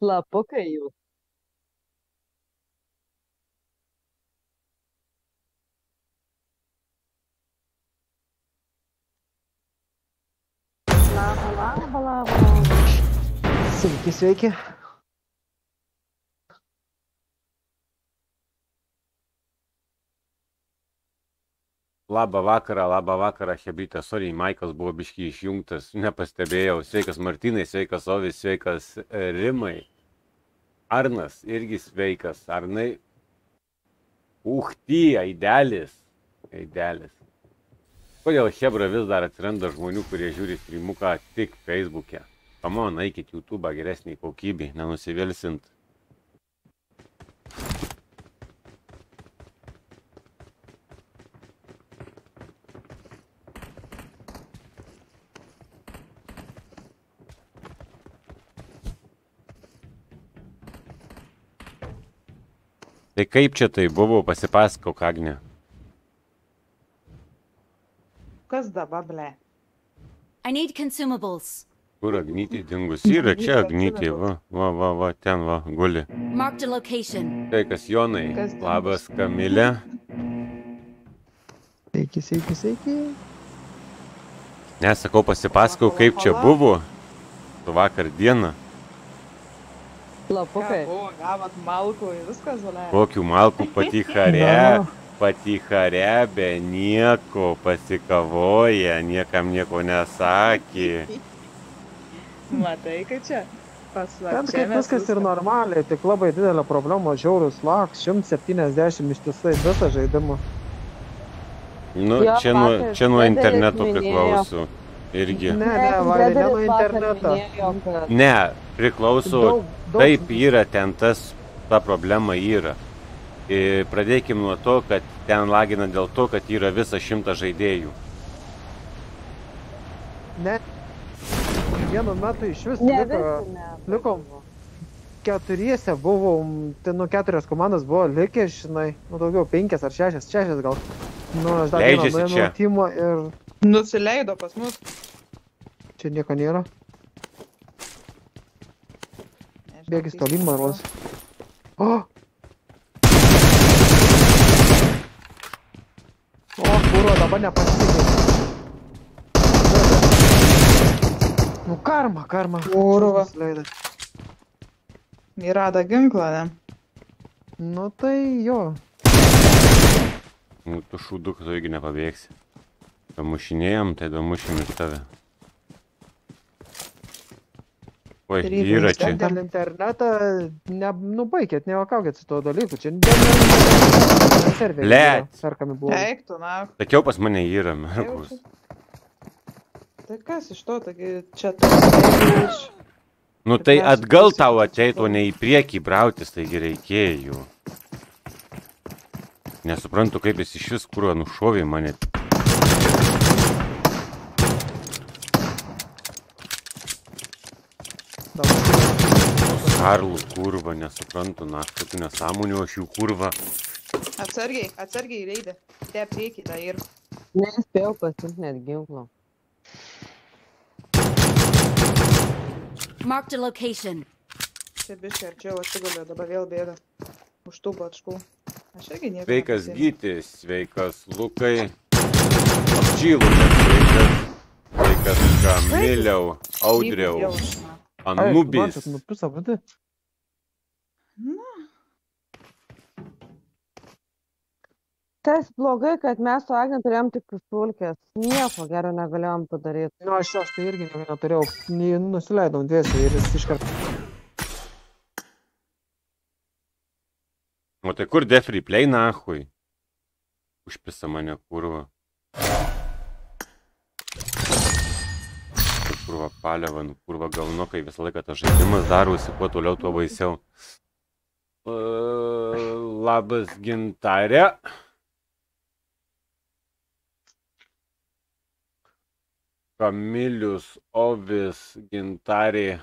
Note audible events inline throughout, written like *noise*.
La boca eu. Lava, lava, lava, que isso aí que é? Labą vakarą, labą vakarą, Hebrytė, sorry, Maikas buvo biškiai išjungtas, nepastebėjau. Sveikas Martinai, sveikas Ovis, sveikas e, Rimai. Arnas irgi sveikas, Arnai. Uhty, aidelis. Aidelis. Kodėl Hebra vis dar atsiranda žmonių, kurie žiūri streamuką tik Facebook'e? Kamon, eikit YouTube geresniai kokybei, nenusivilsint. Tai kaip čia tai buvo, pasipasakok, Agne. Kas dabar, ble? I need consumables. Kur Agnytė dingus? Yra čia Agnytė, va, va, va, va, ten va, guli. Marked a location. Tai kas Jonai, Kas dingus? labas Kamilė. Sveiki, sveiki, sveiki. Nesakau, pasipasakau, kaip čia buvo. Tu vakar dieną. Slapukai. Buvo, gavot malkų ir viskas, ble. Kokių malkų *laughs* patikare, Na, patikare, be nieko, pasikavoja, niekam nieko nesakė. *laughs* Matai, kad čia Ten kaip paslapčia. viskas ir normaliai, tik labai didelė problema, žiaurus laks, 170 ištisai visą žaidimą. Nu, Jo, čia nuo, čia nuo interneto priklauso. Irgi. Ne, ne, ne nuo interneto. minėjo, kad Ne, priklauso Daug, daug. Taip yra, ten tas, ta problema yra. Ir pradėkim nuo to, kad ten lagina dėl to, kad yra visas šimtas žaidėjų. Ne. Vienu metu iš vis ne liko, likom keturiese buvom, tai nu keturios komandos buvo likę, žinai, nu daugiau, penkias ar šešias, šešias gal. Nu, aš dar vieną nuėmiau. Timo ir Nusileido pas mus. čia nieko nėra. Kaip tolyn, man rodos. O! O, kūro, dabar nepasitikė. Nu, karma, karma. Kurva. Rado ginklą, ne? Nu, tai jo. Nu, tu šūduk, tu irgi nepabėgsi. Pamušinėjom, tai damušim ir tave. Oi. Ten dėl interneto, ne, nu, baikit, nejuokaukit su tuo dalyku. Čia. Blet. Perkami buvo. Eik tu, na. Sakiau, pas mane yra merkus. Tai kas iš to, taigi čia tu. Nu tai atgal tau ateit, o ne į priekį brautis, taigi reikėjo. Nesuprantu, kaip jis iš vis kurva nušovė mane. Karlų kurva, nesuprantu, na, tokių nesąmonių aš jų kurva. Atsargiai, atsargiai reidė. Te priekį, tai ir. Nespėjau pasimti net ginklo. Marked a location. Čia biškai arčiau atsigulė, dabar vėl bėga. Už tų bačkų. Aš irgi nieko. Sveikas. Gytis, sveikas Lukai. Apčylukas, sveikas. Sveikas Kamiliau, Audriau, Jeigu jausmą. Anubis. Nu, pusę, pati. Na, Tas blogai, kad mes su Agne turėjom tik sulkės. Nieko gero negalėjom padaryti. Nu, aš, aš tai irgi nieko neturėjau. Nei Nusileidau dviesiai ir jis iškart. O tai kur defree play nahui? Užpisa mane kurva. Kurva paliava, nu kurva galnokai visą laiką tas žaidimas darosi, kuo toliau, tuo baisiau. E, Labas gintarė. Kamilius, Ovis, gintarė.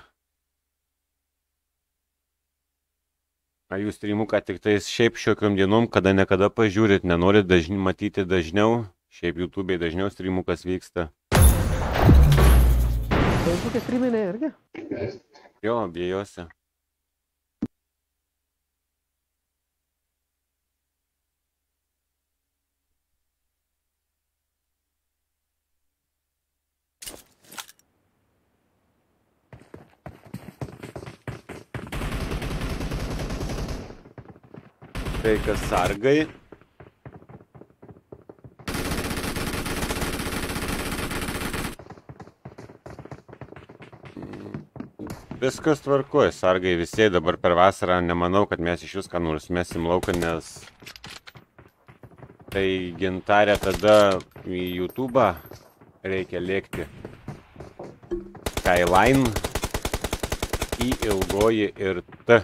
Ar jūs streamuką tik tais šiaip šiokiom dienom, kada nekada pažiūrit, nenorit dažni, matyti dažniau? Šiaip YouTube'ai dažniau streamukas vyksta. Tai kokie streaminiai irgi? Jo, abiejose. Sveikas sargai. Viskas tvarkuoja, sargai visi dabar per vasarą nemanau, kad mes iš vis ką nors mesim lauką, nes tai gintarė tada į YouTube reikia lėkti. Skyline į ilgoji ir T.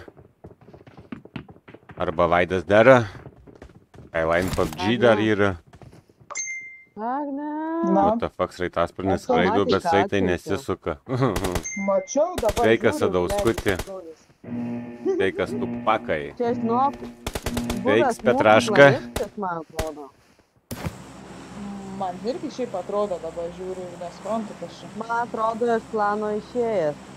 Arba Vaidas Dera. Skyline PUBG dar yra. Agne. Na, What the fuck, sraigtasparnis skraido, bet atsiunčia. nesisuka. *laughs* mačiau dabar. Sveikas, blėt. Sveikas, tu pakai. Čia aš nuo... Veiks Petraška. Man atrodo. Man irgi šiaip atrodo dabar žiūriu ir nesprantu, kas čia. Man atrodo, iš plano išėjęs.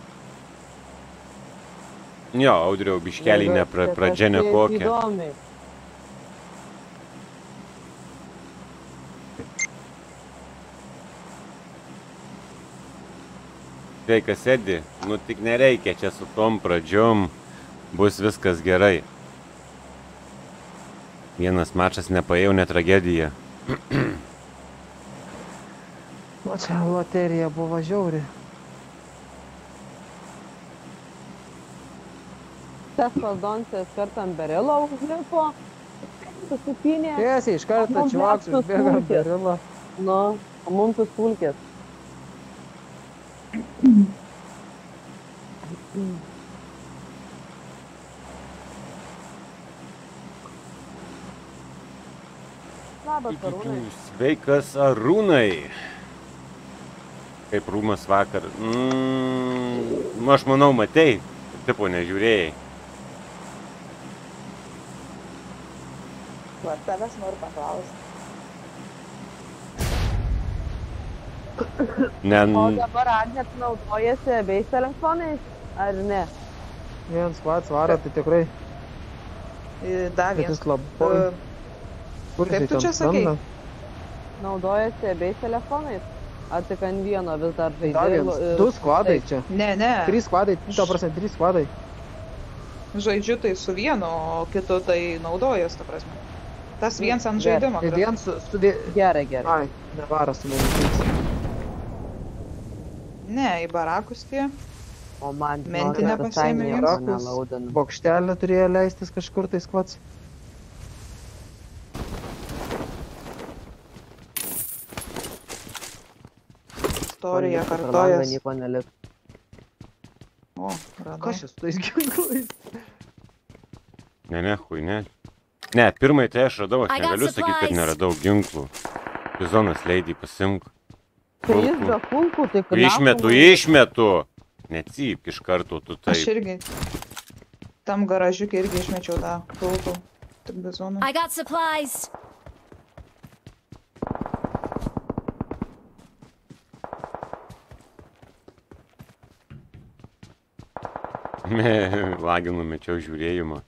Jo, audriau, biškelį ne pradžia kažkaip nekokia. Įdomiai. Sveikas, Edi. Nu tik nereikia čia su tom pradžiom. Bus viskas gerai. Vienas mačas nepaėjau, ne tragedija. *clears throat* O čia loterija buvo žiauri. Tas paldoncijos kartą ant berilo užlipo. Susipinė. Tiesiai iš karto lepsus užbėga smulkės. berilą. Nu, o mums tas pulkės. Labas, Arūnai. Sveikas, Arūnai. Kaip rūmas vakar. Mm, aš manau, matei. Tipo, nežiūrėjai. Va, tavęs noriu paklausti. Ne, O dabar Agnet naudojasi abiejais telefonais, ar ne? Vienas kvats varo, tai tikrai. E, Dar vienas. jis labai. E, Kur kaip tu čia skrenda? Naudojasi abiejais telefonais? Ar tik ant vieno vis dar žaidži? Dar vienas. Du skvadai čia. Ne, ne. Trys skvadai, ta prasme, trys skvadai. Žaidžiu tai su vienu, o kitu tai naudojas, ta prasme. Tas viens ant žaidimo. Tai. Gerai, gerai. Ai, nevaro su mumis. Ne, į barakus tie. O man pasiėmė nieko vienas? nelaudina. Bokštelė turėjo leistis kažkur tai skvats. Istorija kartojas. O, radau. Kas šis tais ginklais? ne, ne, hui, ne. Ne, pirmai tai aš radau, aš negaliu sakyti, kad neradau ginklų. Bizonas leidį pasimk. Tai jis be kulkų, tai Tu Išmetu, išmetu. Necypk iš karto, tu Aš taip. irgi tam garažiukė irgi išmečiau tą kulkų. Tik bizoną. I got supplies. Laginu mečiau žiūrėjimą.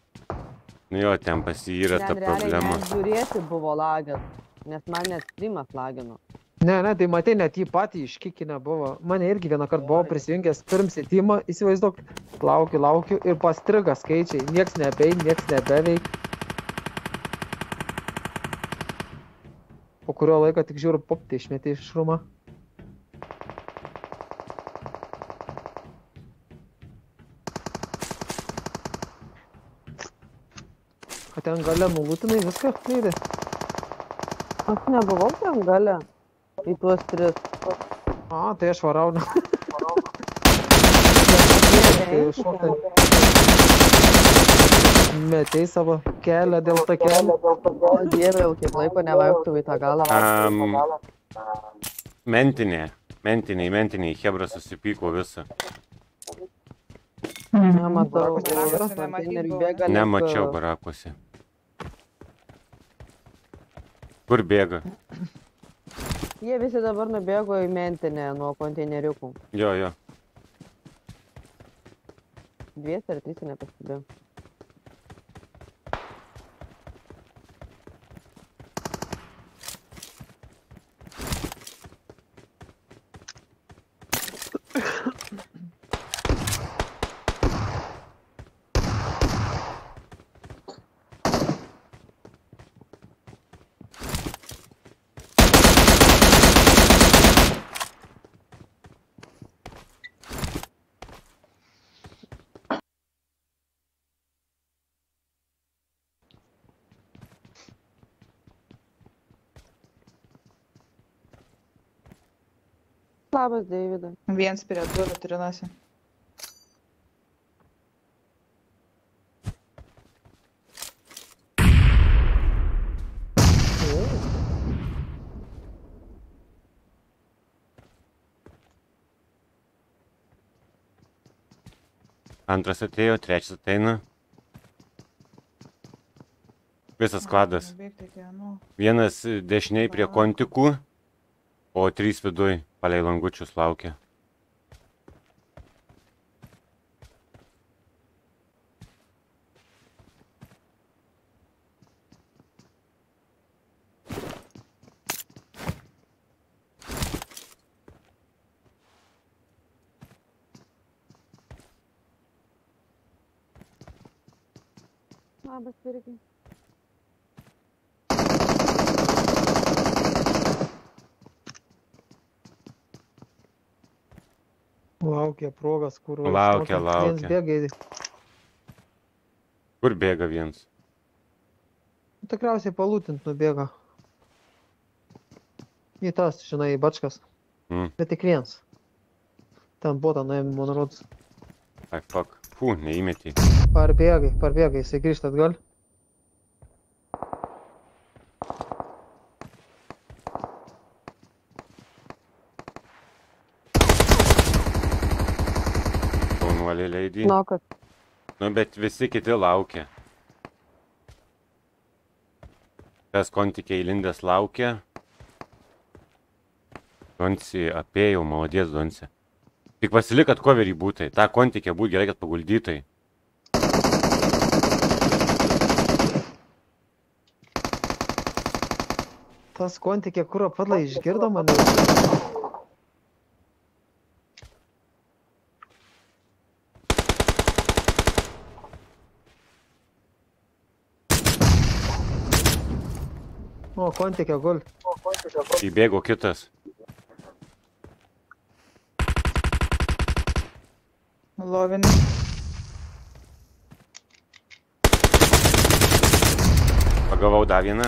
Nu jo, ten pas jį yra ta problema. Žiūrėti buvo lagas, nes man net streamas lagino. Ne, ne, tai matai, net jį patį iškikinę buvo. Mane irgi vieną kartą buvo prisijungęs pirms įtimą, įsivaizduok, laukiu, laukiu ir pastriga skaičiai. Niekas nebei, niekas nebeveik. Po kurio laiko tik žiūriu, pop, tai išmetė iš rūmą. O ten gale nulutinai viską kleidė. Aš nebuvau ten gale į tuos tris. A, tai aš varau. *laughs* Metei savo kelią dėl to kelio. O dieve, jau kiek laiko nevaikščiau į tą galą. Um, mentinė, mentiniai, mentiniai, Hebra susipyko visą. Nematau, Nemačiau uh, barakuose. Kur bėga? Jie visi dabar nubėgo į mentinę nuo konteineriukų. Jo, jo. Dviesi ar trys nepastebėjau. Labas, Deividai. Viens prie durų trinasi. Antras atėjo, trečias ateina. Visas anų. Vienas dešiniai prie kontikų, o trys viduj palei langučius laukia. Labas, irgi. Laukia progas, kur... Laukia, laukia. bėga į... Kur bėga viens? Tikriausiai palūtint nubėga. Į tas, žinai, bačkas. Mm. Bet tik viens. Ten botą nuėmė, man rodos. Ai, fuck. Fū, neįmetė. Parbėgai, parbėgai, jisai grįžta atgal. Leidį. Kad Nu, bet visi kiti laukia. Tas kontikė įlindęs laukia. Donsi apėjau, malodės Donsi. Tik pasilik, kad coverį būtai. Ta kontikė būtų gerai, kad paguldytai. Tas kontikė, kur padla išgirdo mane. Kontikė, gul. Įbėgo kitas. Lovinį. Pagavau dar vieną.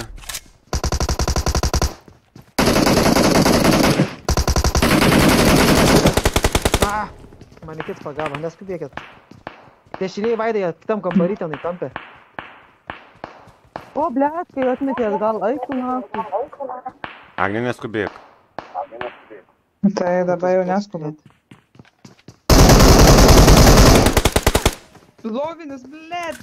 A, mane kits pagavo, neskubėkit. Dešiniai vaidai, kitam kambarį tenai kampė. O, blėt, kai atmetė atgal, aišku, na. Agnė neskubėk. Tai dabar jau neskubu. Lovinis, blėt.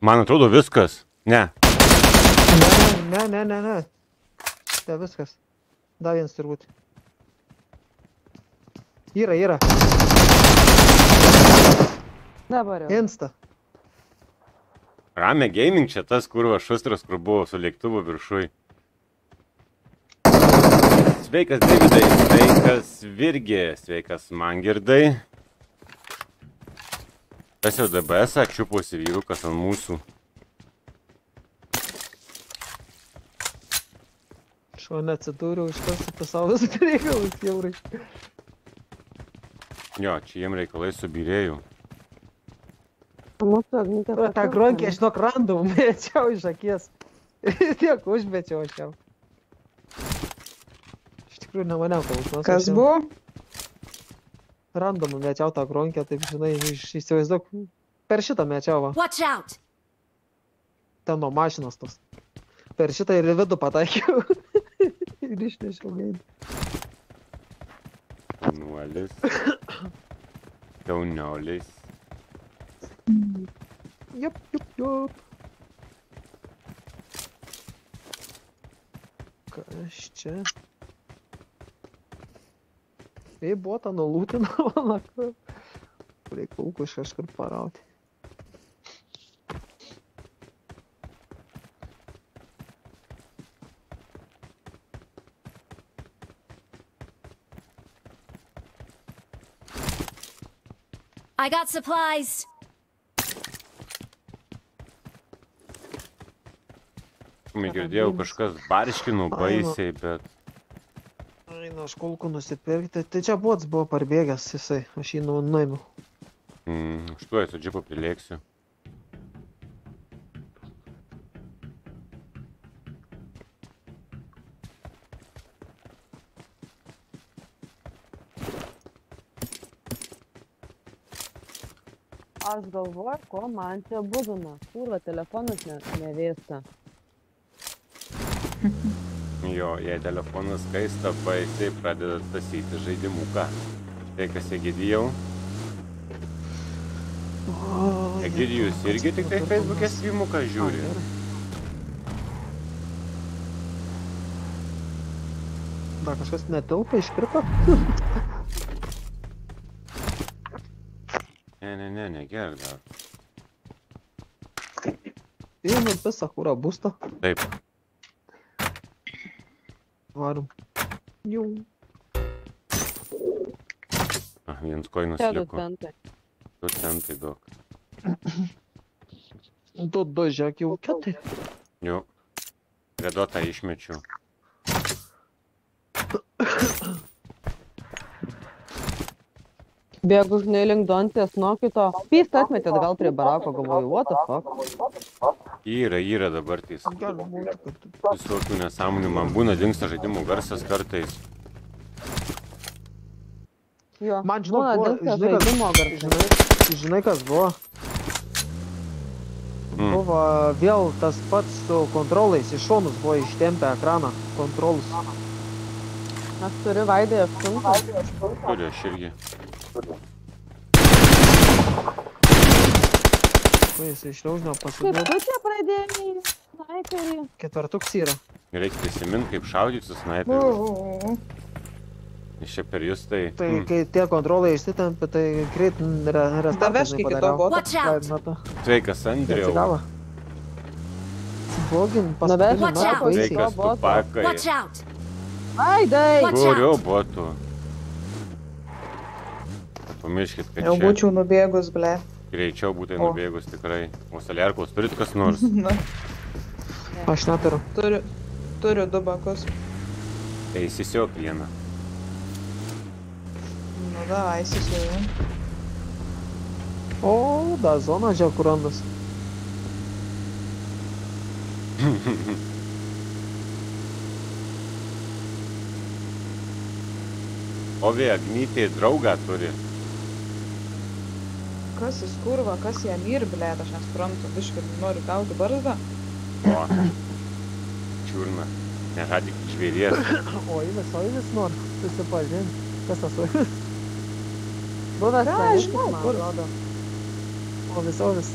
Man atrodo viskas. Ne. Ne, ne, ne, ne, ne. Ne, viskas. Dar vienas turbūt. Yra, yra. Dabar jau. Insta. Rame gaming čia tas kurva šustras, kur buvo su lėktuvu viršui. Sveikas, Davidai. Sveikas, Virgė. Sveikas, Mangirdai. Tas jau DBS čiuposi vyrukas ant mūsų. Šone atsidūriau iš karto pasaulis *laughs* reikalus, jaurai. Jo, čia jiem reikalai subirėjų. Mūsų agnietė. O, tą gronkį aš nuo random *laughs* mečiau iš akies. Ir *laughs* tiek užmečiau aš jau. Iš tikrųjų nemaniau, kad užmes. Kas buvo? Random mečiau tą gronkę, taip žinai, iš, įsivaizduok. Per šitą mečiau, va. Watch out! Ten nuo mašinos tos. Per šitą ir vidų pataikiau. *laughs* ir išnešiau gaidį. Nuolis. Don't know, Liz. Yup, yup, yup. Kas čia? Ei, botą nulūtinau, *laughs* man aklai. Reikia ūkus kažkur parauti. I got supplies. Girdėjau, kažkas barškino Ai, nu. baisiai, bet Einu aš kulkų nusipirkti. Tai čia bots buvo parbėgęs jisai. Aš jį nu- nuėmiau. mm, aš tuoj su džipu prilėksiu. Aš galvoju, ko man čia būdina. Kurva, telefonas ne, nevėsta. *laughs* Jo, jei telefonas kaista, baisiai pradeda tasyti žaidimuką. Tai kas Egidijau? Egidijus irgi tik tai Facebook'e svimuką žiūri. Dar kažkas netilpa, iškrito. *laughs* negerk dar. Einu visą kurą būstą. Taip, Varom. Jau. ah, vienas koinas Čia du liko. centai. Du centai duok. Du, du, žiūrėk, jau keturi. Jo. Redotą išmečiau. Bėgu žinai link Dontės nuo kito. Pyst atmetėt gal prie barako, galvoju, what the fuck. Yra, yra dabar tais visokių nesąmonių. Man būna dinksta žaidimų garsas kartais. Jo, Man, būna buvo- žinai, kas-. Žinai, žinai kas buvo? Mm. Buvo vėl tas pats su kontrolais. Iš šonus buvo ištempę ekraną. Kontrolus. Aš turiu vaidai aštuntą. Turiu aš irgi. Ko jis išliaužino Kaip pasiduoti. tu čia pradėjai? Sniperį. Ketvertuks yra. Reikia prisiminti, kaip šaudyti su snaiperiu. Iš čia per jūs tai... Tai mm, kai tie kontrolai išsitempė, tai greit re, restartą. Davešk iki to boto. Watch out! Sveikas, Andriau. Atsigavo. Bet- paskutinį Watch metą out. baisiai. Sveikas, tupakai. Watch out! Vaidai! Watch Kurio out. botų? Pamirškit, kad Jau čia būčiau nubėgus, ble. greičiau būtų O. nubėgus tikrai. O saliarkos turit kas nors? *laughs* Na, Aš neturiu. turiu, turiu du bakus. Tai įsisiok vieną. Nu, davai, įsisiuju. O, da, zona žiakurandas. *laughs* O vė, agnytė draugą turi. Kas jis kurva, kas jam ir, ble, aš nesuprantu. Biškai noriu gauti barzdą. O, čiurna. Nežadik žvėries. *coughs* O, įvis, o įvis nori susipažinti. Kas tas oivis? Buvęs Ką, žinau, man kur. atrodo. O vis, o vis.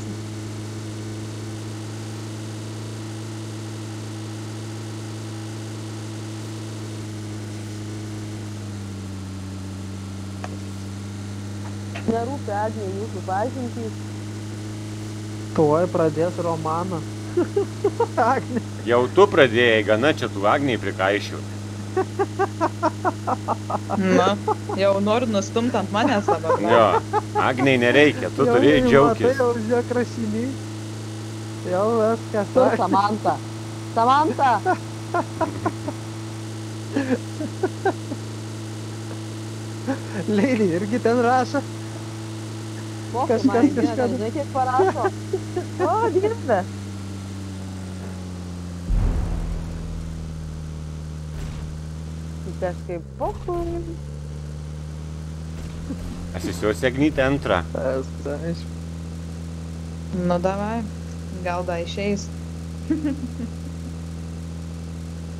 Nerūpi Agnė jūsų pažintys. Tuoj pradės romaną. *laughs* Agne. Jau tu pradėjai, gana čia tų agniai prikaišiu. Na, jau noriu nustumti ant manęs dabar. Jo, agniai nereikia, tu jau, džiaugtis. matai, Jau žiūrėk rašiniai. Jau viskas. Tu, Samanta. Samanta. Leilį irgi ten rašo. Mokai Kažkas, man, kažkas. Žinai, kiek parašo. O, dirbė. Kažkaip pochui. Asisiuosi agnytę antrą. Nu, davai. Gal da išeis.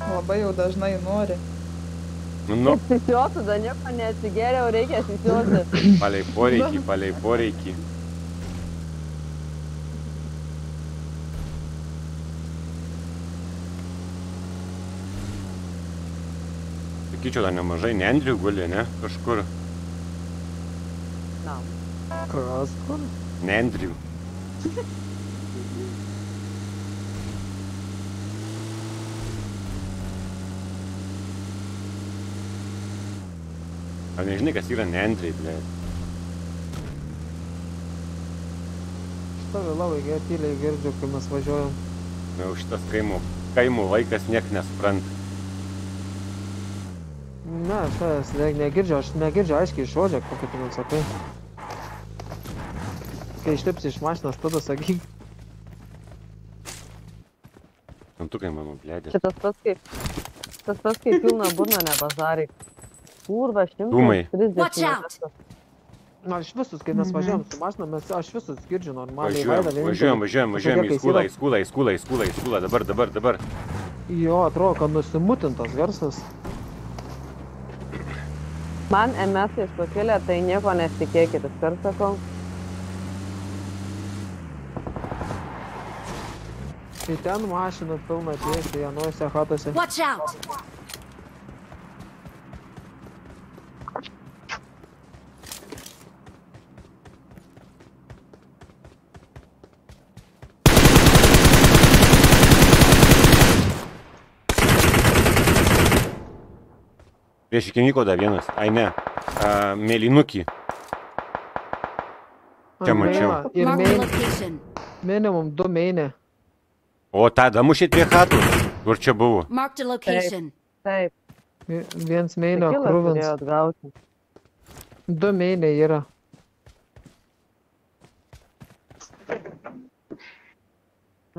Labai jau dažnai nori. Nu, *laughs* Sisiuotų, dar nieko neatsigėriau, reikia sisiuoti. *clears throat* palei poreikį, *laughs* palei poreikį. Sakyčiau, dar nemažai nendrių guli, ne? Kažkur. Na, Kas kur? Nendrių. *laughs* Ar nežinai, kas yra nendriai, ble? Šitą vėlavai gerai tyliai girdžiu, kai mes važiuojam. Jau šitas kaimo, kaimo vaikas niek nesupranta. Ne, aš tavęs ne, negirdžiu, aš negirdžiu aiškiai žodžio, kokį tu man sakai. Kai išlipsi iš mašinos, tada sakyk. Santukai mano, blėdė. čia tas pats kaip, tas pats kaip pilna burna nebazarai. Kurva, Dūmai. 'Watch out. 130. Na, aš visus, kai mes Mhm. važiuojam su mašina, mes, aš visus girdžiu normaliai. Važiuojam, važiuojam, važiuojam, važiuojam į kažkokia skulą, kai į skulą, į skulą, į skulą, į skulą, į skulą, dabar, dabar, dabar. Jo, atrodo, kad nusimutintas garsas. Man MS pakilė, tai nieko nesitikėkit, iškart sakau. Tai ten mašina pilna tiesiai, anuose hatose. Watch out! Prieš įvyko dar vienas, ai ne, a, mėlynukį. Čia mačiau. Ir Mark the mein, location. minimum du mėnė. O tada mušėt prie chatų. Kur čia buvo? Mark the location. Taip, Vi- Viens mėnio krūvins. Du mėnė yra.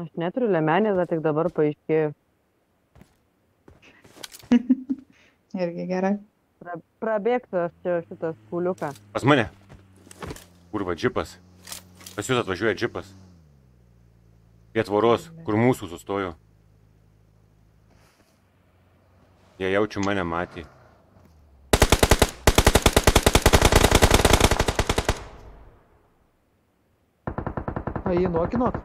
Aš neturiu lemenės, tik dabar paaiškėjo. Irgi gerai. Pra, prabėgsiu aš čia šitą kuliuką. Pas mane. Kurva, džipas. Pas jūs atvažiuoja džipas. Prie tvoros, kur mūsų sustojo. Jie jaučiu mane matė. A jį nuokinot?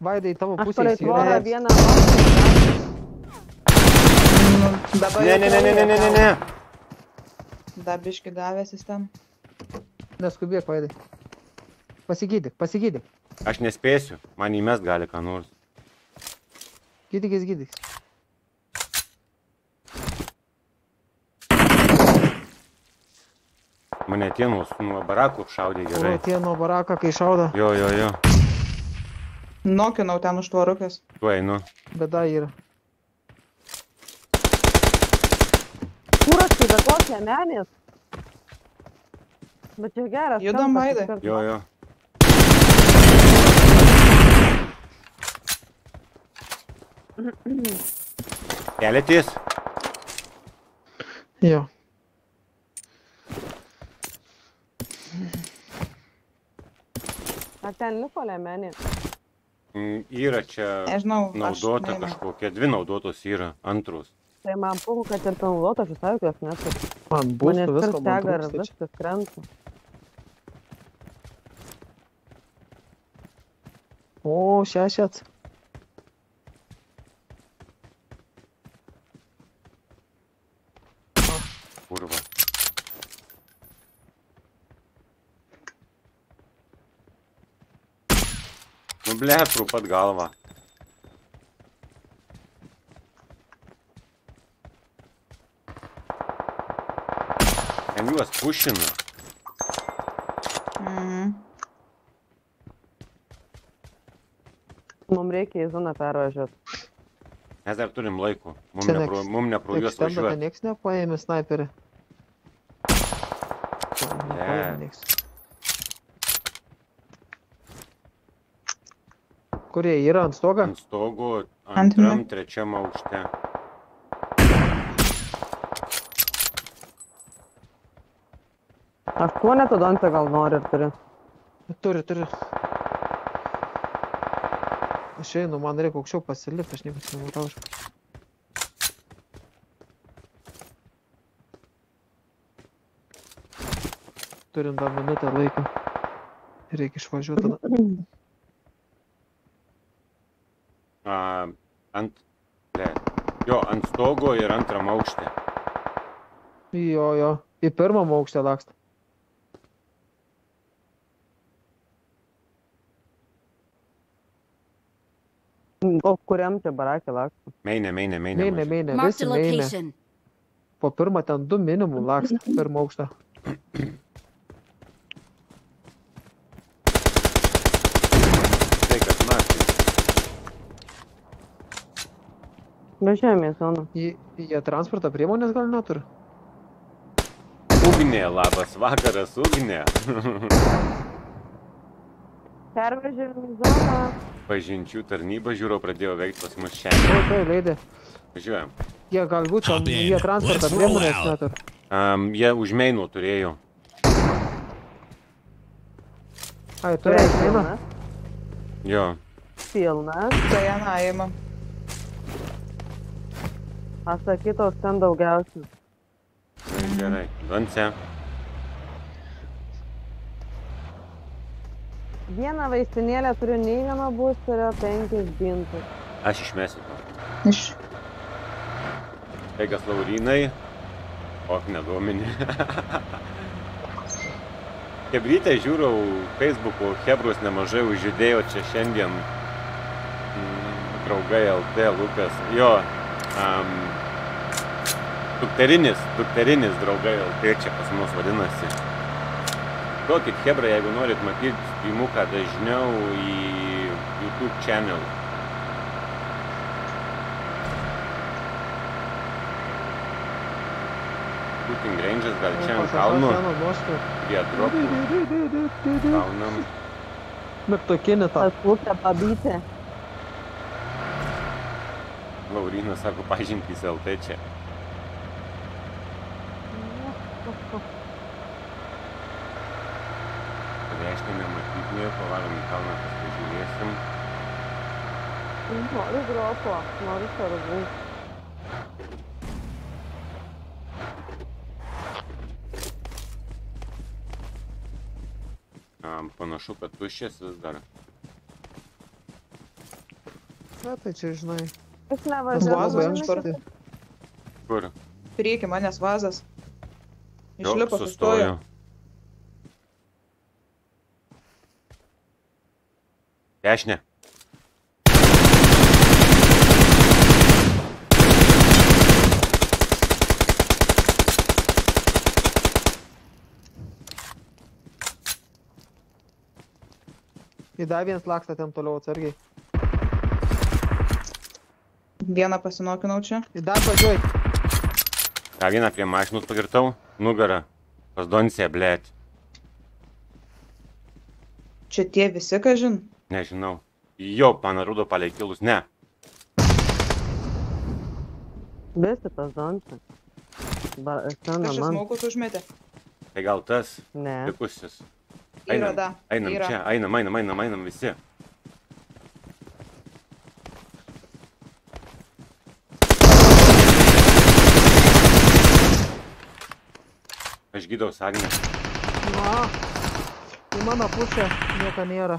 Vaidai, tavo Aš pusė palei tvorą yra. vieną. Dabar Ne, ne, ne, ne, ne, ne, ne, ne. Dar biški davęs jis ten. Neskubėk, Vaidai. Pasigydyk, pasigydyk. Aš nespėsiu. Man įmes gali ką nors. Gydykis, gydykis. Mane tie nuo, barakų šaudė gerai. O tie nuo barako, kai šaudo, Jo, jo, jo. Nokinau ten už tvorukės. Tuo einu. bėda yra. Kūras, tai bet koks lemenės. Bet čia geras. Judam, Vaidai. Jo, jo. Keliatės? Jo. Ar ten liko lemenė? Mm, Yra čia Nežinau. aš naudota neinu. kažkokia. Dvi naudotos yra. Antros. Tai man puhu, kad ir panaudotas, aš visai jokios neturiu. Man visko, man tega ir trūksta čia. viskas krenta. O, šešet. Kurva. Nu, ble, pro pat galvą. Ten juos pušina. Mhm. Mums reikia į zoną pervažiuoti. Mes dar turim laiko. Mum Čia ne next- pro, mum ne pro juos važiuoti. nieks nepaėmė sniperį. Ne. Nieks. Kur jie yra ant stogo? Ant stogo, antram, trečiam aukšte. Aštuonetą dontę gal nori ir turi. Turi, turi. Aš einu, man reikia aukščiau pasilikti, aš niekas nematau. turim dar minutę laiko. Reikia išvažiuoti tada. *clears throat* A, ant, ble, jo, ant stogo ir antram aukšte. Jo, jo. Į pirmam aukštę laksta. O kuriam čia barakė laksto? Meinė, meinė, meinė. Meinė, meinė, visi meinė. Po pirmą ten du minimum laksta. Pirmą aukštą. *clears throat* Tai kas naktį. Važiuojame į zoną. Jie, jie transporto priemonės gal neturi? Ugnė, labas vakaras, ugnė. Pervažiuojame į zoną. Pažinčių tarnyba žiūro pradėjo veikti pas mus šiandien. O, tai leidė. Važiuojam. Jie galbūt in. jie transporto priemonės neturi. Um, jie už meinų turėjo. Ai, eina. Pilnas. Jo. Pilnas. Tai Jana įima. Atsakytos ten daugiausiai. Gerai. Donce. Vieną vaistinėlę turiu nei vieno būsterio, penkis bintus. Aš išmesiu. Iš. Taigas Laurinai. Ok, nedomini. *laughs* Hebrytė žiūrau Facebook'o, Hebrus nemažai užjudėjo čia šiandien. Mm, Draugai LT, Lukas. Jo. Um, dukterinis, dukterinis draugai LT čia pas mus vadinasi. Duokit Hebra, jeigu norit matyti streamuką dažniau į YouTube channel. Shooting ranges gal čia ant kalno, prie dropų kaunam. Mygtukinį tą. Atplūkę pabyti. Laurinas sako, pažintys LT čia. Reiškia nematyti kalną, pasižiūrėsim. Noriu gropo, noriu sargų. Panašu, kad tuščias vis dar. Na, tai čia, žinai. Jis labai nevažiuoja. ankšti. Kur? Prieki manęs vazas. Išlipo, sustojo. Dešinė. Į dar vienas laksta ten toliau atsargiai. Vieną pasinokinau čia. Į dar važiuoj. Ką vieną prie mašinos pagirtau? Nugarą. Pas Doncija, blėt. Čia tie visi, ką žin. Nežinau. Jo, man atrodo, palei kilus. Ne. Visi tas. Sena Kažkas man. smaukus užmetė. Tai gal tas Ne. likusis. Yra, da. Einam yra. čia, einam, einam, einam, einam visi. Aš gydau Sagnę. Na, į mano pusę nieko nėra.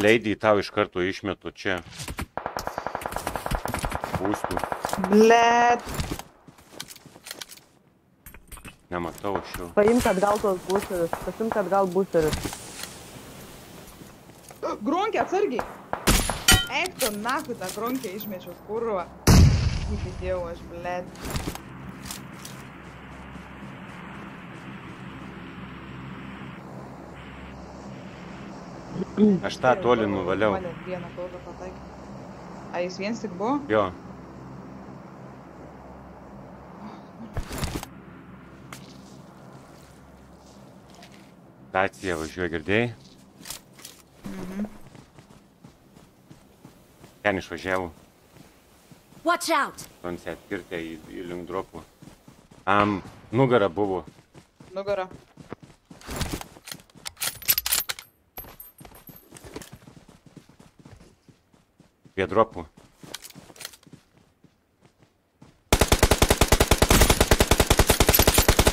Leidį tau iš karto išmetu čia. Būstų. blet. Nematau aš jau. Paimk atgal tos būsterius. Pasimk atgal būsterius. Grunkė, atsargiai. Eik tu, nahui tą grunkę išmečiau, kurva. Įpidėjau aš, blet. Aš tą toli nuvaliau. Vieną kalbą pataikė. A jis viens tik buvo? Jo. Stacija važiuoja, girdėjai? Mhm. Ten išvažiavau. Watch out. Tonse atkirtė į, į link dropų. Am, nugara buvo. Nugara. Pie dropų.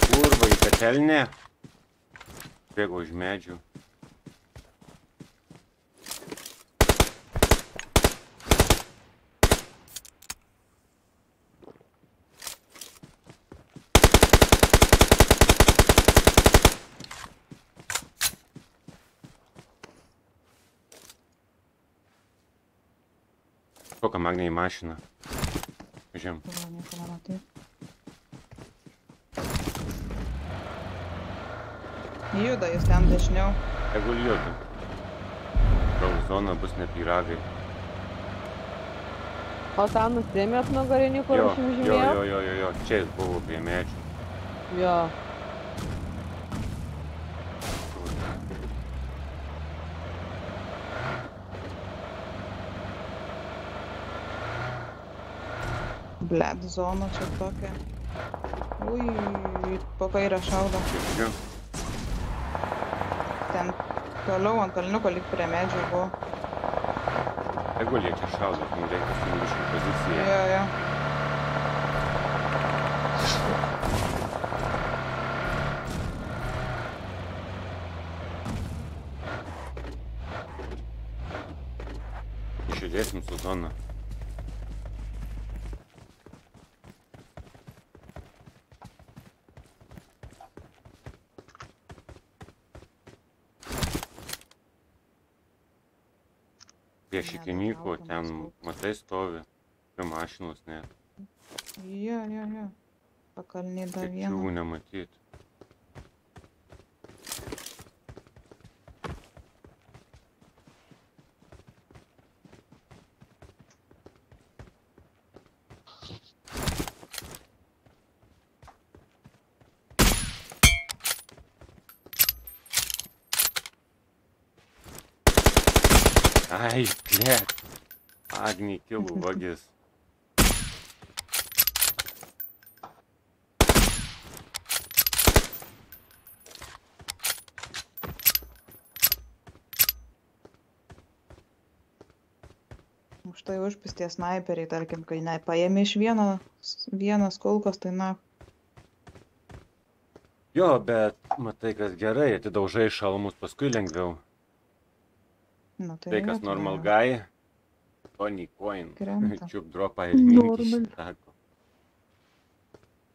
Kurva į petelnę. Bėgo už medžių. Kokią magnę į mašiną. Nematai. Juda jis ten dešiniau. Tegul juda. Gal zona bus ne pyragai. O tą nusėmėt nugarinį, kur Jo, aš jo, jums jo, žymėjau? jo, jo, jo. Čia jis buvo prie medžių. Jo. Bled zona čia tokia. Ui, po kairę šaudo. Jo. Ten toliau ant kalniuko lik prie medžių buvo. Tegul jie čia šaudo, mums reikia sugrįžti poziciją. Jo, jo. Išjudėsim su zona. Myko dar ten, matai, stovi. Prie mašinos net. Jo, jo, jo. Pakalniai dar vieną. nematyt. Ai, blėt. Agniai kilų vagis. Už tai užpistė snaiperiai, tarkim, kai ne, paėmė iš vieno, vienas kulkos, tai na, Jo, bet matai, kas gerai, atidaužai šalmus, paskui lengviau. Nu, tai... Tai, kas normal guy, Tony Coin, *laughs* čiup dropą ir sako.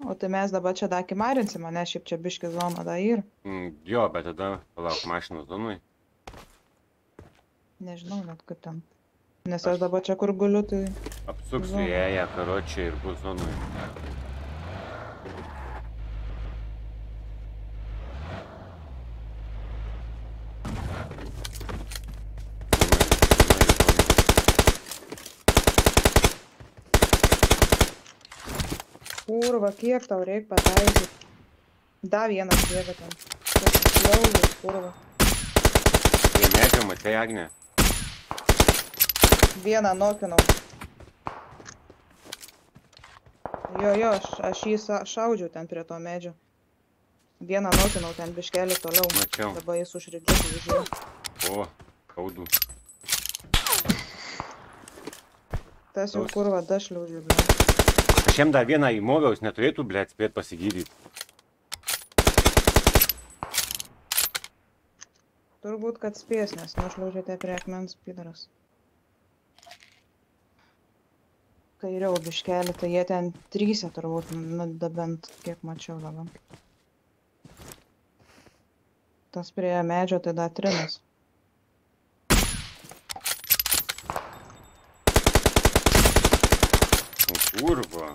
O tai mes dabar čia dakimarinsim, ne, šiaip čia biški zona da ir. Mm, Jo, bet tada palauk mašinos zonui. Nežinau net kaip ten. Nes aš dabar čia kur guliu, tai... Apsuksiu Zona. ją, karočią ir bus zonui. Kurva, kiek tau reikia pataikyti? Da vienas bėga ten. Pasišliaužęs, kurva. Prie medžio, matai, Agne? Vieną nokinau. Jo, jo, aš, aš jį šaudžiau ten prie to medžio. Vieną nokinau ten biškelį toliau. Mačiau. Dabar jis užridžiuotų važiuoja. O, kaudų. Tas jau kurva dašliaužiu, bля. Aš jam dar vieną įmoviau, jis neturėtų, blėt, spėt pasigydyti. Turbūt, kad spės, nes nušliaužėte prie akmens pidaras. Kairiau biškelį, tai jie ten trysia turbūt, nu, da bent kiek mačiau dabar. Tas prie medžio tai dar trinas. O, kurva.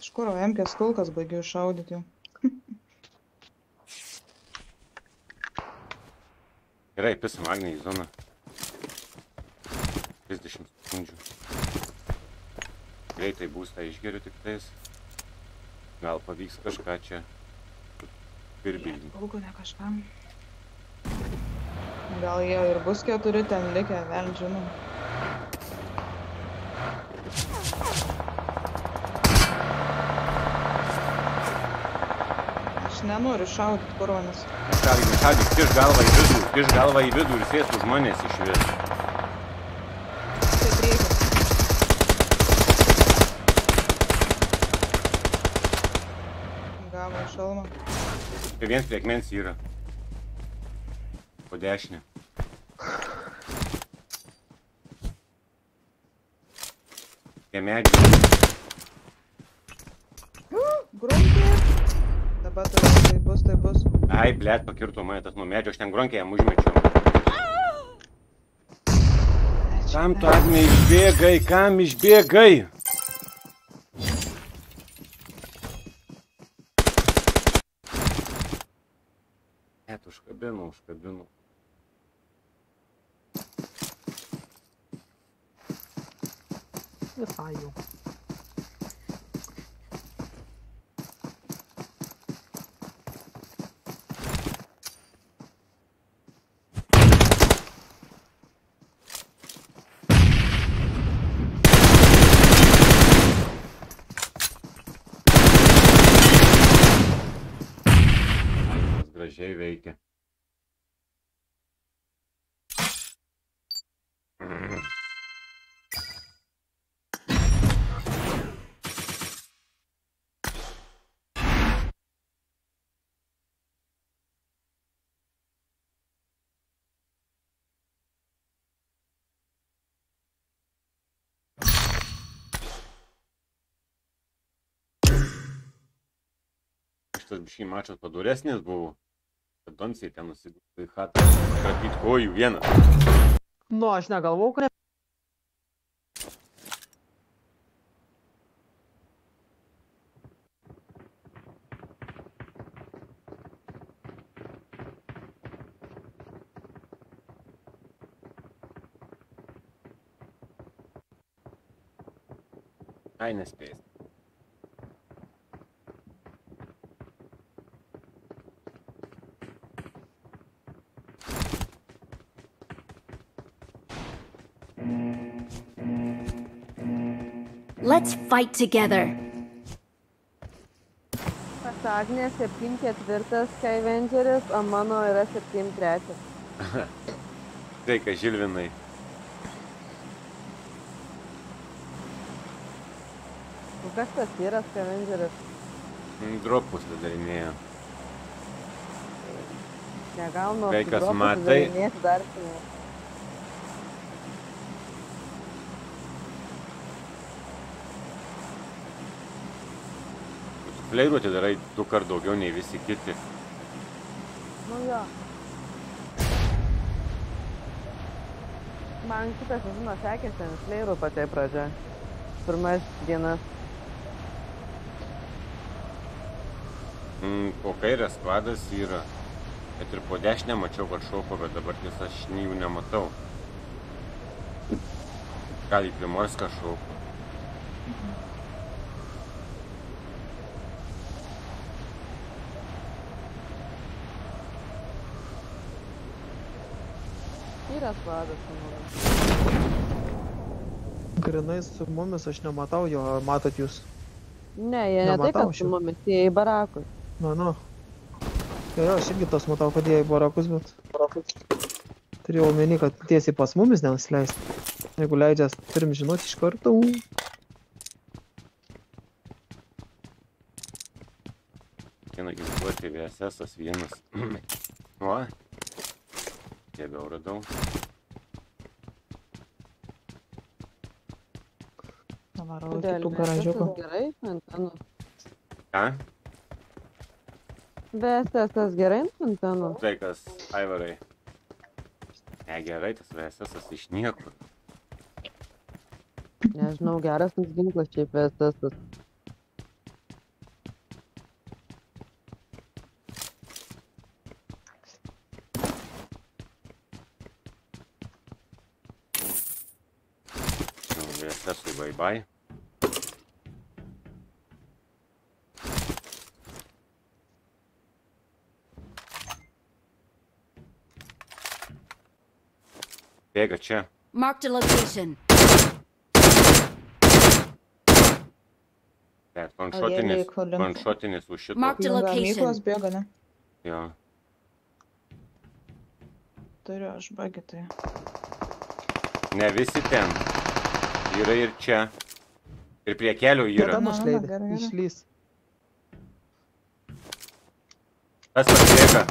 Iš kur Emkės kulkas baigiau šaudyti jau. Gerai, pisam Agnę į zoną. 30 sekundžių. Greitai būstą išgeriu tik tais. Gal pavyks kažką čia pirbildinti. Kulko ne kažkam. Gal jie ir bus keturi ten likę, vėl žinom. Nenoriu šaudyti kurvanas. Nešaudyk, nešaudyk, kiš galvą į vidų, kiš galvą į vidų ir sės už manęs iš vis. Tai priekis. Gavo. šalmą. Tai viens prie akmens yra. Po dešinę. Tie medžiai. Grunkė. Dabar toliau tai bus, tai bus. Ai, blėt, pakirto mane tas nuo medžio, aš ten gronkė jam užmečiau. Kam tu, Agne, išbėgai, kam išbėgai? Net užkabinu, užkabinu. Visai jau. Aidas gražiai veikia. Šitas biškai mačas padoresnis buvo. Donsiai ten nusigūtų į chatą. Krapyt kojų vieną. Nu, aš negalvau, kad... Ai, nespės. Let's fight together. Pas Agnė 7 ketvirtas Skyvengeris, o mano yra 7 trečias. *laughs* Sveika, Žilvinai. Nu, Kas tas yra Skyvengeris? Mm, Dropus darinėjo. Negaunu. Sveikas, matai? Dar Fleiruoti darai du kart daugiau nei visi kiti. Nu jo. Man kitas sezonas sekėsi ant fleirų pačiai pradžia. Pirmas dienas. Mm, po kairę skvadas yra. Bet ir po dešinę mačiau, kad šoko, bet dabar tiesa aš jų nematau. Gal į Primorską šoko. Yra vadas, manau. Grinai su mumis aš nematau jo, matot jūs? Ne, jie ne tai, Nematau kad su mumis, jie į barakus. Nu, nu. Jo, jo, aš irgi tos matau, kad jie į barakus, bet... Turėjau omeny, kad tiesiai pas mumis nenusileisti. Jeigu leidžias, turim žinoti iš karto. Viena ginkluotė VSS vienas. *clears throat* o. Jėgiau radau. Varau Kodėl? kitų garažiukų. Gerai, antenų. Ką? VSS gerai, antenų. Sveikas, Aivarai. Ne, gerai, tas VSS iš niekur. Nežinau, geras tas ginklas šiaip VSS. Nu, Bye. Bėga čia. Marked a location. Liko link- vanšotinis už šito. Mark- The Link location. Gamyklos bėga, ne? Jo. Turiu aš bagį tai. Ne visi ten. Yra ir čia. Ir prie kelio yra. Tada gerai. Išlys. Tas pasibėga.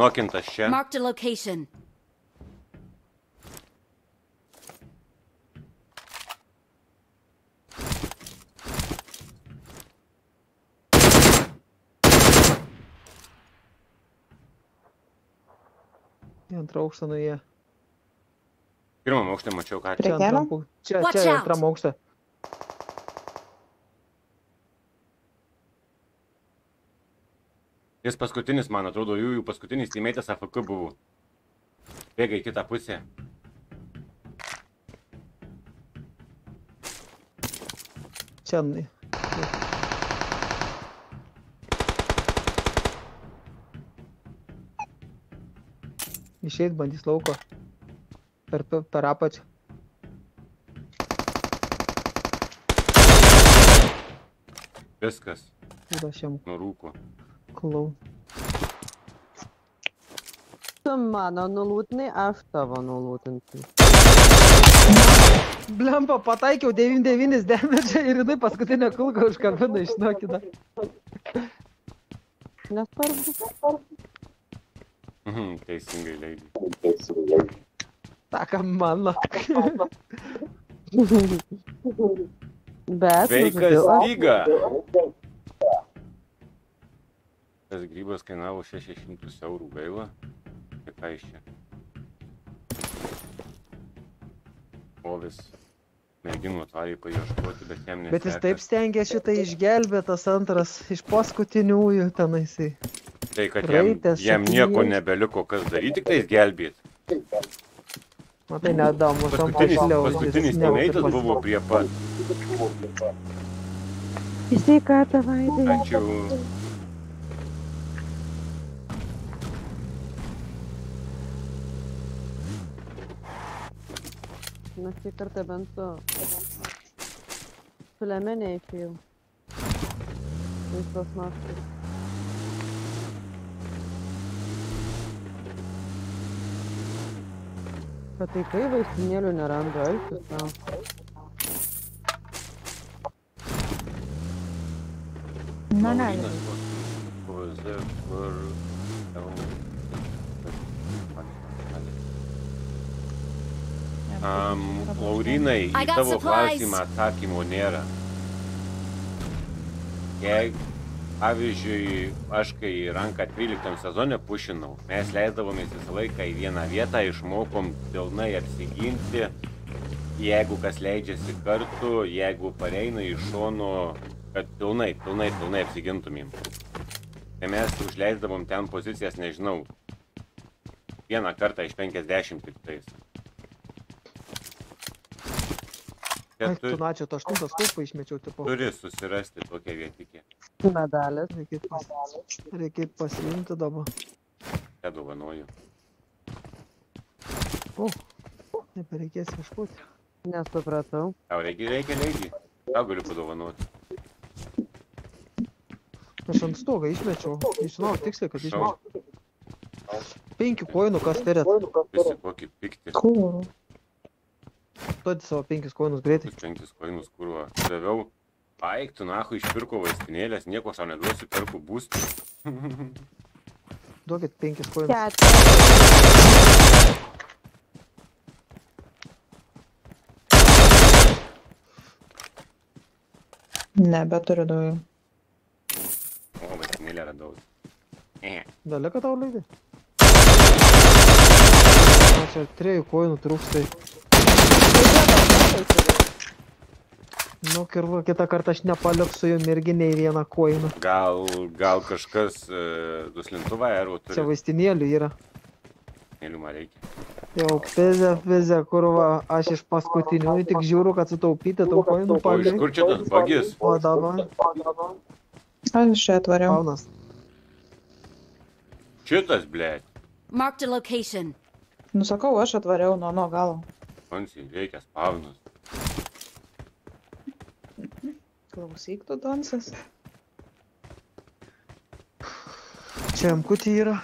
Nokintas čia. Marked a location. Į antrą aukštą nuėjo. Pirmam aukštė mačiau, ką Prie čia. Čia kelio? čia, čia out. antram aukštą. Jis paskutinis, man atrodo, jų, jų paskutinis teimėtas AFK buvo. Bėga į kitą pusę. Čia. Išeit bandys lauko. Per, per, per apačią. Viskas. Ir aš jam Nurūko. klau. Tu mano nulūtinai, aš tavo nulūtinsiu. Blemba, pataikiau 99 damage ir jinai paskutinę kulką užkabino iš nokina. Nesvarbu. Mhm, Teisingai leidai. Saka mano. *laughs* Bet. Sveikas, nusipirko- lyga. Tas grybas kainavo 600 eurų gaila. Tai ką iš čia? Ovis. Merginų atvariai paieškoti, bet jam nesiseka. Bet jis taip stengia šitą išgelbėti, tas antras iš paskutiniųjų tenaisai. Tai, kad jam, jam nieko nebeliko kas daryti, tik tais gelbėti. Matai, nedamu, tam Paskutinis, pašliau. paskutinis teimėtas buvo prie pat. Į sveikatą, Vaidai. Ačiū. Na, šį kartą bent su... Su lemenė išėjau. Visos naktis. Bet tai kai vaistinėlių nerandu, elgtis tau. Na, ne. Um, Laurinai, į tavo klausimą atsakymo nėra. Jei, pavyzdžiui, aš kai ranką 13 sezone pušinau, mes leisdavomės visą laiką į vieną vietą, išmokom pilnai apsiginti, jeigu kas leidžiasi kartu, jeigu pareina iš šono, kad pilnai, pilnai, pilnai apsigintumėm. Tai mes užleisdavom ten pozicijas, nežinau, vieną kartą iš 50 tik tais. Čia Ai, tu, načio, to aštuntas kopą išmečiau, tipo. turi susirasti tokią vietikį. Medalis. Reikia, pas, reikia pasiimti dabar. Čia dovanoju. O, nebereikės ieškoti. Nesupratau. Tau reikia, reikia, reikia. Tau galiu padovanoti. Aš ant stogo išmečiau. Žinau tiksliai, kad išmečiau. Penkių koinų, kas turėt. visi kokį pikti. Kur? Duodi savo penkis koinus greitai.Tus penkis koinus kurva. Daviau. Aik, tu nahu išpirko vaistinėlės, nieko tau neduosiu, perku būstų. *laughs* Duokit penkis koinus. Keturi. Nebeturiu daugiau. O, vaistinėlę radau. E, Daleka tau leidai? Na, čia trejų koinų trūkstai. Nu, ir va, kitą kartą aš nepaliksiu jų merginiai vieną koiną. gal, gal kažkas e, duslintuvą Čia turi. vaistinėlių yra. Mėlių man reikia. Jau pizė, pizė, kur va, aš iš paskutinių tik žiūriu, kad sutaupyti tų koinų O iš kur čia tas bagis? O dabar Aš čia atvariau. faunas. Šitas, blėt. Marked a location. Nusakau, aš atvariau nuo nuo galo. Konsiai, reikia spavnus. Klausyk, tu donsas. Čia amkutį yra.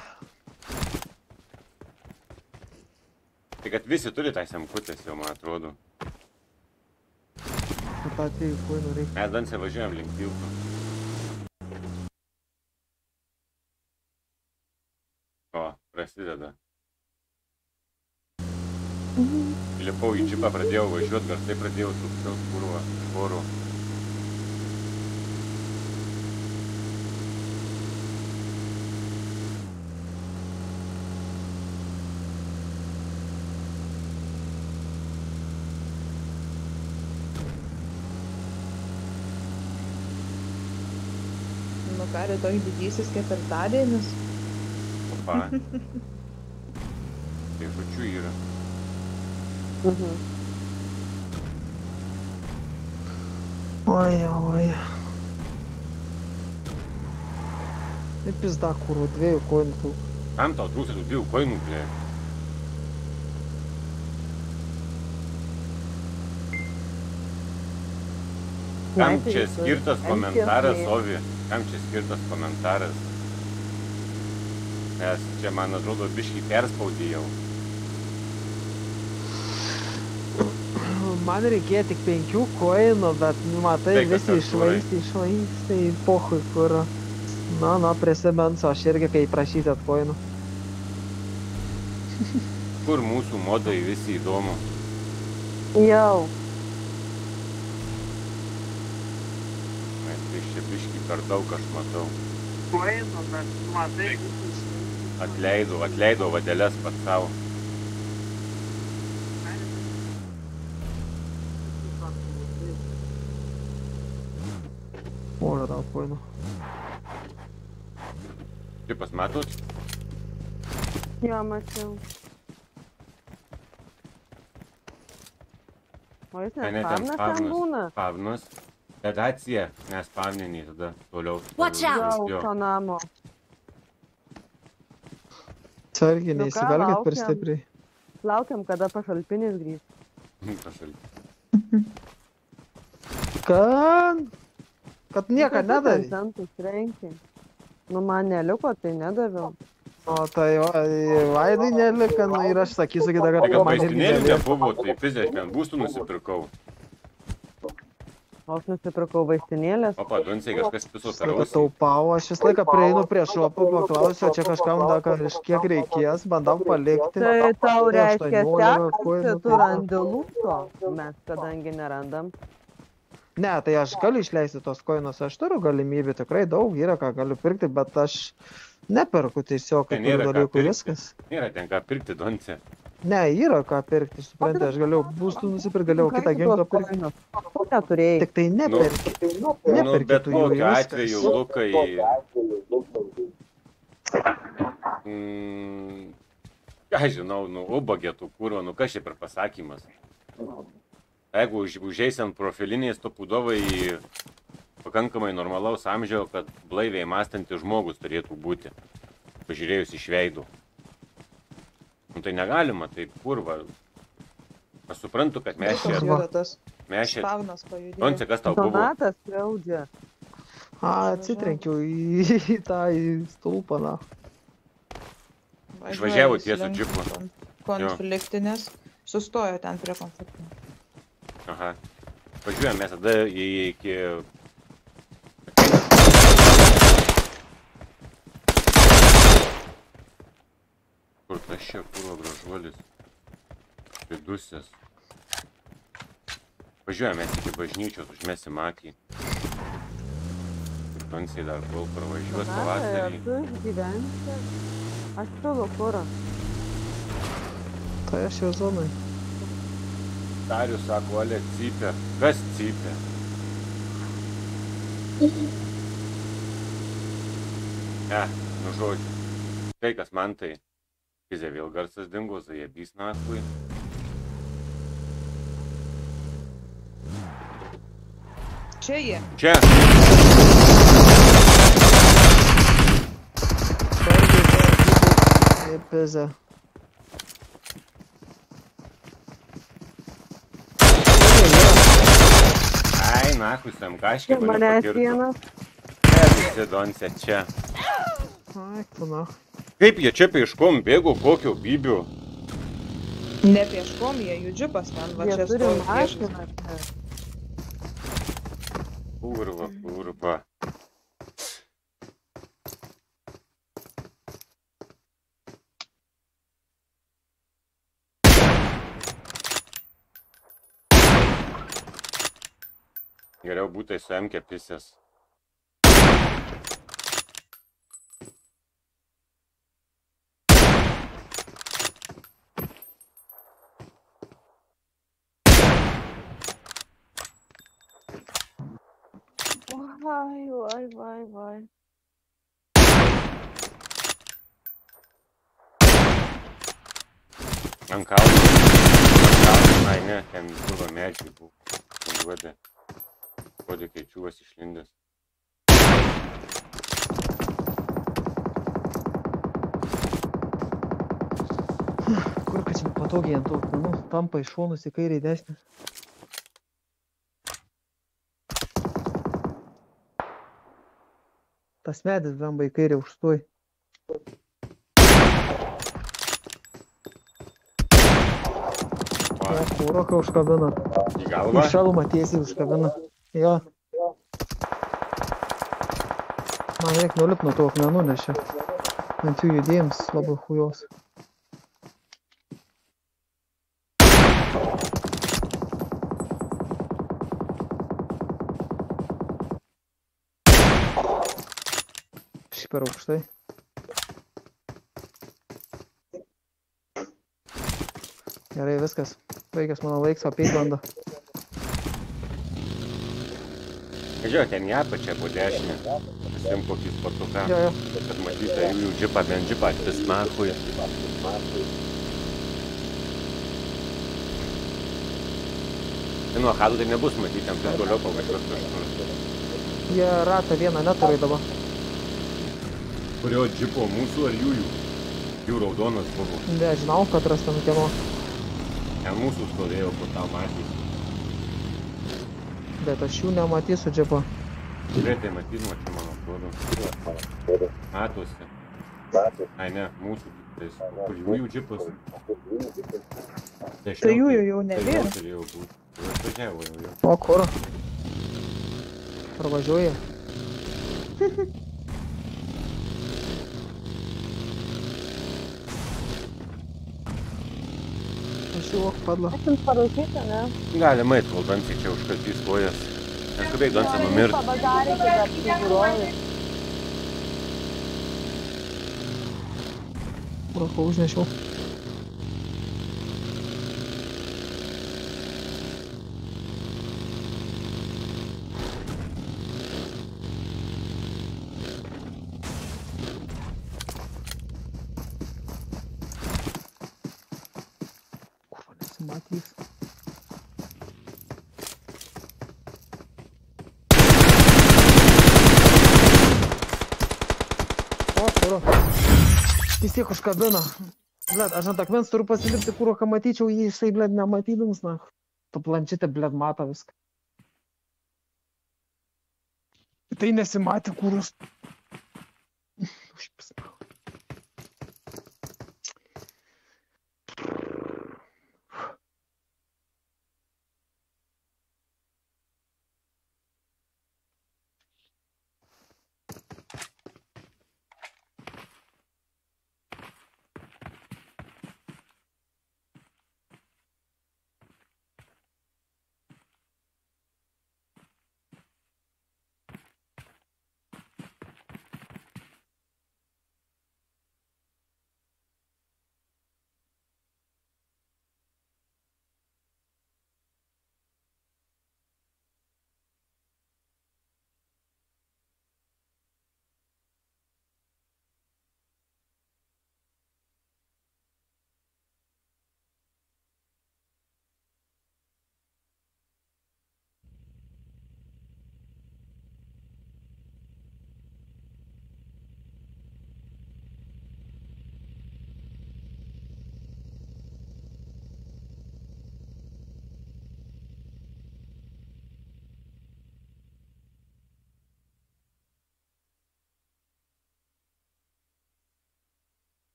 Tai kad visi turi tą semkutės jau, man atrodo. Tą trijų koinų reikia. Mes dansė važiuojam link tilto. O, prasideda. Lipau į džipą, pradėjau važiuoti, garsai pradėjau trupčiau kurvą, oro. Ką, rytoj didysis ketvirtadienis. Opa. *laughs* Tai žodžiu yra. Mhm. Oi, oi. Tai pizda kūrų dviejų koinų. tų. Kam tau trūksta tų dviejų koinų, blė? Kam čia skirtas komentaras. Ovi? Kam čia skirtas komentaras? Nes čia, man atrodo, biškai perspaudėjau. Man reikėjo tik penkių koinų, bet nu, matai, Tai, visi Artūrai. išvaistė, išvaistė į pohui, kur. Na, na, prisimensiu, aš irgi kai prašytėt koinų. Kur mūsų modai visi įdomu? Jau. Nes tai čia biškai per daug aš matau. Koinų, bet matai, Atleidau, atleidau vadelės pat savo. Yra koinų. Čia pas matot? Jo, mačiau. O jis Ne, ne, ten būna. Spavnus. Redacija, nes spavniniai tada toliau. Watch out. Jau, namo. Sargiai, Nu ką, neįsivelkit per stipriai. Laukiam, kada pašalpinis grįž. *laughs* Pašal- Kad? Kad nieko nedavė. Centus renki. Nu, man neliko, tai nedaviau. O tai va, Vaidai nelika, nu ir aš sakysiu kitą Tai kartą. kad man irgi vaistinėlių neliko. nebuvo, tai aš ten būstų nusipirkau. Aš nusipirkau vaistinėlės. O padunciai kažkas laiką rausi. taupau, aš visą laiką prieinu prie šopo, paklausiu, čia kažkam dar kažkiek reikės, bandau palikti. Tai tau reiškia 18 sekasi, koinų, tu tai- randi lūkto. Mes kadangi nerandam. Ne, tai aš galiu išleisti tos koinus, aš turiu galimybę, tikrai daug yra, ką galiu pirkti, bet aš neperku tiesiog Tai kai nėra kurių ką dalykų pirkti. viskas. Nėra ten ką pirkti, donce. Ne, yra ką pirkti, suprantate, aš galėjau būstų nusipirkti, galėjau kitą ginklą pirkti. Ko neturėjai? Tik tai nepirkti. Nu, Nepirkti bet tu jų kokiu atveju, Lukai. Mm, ką žinau, nu, ubagė tų kūro, nu, kas čia per pasakymas. Jeigu už- užeisi ant profilinės, tu pudovai pakankamai normalaus amžiaus, kad blaiviai mąstantis žmogus turėtų būti, pažiūrėjus iš veidų. Nu, tai negalima, tai kurva. Aš suprantu, kad mes čia, mes čia, spavnas pajudėjo. Donce, kas tau buvo? Donatas skriaudžia. A, atsitrenkiau į, į tą į stulpą, na. Išvažiavo džipu. kon- Konfliktinės. Sustojo ten prie konfliktinės. Aha. Važiuojam mes tada į iki... Kur tas čia kūro gražuolis? Pridusės. Važiuojam mes iki bažnyčios, užmesim akį. Tonsiai dar kol pravažiuos pavasarį. tu išgyvensi? Aš pilu kurą. Tai aš jau zonai. Darius sako, ale cypia. Kas cypia? Ne, nu žodžiu. Tai kas man tai. Kizė vėl garsas dingo, zajebys nakui. Čia jie. Čia. Pizę. Ai, nakui sam kažkiek. Manęs vienas. Visi donse čia. Aikina. Kaip jie čia pieškom bėgo kokio bybių? Ne pieškom, jie jų džipas ten, va jie čia turi mašiną. Kurva, kurva. Geriau būtų įsiemkę pisės. Vai, vai, vai, vai. Ant kalno. Ant kalno. Ai ne, ten buvo medžiai buvo. Duodė. Duodė keičiuvas išlindęs. Kur kad čia patogiai ant tų akmenų tampa iš šonus į kairę į dešinę. Tas medis bemba į kairę užstoj. Va, O, kūroką užkabina. į galvą. Į šalmą tiesiai užkabina. Jo. Man reikia nulip nuo tų akmenų, nes čia ant jų judėjimas labai hujos. Per aukštai. Gerai, viskas. Baigęs mano laiks, apeit bando. Žiūrėk, ten į apačią po dešinę. Pasim kokį spatuką. Jo, jo. Kad matyta jų jau džipą, bent džipą atvis nachui. Tai nuo hadų tai nebus matyti, ten tai toliau pavažiuos kažkur. Jie ratą vieną neturi dabar. Kurio džipo mūsų ar jųjų? Jų raudonas buvo. Nežinau, kad rastam kieno. Ten mūsų stovėjo, kur tau matys. Bet aš jų nematysiu džipo. Greitai matys, mačiau, man atrodo. Matosi. Ai ne, mūsų. Kur jųjų džipas? Tai jų jau nebėra. Būti. Jau atvažiavo jau. O kur? Pravažiuoja. Aš *laughs* jau padla. Aš jums parašysiu, ne? Galima eit, kol Gansai čia užkatys kojas. Neskubėk Gansą numirt. Pabagarį, kad apsižiūrovai. Kurako užnešiau. Kurva nesimatys. O, kurva. Vis tiek užkabino. Blet, aš ant akmens turiu pasilipti, kur ką matyčiau, jį jisai, blet, nematydamas, na. Tu planšetė, blet, mato viską. Tai nesimatė, kur aš.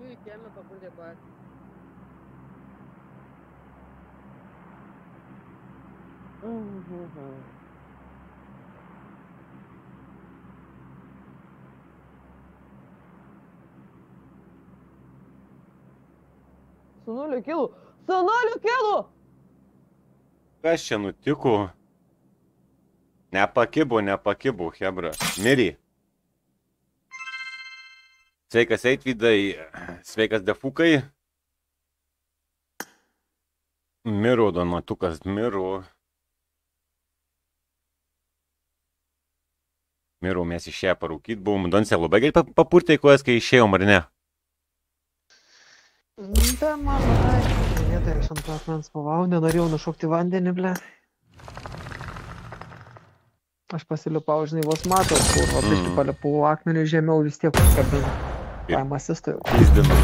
Užpis- Jų į kiemą papurdė pat. Mhm. Su nuliu kilų. Su nuliu kilų! Kas čia nutiko? Nepakibo, nepakibo, Hebra. Mirė. Sveikas Eitvydai, sveikas Defukai. Miro, Donatukas, Miro. Miro, mes išėję parūkyt buvom. Donce, labai gerai pa- papurtei kojas, kai išėjom, ar ne? Da, man, Vietoj aš ant akmens buvau, nenorėjau nušokti vandenį, ble. Aš pasilipau, žinai, vos matau, kur, o tai Mhm. palipau akmenį žemiau vis tiek užkabinu. Ir- Paim asistojau. Pyzdinu.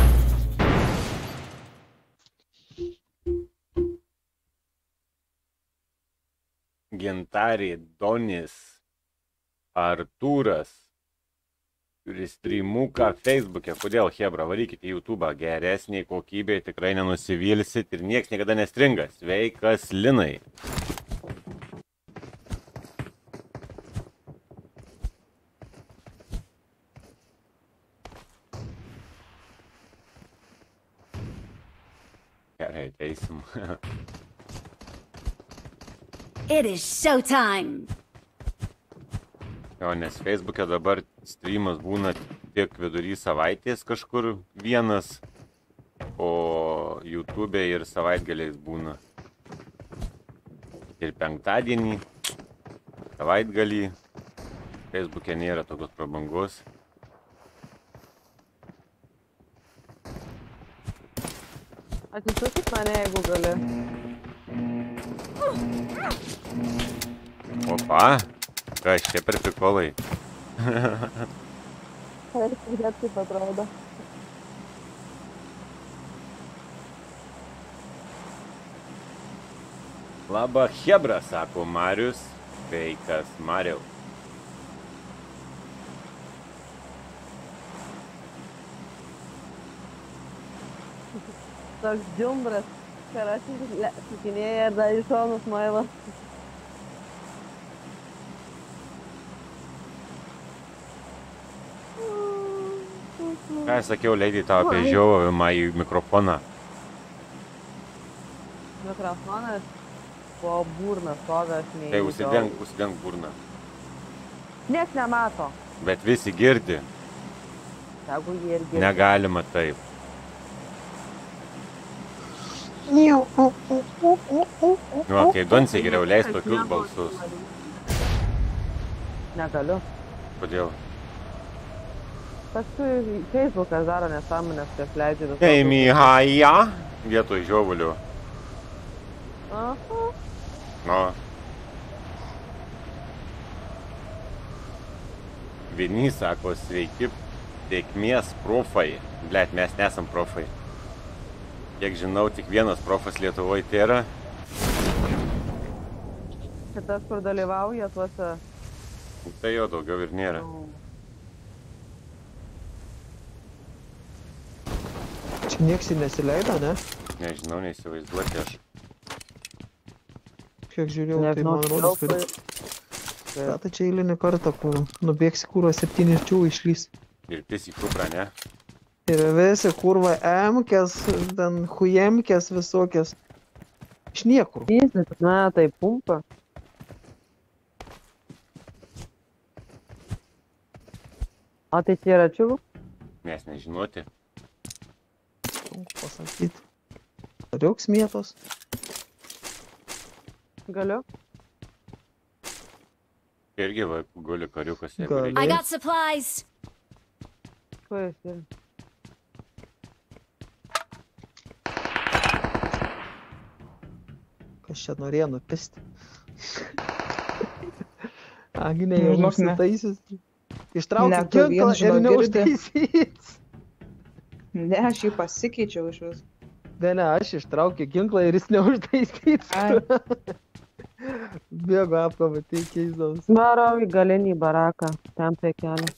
Gintarė, Donis, Artūras. Turi streamuką Facebook'e. Kodėl, Hebra, varykite į YouTube. Geresnė kokybė, tikrai nenusivilsit ir nieks niekada nestringa. Sveikas, Linai. Ateisim. It is showtime. Jo, nes Facebook'e dabar streamas būna tik vidury savaitės kažkur vienas, o YouTube'e ir savaitgaliais būna. Ir penktadienį, savaitgalį. Facebook'e nėra tokios prabangos. Atsisukit mane, jeigu gali. Opa, kas čia per prikolai? Žiūrėt, kaip atrodo. Labą Hebra, sako Marius. Sveikas, Mariau. Toks džiumbras. Karasis sukinėja ir dar iš šonus maila. Ką aš sakiau, leidai tau apie žiauvimą į mikrofoną. Mikrofonas po burną stovi, aš nei. Tai užsidenk, užsidenk burną. Niekas nemato. Bet visi girdi. Jeigu jie irgi. Negalima taip. Nu, kai Donsiai geriau leis tokius balsus. Negaliu. Kodėl? Paskui Facebookas daro nesąmonės, kas leidžia visą. Eimi haja vietoj žiovulių. Aha. Nu. Vieni sako, sveiki, sėkmės profai. Blet, mes nesam profai. Kiek žinau, tik vienas profas Lietuvoje tai yra. Šitas, kur dalyvauja tuose. Tai jo daugiau ir nėra. nu, Čia nieks į nesileido, ne? Nežinau, neįsivaizduoti aš. Kiek žiūrėjau, tai Nežinau, man rodos, kad... Taip. Ta, tai čia eilinį kartą, kur nubėgsi kūro septyni čių išlys. Ir pis į kuprą, ne? Ir visi kurva emkės, ten hujemkės visokias. Iš niekur. Na, tai pumpa. O tai čia yra čiūvų? Mes nežinoti. Sunku pasakyti. Riauks mėtos. Galiu? Irgi va, guli kariukas. I got supplies. Ko jis yra? Čia norėjo nupisti? *laughs* Agnė jau ne. užsitaisis. Ištraukė ginklą ir neužtaisys. Ne, aš jį pasikeičiau iš vis. Ne, ne, aš ištraukė ginklą ir jis neužtaisys. Ai. *laughs* Bėgo apkavą, tai keisdaus. Varau į galinį baraką. Ten prie kelio.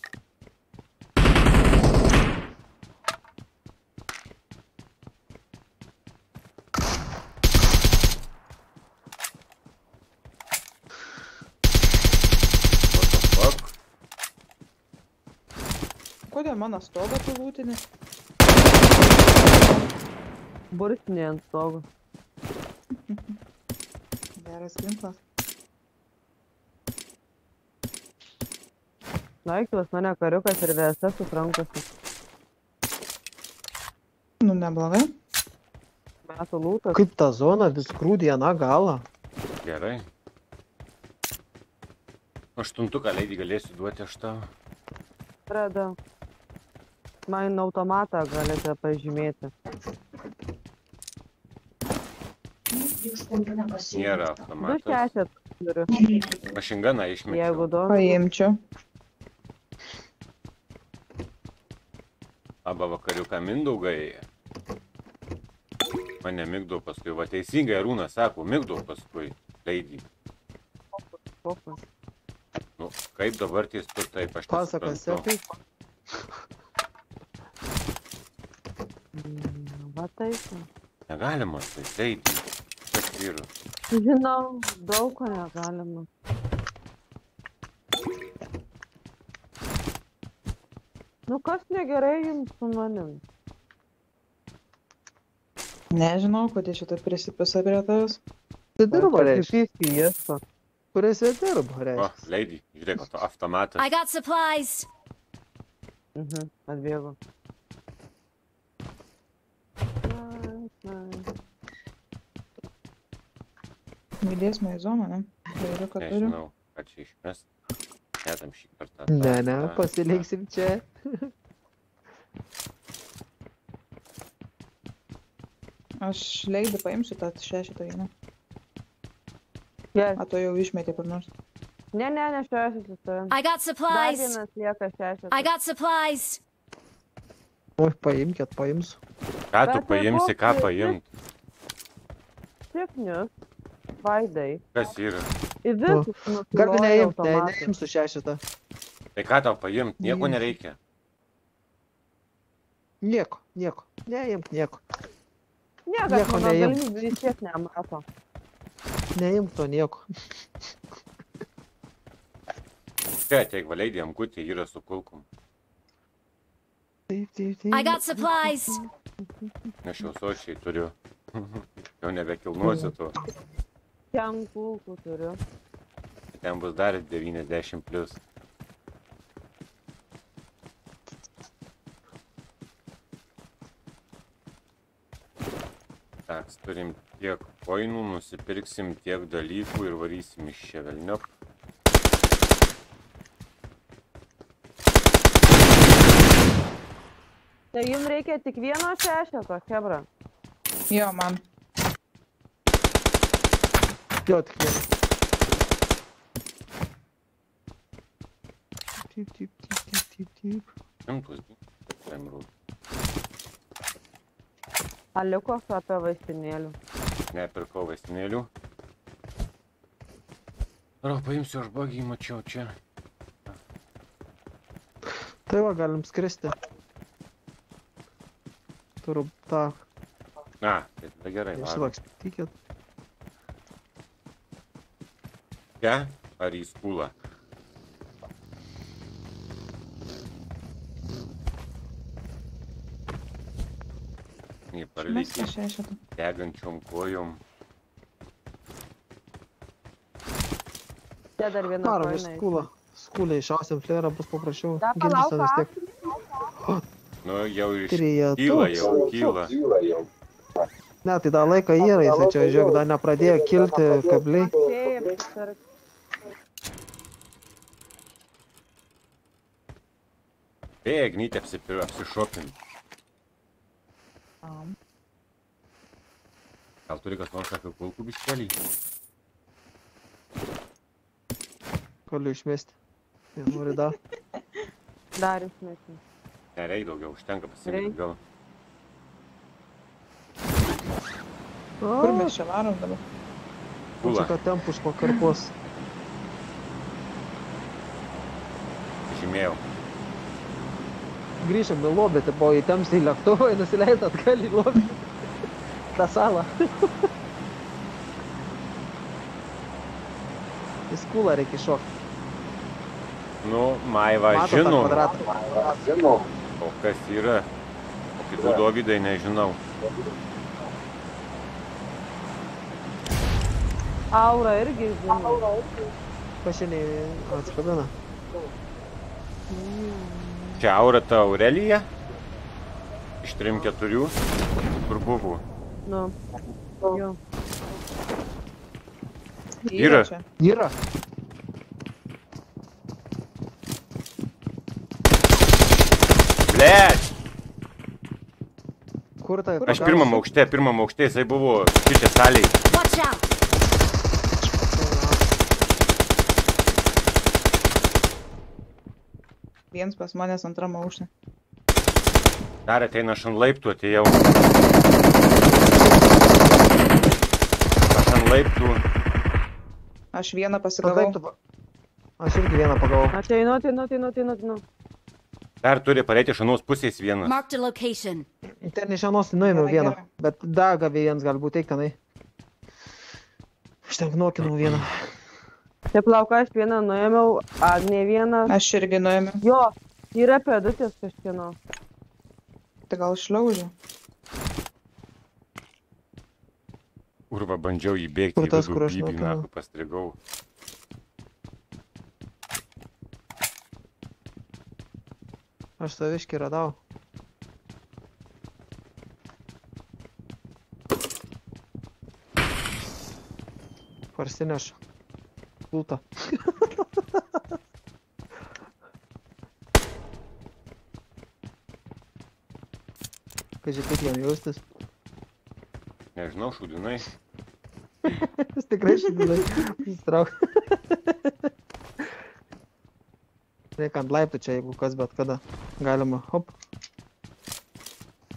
Mano stogą tu lūtini. Bursinė ant stogo. *laughs* Geras ginklas. Naiklas mane kariukas ir VSS sutrankosi. Nu, neblogai. Metų lūtas. Kaip ta zona vis grūdė aną galą. Gerai. Aštuntuką leidį galėsiu duoti aš tau. Freda. Man automatą galite pažymėti. Nėra Du automatas. šešet turiu, Mašinganą jeigu išmečiau. du. Paimčiau. Aba vakariuką mindaugai. Mane migdo paskui. Va teisingai Arūnas sako, migdo paskui. Leidį. Kopas. Nu, kaip dabar ties tu taip, aš Pasakas, nesuprantu. sekai. Mm, *laughs* Va taip. Negalima, tai leidį. Kas yra? Žinau, daug ko negalima. Nu kas negerai jums su manim? Nežinau, kodėl šitą prisipisa prie tavęs. Tai dirba, reiškia. Ieško. Kuris ir dirba, Va, reiškia. leidį, žiūrėk, auto- automatas. I got supplies. Mhm, atbėgo. Į zoną, ne? Kad turiu. Nežinau, ką čia išmes. Nedam šį kartą. Ne, tą, ne, tą, pasiliksim čia. Aš leidį paimsiu tą šešitą vieną. Yes. A to jau išmetė kur nors. Ne, ne, nešiojasi su tavim. I got Dar supplies. vienas lieka šešias. I got supplies. Oi, paimkit, paimsiu. tą. Ką tu Bet tai paimsi, ką paimt? Čipnius. Vaidai. Kas yra? Į visus nusiloja neimti, ne, neimsiu šešitą. Tai ką tau paimt? Nieko Neimsiu. nereikia. Nieko, nieko. Neimk nieko. Niekas Nieko mano neimk. galimybių vis tiek nemato. Neimk to nieko. Čia ateik valeidį, amkutė yra su kulkom. Taip, taip, taip. I got supplies. Aš jau sočiai turiu. *laughs* jau nebekilnuosiu to. Ten kulkų turiu. Ten bus dar 90 plus. Tak, turim tiek koinų, nusipirksim tiek dalykų ir varysim iš čia velniop. Tai jums reikia tik vieno šešeto, Hebra. Jo, man. Jo, tik vieną. Taip, taip, taip, taip, taip, taip. Šimtus. Temrų. Aliko su apie vaistinėlių. Nepirkau vaistinėlių. Ar paimsiu aš bagį, mačiau čia. Tai va, galim skristi. Turiu tą Na, tai gerai. varom. išlakstykit. Čia ar į skulą? Šešitą. degančiom kojom. Čia dar viena Varom iš koina. skulą. Skulę išausim flerą bus paprasčiau. Da, palauk, vis tiek. Nu, jau iš... Kyla jau, kyla. Ne, tai dar laiką yra, jisai čia, žiūrėk, dar nepradėjo kilti kabliai. Taip, ir Bėgnytė apsipir, apsišopint. Am. Gal turi kas nors apie kulkų biškelį? Galiu išmesti. Nenori da. dar išmesim. Nereik daugiau, užtenka pasimti Reik. gal. Kur mes čia varom dabar? Kula, Čia tempus pakarpos. žymėjau. Grįžom į lobį, tai buvo įtemsti į lėktuvą ir nusileido atgal į lobį. tą salą. Į skulą reikia šokti. Nu, Maiva, Matot tą žinoma. kvadratą? O kas yra? O kitų Dovydai nežinau. Aura irgi žinau. Pašiniai atskabina. Čia aura ta Aurelija. Iš 3-4. Kur buvo? Nu. Jo. Yra. Yra. Blet! Kur tai? Aš pirmam aukšte, pirmam aukšte jisai buvo šičia salėje. Watch out! Viens pas manęs antram aukšte. Dar ateina aš ant laiptų atėjau. Aš ant laiptų. Aš vieną pasigavau. Aš irgi vieną pagavau. Ateinu, ateinu, ateinu, ateinu, ateinu. Dar turi pareiti iš anos pusės location. Ten iš anos nuėmiau vieną. Bet dar gavė vienas galbūt eik tenai. Aš ten knokinau vieną. Taip lauk, aš vieną nuėmiau, Agnė vieną. Aš irgi nuėmiau. Jo, yra pėdutės kažkieno. Tai gal šliaužė. Urva bandžiau įbėgti aš bybį, naku pastrigau. Aš saviškį radau. Parsineš. Lūta. *laughs* Kažkai kaip jam jaustis. Nežinau, šūdinai. Jis *laughs* tikrai šiandien įsitrauk. *laughs* Reikia ant laiptų čia, jeigu kas bet kada. Galima. Hop.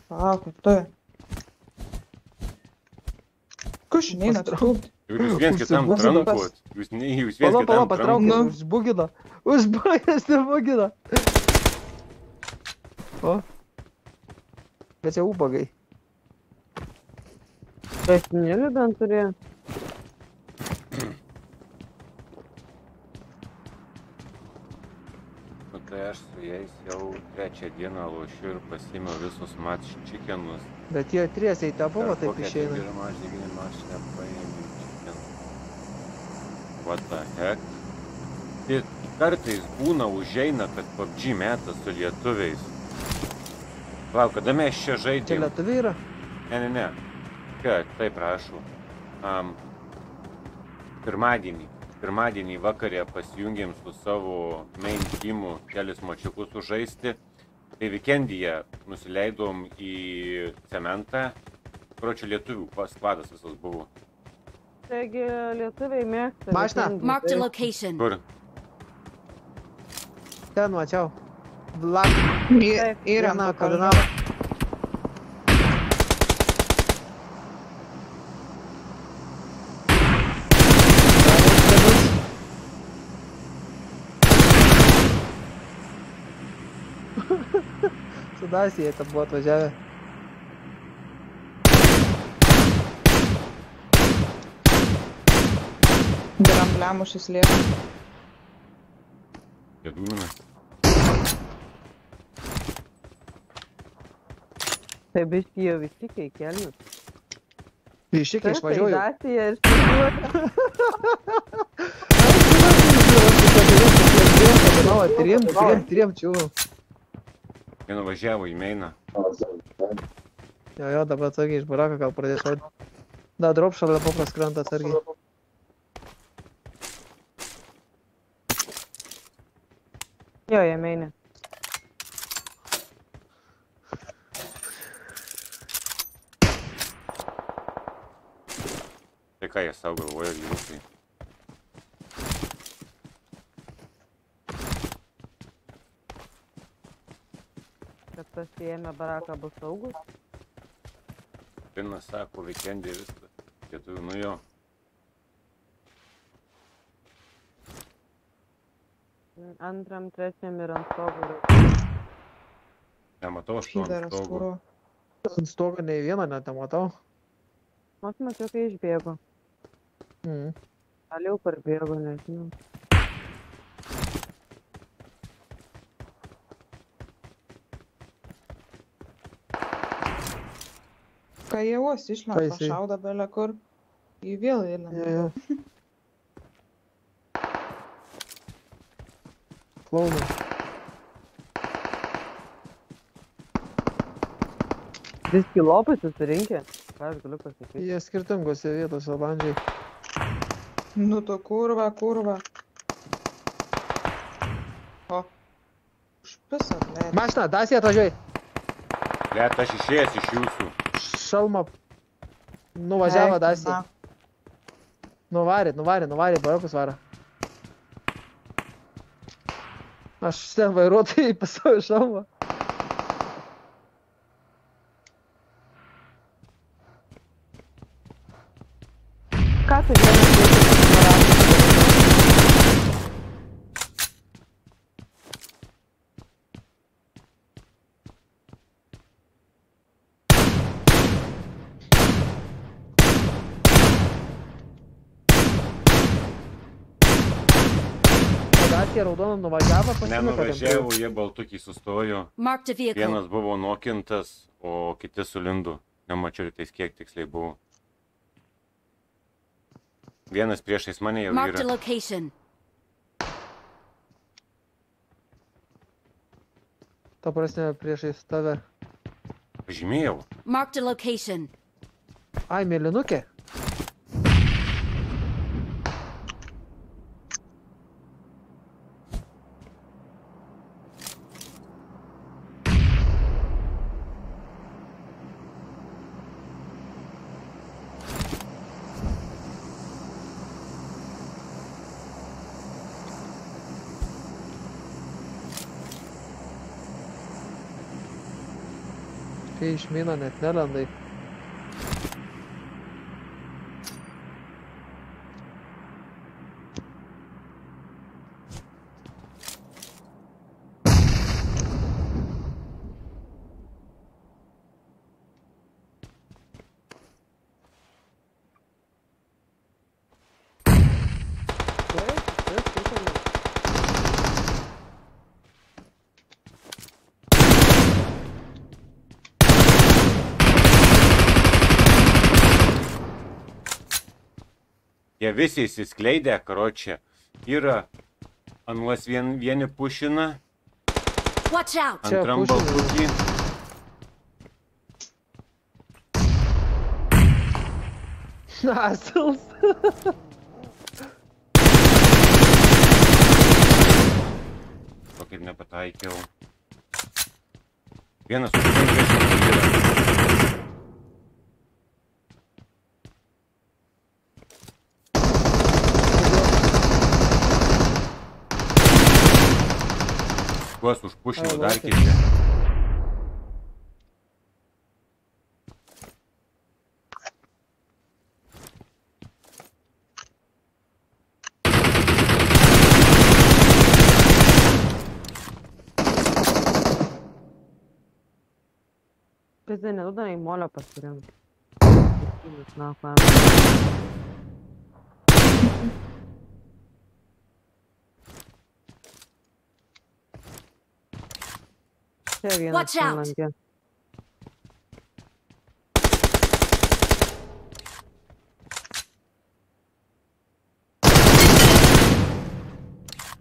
Sako, tu. Kas šiandien atrūkti? Jūs viens kitam trankot. Jūs, ne, jūs viens Pala, kitam patraukė. trankot. Užbugino. Užbugęs, nebugino. O. Bet čia ubagai. Kašinėlių bent turėjo. Nu, tai aš su jais jau trečią dieną lošiu ir pasimiau visus match chickenus. Bet jie triesiai te buvo, taip išeina. Ir maž devyni maž nepaėmė. What the heck? Tai kartais būna užeina, kad PUBG metas su lietuviais. Lauk, kada mes čia Čia žaidėme? lietuviai yra? Ne, ne, ne. Kad, taip prašau. Um, pirmadienį. Pirmadienį vakarė pasijungėm su savo main teamu kelius mačiukus sužaisti. Tai vikendyje nusileidom į cementą. Kročių lietuvių skvadas visas buvo. Taigi lietuviai mėgsta. Mašina. a žaisti. location. Kur? Ten mačiau. Vlak. Į- Yra Viena ant koordinavo. Sudasi jie ten buvo atvažiavę. Drambliamušis lieka. Gedūminas. Tai biški jau visi keikelnius. Iššykiai išvažiuoju. Dacia ir. Koordinavo trim, trim, trim čiūvų. Jie nuvažiavo į mainą. Jo, jo, dabar atsargiai iš barako gal pradės. Da, drop šalia popras krenta atsargiai. Jo, jie meinė. Tai ką jie savo galvoja, vyrukai. Kad pasiėmė baraką bus saugus. Pinas sako, vikendį viskas. Lietuvių, nu jo. antram, trečiam ir ant stogo. Nematau, aš to ant stogo. Ant stogo nei vieną net nematau. Aš mačiau, kai išbėgo. Mm. Gal jau parbėgo, nežinau. Kai jau išmeta, šauda belė kur. Į vėl įlenda. Klaunai. Viski lopai susirinkę. Ką aš galiu pasakyti? Jie skirtingose vietose landžiai. Nu to kurva, kurva. O. Užpisa, ne. Mašina, dasį atvažiuoji. Let, aš išėjęs iš jūsų. Šalmą. Nuvažiavo dasį. Nuvarė, nuvarė, nuvarė, bajokus varo. Aš ten vairuotojai pas savo šalmą. Ką tu vienas veiki? Dasį raudoną nuvažiavo, pasimetė. Nenuvažiavo, jie baltukiai sustojo. Vienas buvo nokintas, o kiti sulindo. Nemačiau tais kiek tiksliai buvo. Vienas priešais mane jau yra. location. Ta prasme, priešais tave. Location. Ai, mėlynukė. Kai išmina net nelendai. Jie visi įsiskleidę, karočią. Yra anuos vien, vieni pušina, antram pušina. baltukį. Asils. O kaip nepataikiau. Vienas užsinkęs yra. Tuos užpušinau dar kiti. Pizai, neduoda nei molio pasirinkti. Na, ką. Čia vienas out. lange.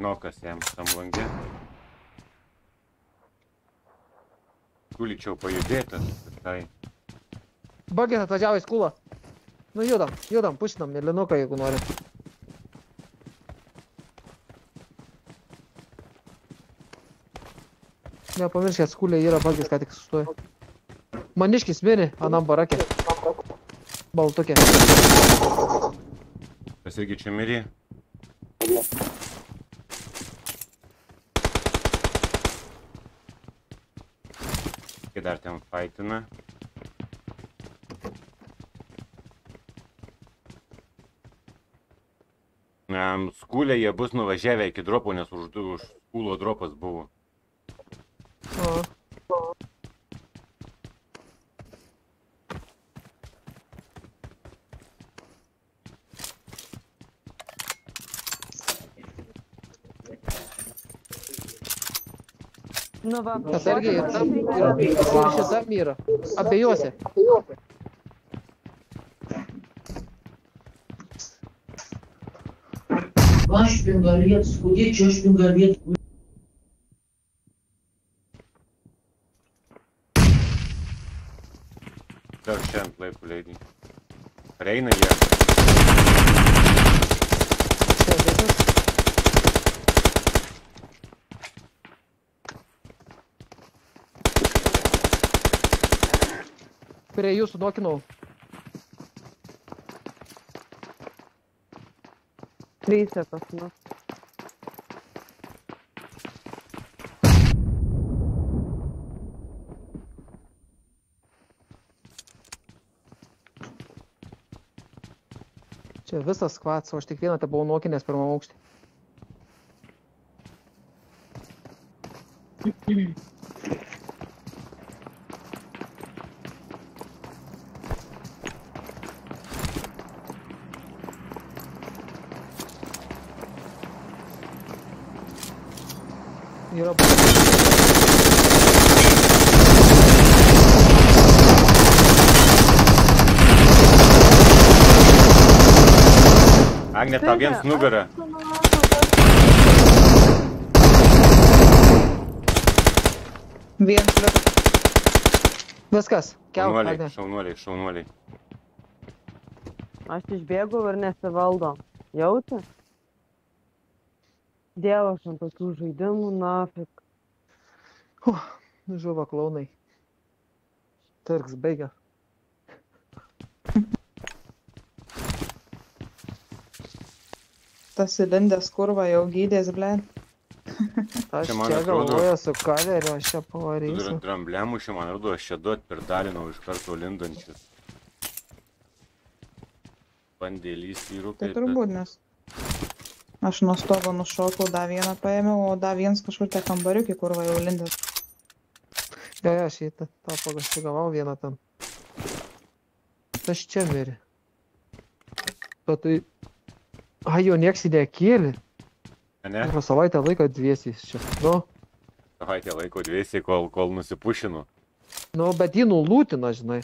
Nokas jam tam langė. Siūlyčiau pajudėti. Tai Bagės atvažiavo į skulą. Nu judam, judam, pušinam mėlynuką, jeigu nori. Nepamiršk, kad skulė yra bagės, ką tik sustojo. Maniškis mini, anam barakė. Baltukė. tas irgi čia mirė. Kai dar ten faitina. Um, skūlė jie bus nuvažiavę iki dropo, nes už, už skūlo dropas buvo. А. No va. Sergei, tam yra. Ir šitam yra. Abiejose. Aš pingalėt, skudėčiau, aš pingalėt. Laipų leidį. Reina jie. Prie jūsų nokinau. Trysė pas mus. Visas skvats, o aš tik vieną te buvau nokinęs pirmam aukštį. Yra Agne, tau viens nugarą. Vienas liko. Viskas, kelk, Šaunuoliai, Agne. šaunuoliai, šaunuoliai. Aš išbėgau ir nesivaldo. Jauti? Dievas ant tokių žaidimų, nafik. Žuvo klaunai. Turks baigia. Tas įlindęs kurva jau gydės, ble. Aš Čia man čia atrodo- galvoju su kaveriu, aš čia pavarysiu. dramblemušį, man atrodo, aš čia duot per dalinau iš karto lindančius. Bandė lysti į Tai rūpį. turbūt, nes. Aš nuo stogo nušokau, dar vieną paėmiau, o dar vienas kažkur te kambariukį kurva jau lindęs. Jo, jo, aš į tą pasigavau vieną ten. Aš čia mirė. Bet tai... Ai, jo nieks į nekėlė. Ne, Pro savaitę laiko dviesys čia. Nu, savaitę laiko dviesiai, kol, kol nusipušinu. nu, bet jį nulūtina, žinai.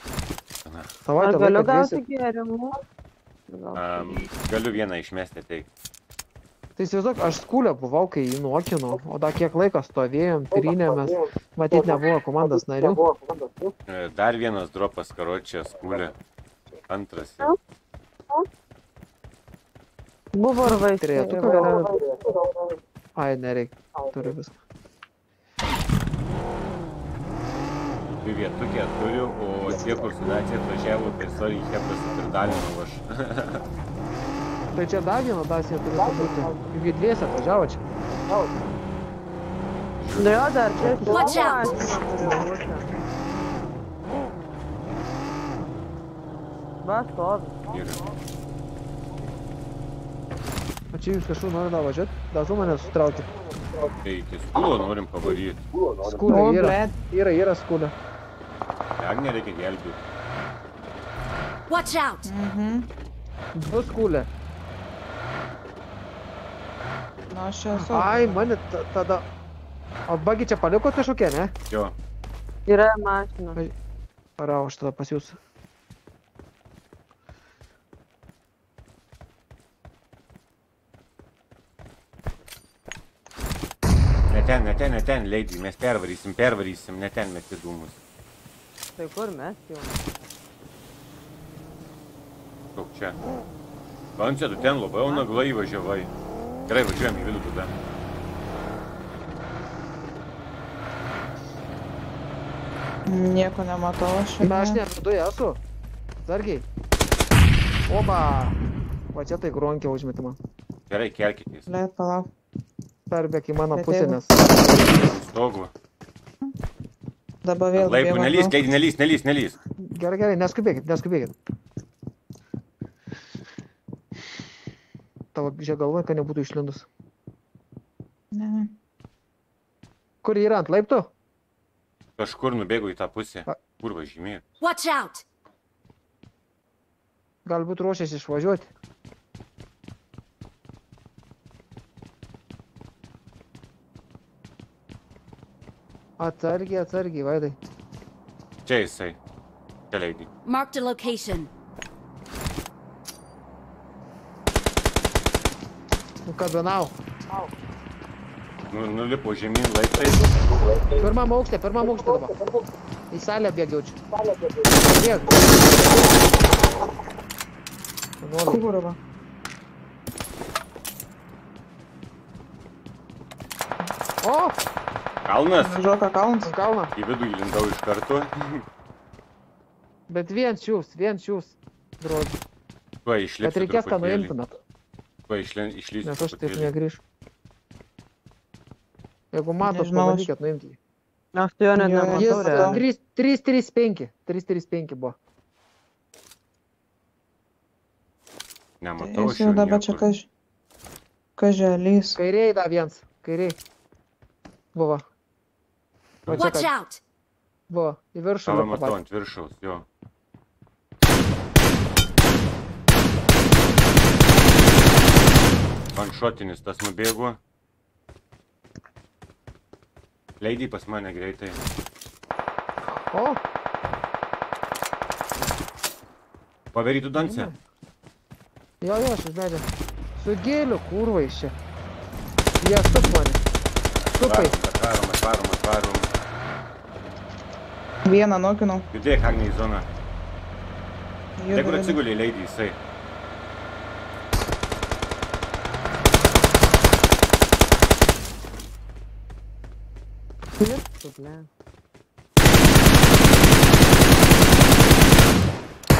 Ar Savaitę galiu laiko gauti dviesį. gėrimų? Gal. Um, galiu vieną išmesti, tai Tai įsivaizduok, aš skulė buvau, kai jį nuokinau, o dar kiek laiko stovėjom, trynėmės, matyt, nebuvo komandos narių. e, dar vienas dropas karočias kūlė. Antras. jau. Buvo ir vaistai. Ai, nereikia, turiu viską. Dvi vietukę turiu, o tie, kur su dacia atvažiavo, tai sorry, hebras apidalinau aš. *laughs* Tai čia dar viena dasija turėtų būti. Juk dviesi atvažiavo čia. Nu jo, dar čia Watch out. turi. Va, stovi. Ir O čia jūs kažkur nori dar važiuoti? Dar su mane sutraukti. iki skulo norim pavaryti. Skulė O, yra. Yra, yra skulė. Agne reikia gelbėti. Watch out! Mhm. Du skulė. Na, aš esu. Ai, mane ta- tada... O bagi čia paliko kažkokia, ne? Jo, Yra mašina. Parau, aš tada pas jūs. Ten, ne ten, ne ten, leidžiai, mes pervarysim, pervarysim, ne ten mesti dūmus. Tai kur mes jau? Daug čia. Vančia, tu ten labai naglai važiavai. Gerai, važiuojam į vidų tada. Nieko nematau aš. Na, aš ne viduje esu. Sargiai. Oba. Va čia tai gronkė užmeti man. Gerai, kelkitės. Blet, palauk. Perbėk į mano Bet pusę, jeigu- nes... Stogu. Dabar vėl. Laipų, nelys, leidžiai, nelys, nelys, nelys. Gerai, gerai, neskubėkit, neskubėkit. Tavo čia galva, kad nebūtų išlindus. Ne, ne. Kur yra ant laiptų? Kažkur nubėgo į tą pusę. A. Kur važymė? Watch out! Galbūt ruošiasi išvažiuoti. Atsargiai, atsargiai, vaidai. Čia jisai. Leidžiai. Marked a location. Nukabinau. Nu, nulipo žemyn laiptais. Pirmam aukšte, pirmam aukšte dabar. Į salę bėgiau čia. Bėg. Nuolat. Kurva. O, Kalnas. Žoka kalnas. kalno. Į vidų įlindau iš karto. Bet vien šius, vien šius. Droži. Tuo Bet išlipsiu. reikės, kad nuimtumėt. Tuo išlen- išlįsiu. Nes aš taip negrįšiu. Jeigu matot, Nežinau, aš- pabandykit nuimti. jį. Aš tai jo net nematau. Jis matau. realiai. 335. 335 buvo. Nematau. Jis jau dabar čia kaž... Kaželys. Kairiai dar vienas. Kairiai. Buvo. Va čia Watch kad out! buvo. Į viršų. Lipo matau ant viršaus, jo. Vanšotinis tas nubėgo. Leidai pas mane greitai. O, Pavarytų dansę. jo, jo, aš užvedžiu. Su gėliu, kurva iš čia. Jie stup mane. Stupai. Atvarom, atvarom, atvarom. Vieną nukinau. Judėk, Agnė, į zoną. Juda, Taip ir juda. atsigulė, leidai jisai. Liptų, ble.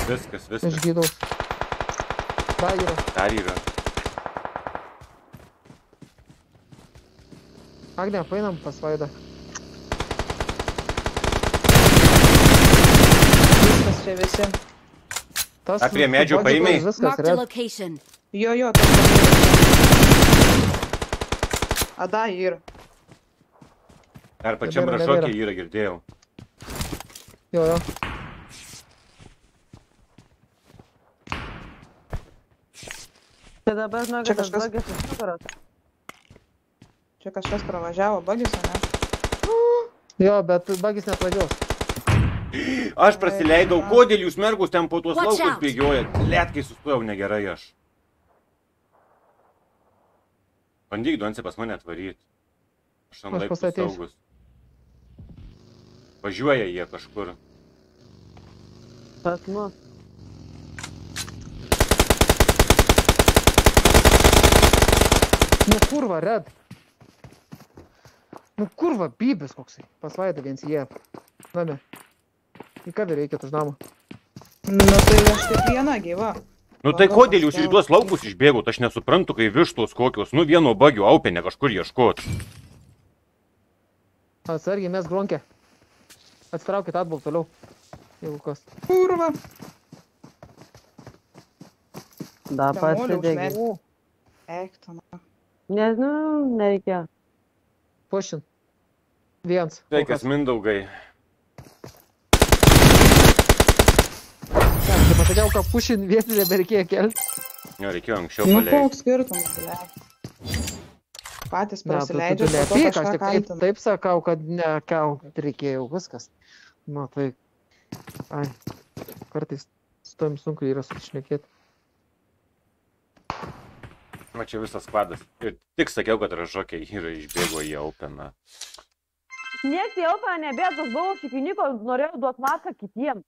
Viskas, Aš viskas. gydau. Dar yra. Dar yra. Agne, painam pas vaidą. Viskas čia visi. Tas A, prie bodžiu, paėmei? Viskas, red. Jo, jo, tas. Ada yra. Dar pačiam nebėra. yra, girdėjau. Jo, jo. Tai dabar, tas kažkas- blogis iš nugaros. Čia kažkas pravažiavo, bagis, ne? Jo, bet bagis neatvažiuos. Aš prasileidau, kodėl jūs mergus ten po tuos Watch laukus bėgiojat. Lietkai sustojau negerai aš. Bandyk duonsi pas mane atvaryti. Aš Aš laiptų saugus. Važiuoja jie kažkur. Pas mus. Nu kurva, red. Nu kurva, bybis koksai. Pas vaidą viens jie. Name. Į ką reikia už namą? Nu tai aš tik viena gyva. Nu tai kodėl jūs iš paskiau. tuos laukus išbėgot, aš nesuprantu, kai vištos kokios, nu vieno bagio aupė ne kažkur ieškot. Atsargiai, mes gronkė. Atsitraukit atbul toliau. Jeigu kas. Kurva. Da Ten pasidegi. molių Eik, tu. na. Nes, nu, nereikėjo. Pušin. Viens. Sveikas, kas. Mindaugai. Ne, Kaip pasakiau, kad pušin *laughs* vietinė nebereikėjo kelti. Jo, reikėjo anksčiau Nu paleisti. koks skirtumas, ble. Patys prasileidžia, po to aš kažką tik taip, kaltina. taip sakau, kad ne, ką reikėjo, viskas. Nu, tai. Ai. Kartais su tom sunku yra sušnekėti. Na čia visas kvadas. Ir tik sakiau, kad ražokė yra išbėgo į aupeną. Niekas jau pa nebėgas buvo šikiniko, norėjau duoti marką kitiems.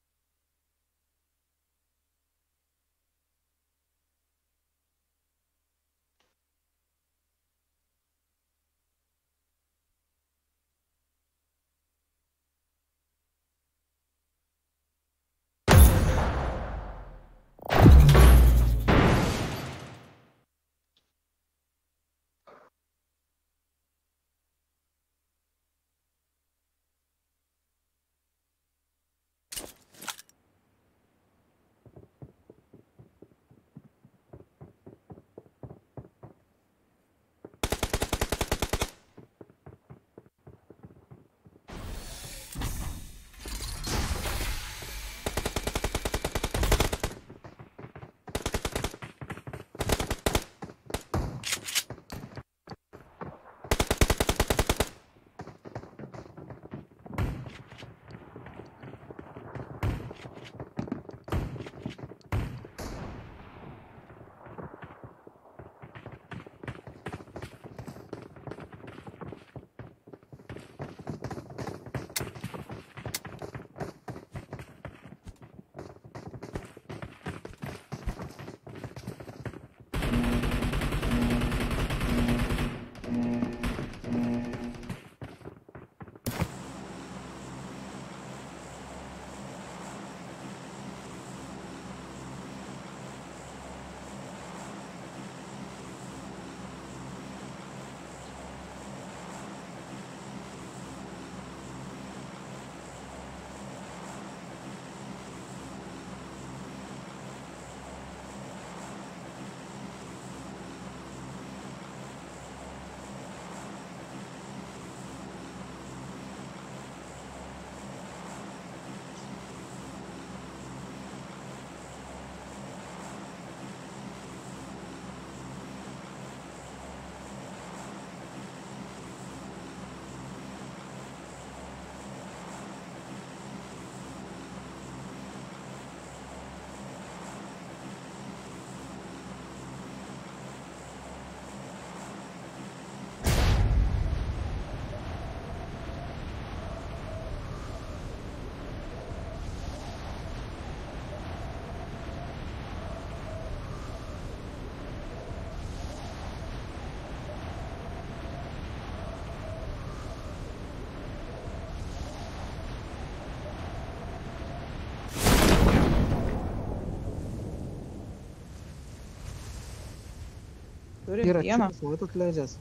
Turi Yra vieną. čiūpas, matot, leidžias.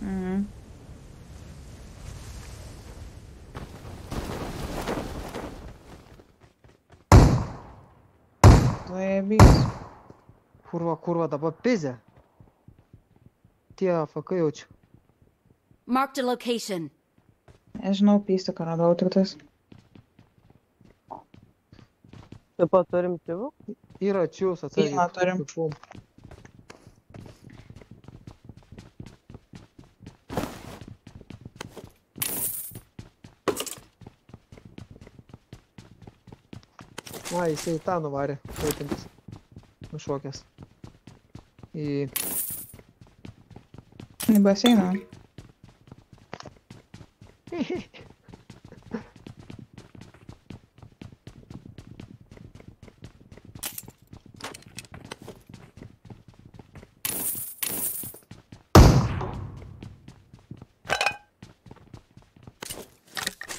Mhm. Zajebys. Kurva, kurva, dabar pizė. Tie fakai jaučiu. Marked a location. Nežinau, pystiką radau tik tais. Taip pat turim tėvų. Yra čiūs atsargiai. Vieną turim. Pum. Jisai tą nuvarė, vaikintis. Nušokęs. Į... Į baseiną.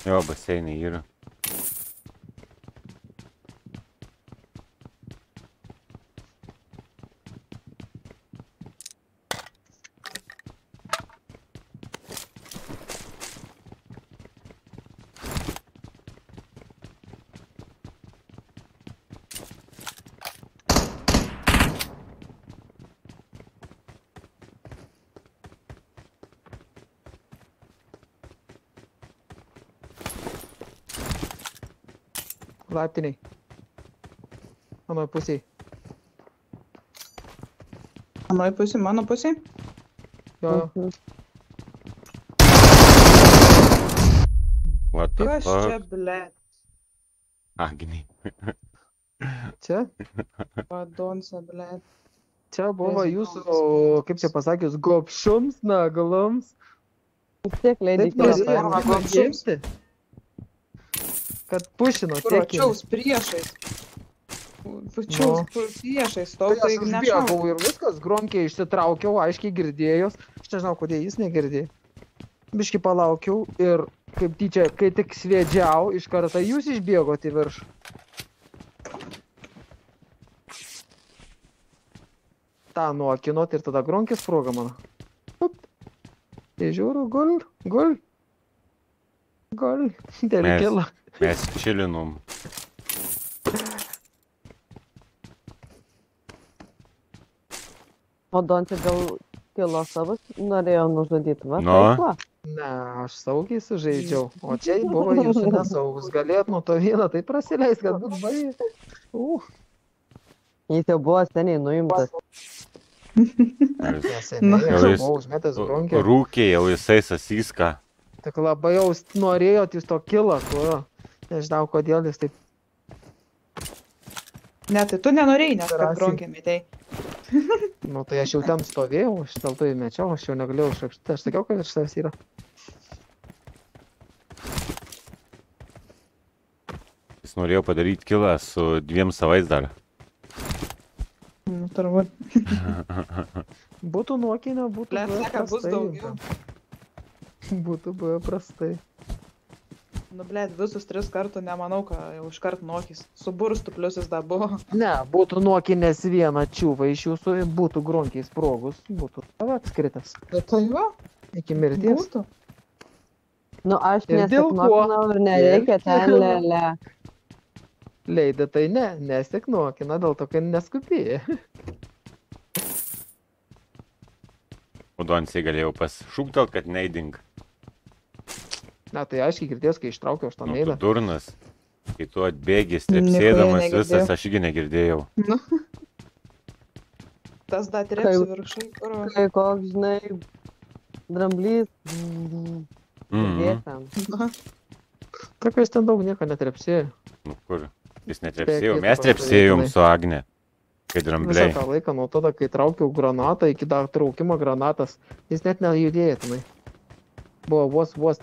Jo, baseinai yra. Laiptiniai. Mano pusėje. Anoj pusė, mano pusė. Jo. Mhm. What the Kas čia, fuck? ble? Agniai. Čia, *laughs* Vadonsa, ble. čia buvo jūsų, kaip čia pasakius, gopšums, nagalams. Vis tiek leidai Taip Mes kelią norime paimti. gopšums. gimti. Kad pušino ačiaus priešais. Pačiaus priešais, Tai tol aš tai užbėgau ir viskas, gromkiai išsitraukiau, aiškiai girdėjus. Aš nežinau, kodėl jis negirdėjo. Biški palaukiau ir kaip tyčia, kai tik sviedžiau, iš karto jūs išbėgote į viršų. tą nuokinot ir tada gronkis sprogo mano. Up. Tai žiūriu, gul, gul. Dėl Mes- kilo. Mes čilinom. O Dontė gal kilo savas, norėjo nužudyti. Va, Nu. va. Ne, aš saugiai sužaidžiau. O čia buvo jūsų nesaugus. Galėt nuo to vieną tai prasileis, kad būtų baigęs. Uh, Jis jau buvo seniai nuimtas. neseniai. Jau jis- buvau užmetęs gronkį. Rūkė jau jisai sasyską. Tik labai jau norėjot jūs to kilą, kur. Nežinau, kodėl jūs taip. Ne, tai tu nenorėjai, nes kad bronkė metei. Nu tai aš jau ten stovėjau, aš dėl to įmečiau, aš jau negalėjau išrakšti. Aš sakiau, kad virš savęs yra. Jis norėjo padaryti kilą su dviem savais dar. Nu, turbūt. *laughs* Būtų nuokinę, būtų Ble, buvę seka, bus daugiau. *laughs* Būtų buvę prastai. Nu, ble, visus tris kartų nemanau, kad jau iškart nokys. Su burstu pliusis dar buvo. *laughs* Ne, būtų nuokinęs vieną čiūvą iš jūsų, būtų gronkiai sprogus, būtų tave atskritęs. Bet tai va, Iki mirties. būtų. Nu, aš nesiknokinau ir nereikia ten lele. Leidė tai ne, nesik nuokina, dėl to, kad neskupėjai. O Donsiai galėjau pasšūktelt, kad neidink. Na, tai aiškiai girdės, kai ištraukiau aš tą Nu, tu meidą. durnas. Kai tu atbėgi, negirdėjo. visas, aš irgi negirdėjau. Tas dar trepsi viršai. Kur... Kai koks, žinai, dramblys. Mhm. Dėtam. Na, Tai kai jis ten daug nieko netrepsėjo. Nu kur? Jis netrepsėjo. Mes trepsėjom su Agne. Kai Visą drambliai. tą laiką nuo tada, kai traukiau granatą iki dar traukimo granatas, jis net nejudėjo tenai. Buvo vos vos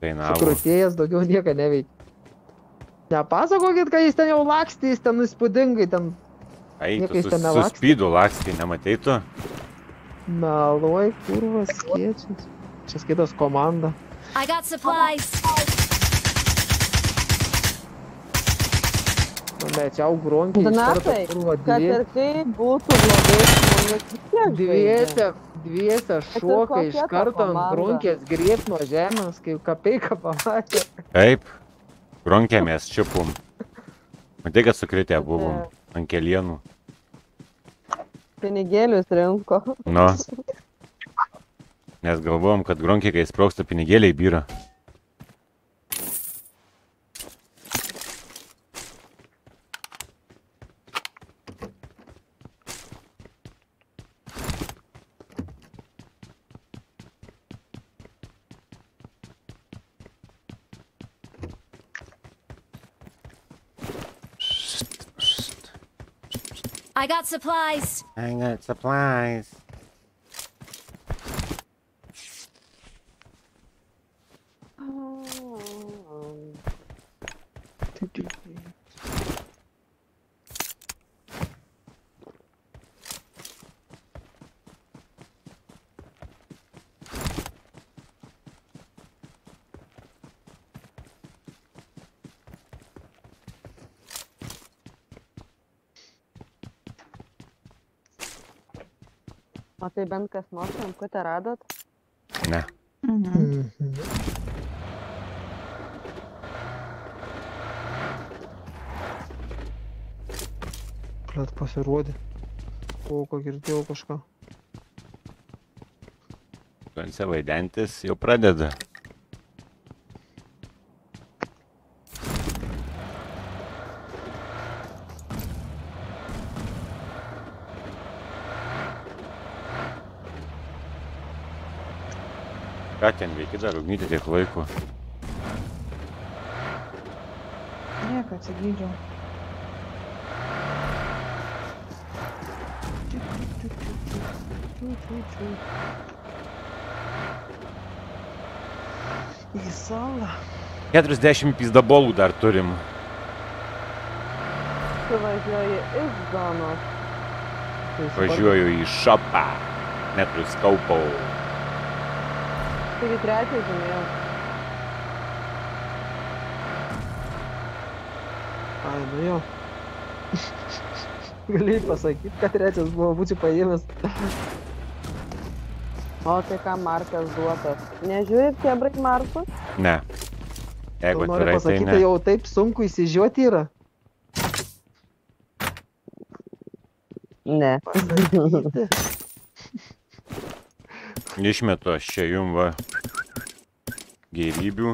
Kainavo. sukrutėjęs, daugiau nieko neveikia. Nepasakokit, kad jis ten jau lakstė, jis ten įspūdingai ten Ai, tu Niekai su, ten su nelakstė. spydu lakstai, nematai tu? meluoj, kurvas, skiečius. Čia skaitos komanda. I got supplies. Mečiau gronkį. Donatai, kad ir kaip būtų blogai, Dviese, dviese šoka iš karto ant gronkės grėp nuo žemės, kaip kapeiką pamatė. Taip. Gronkė mes čiupum. Matai, kad sukritę buvom. Ant kelienų. Pinigėlius rinko. Nu. Nes galvojom, kad gronkė, kai sproksta pinigėliai, byra. I got supplies. I got supplies. Oh. O tai bent kas nors rankutę radot? Ne. Mhm. Plet pasirodė. O, ko girdėjau kažką. Konse vaidentis jau pradeda. Veiki dar ugnyti tiek laiko? Nieko, atsigydžiau. Į salą. 40 pizdabolų dar turim. Tu važiuoji iš zonos. Važiuoju į šopą. Neturiu skaupo. Taigi trečią žymėjau. Ai, nu jo. *laughs* Galėjai pasakyti, kad trečias buvo būti paėmęs. O tai ką Markas duotas? Nežiūrit kebrai Markų? Ne. Jeigu Noriu atvirai, tai pasakyti, ne. jau taip sunku įsižiūrėti yra. Ne. Pasakyti. Išmetu aš čia jum va. Gėrybių.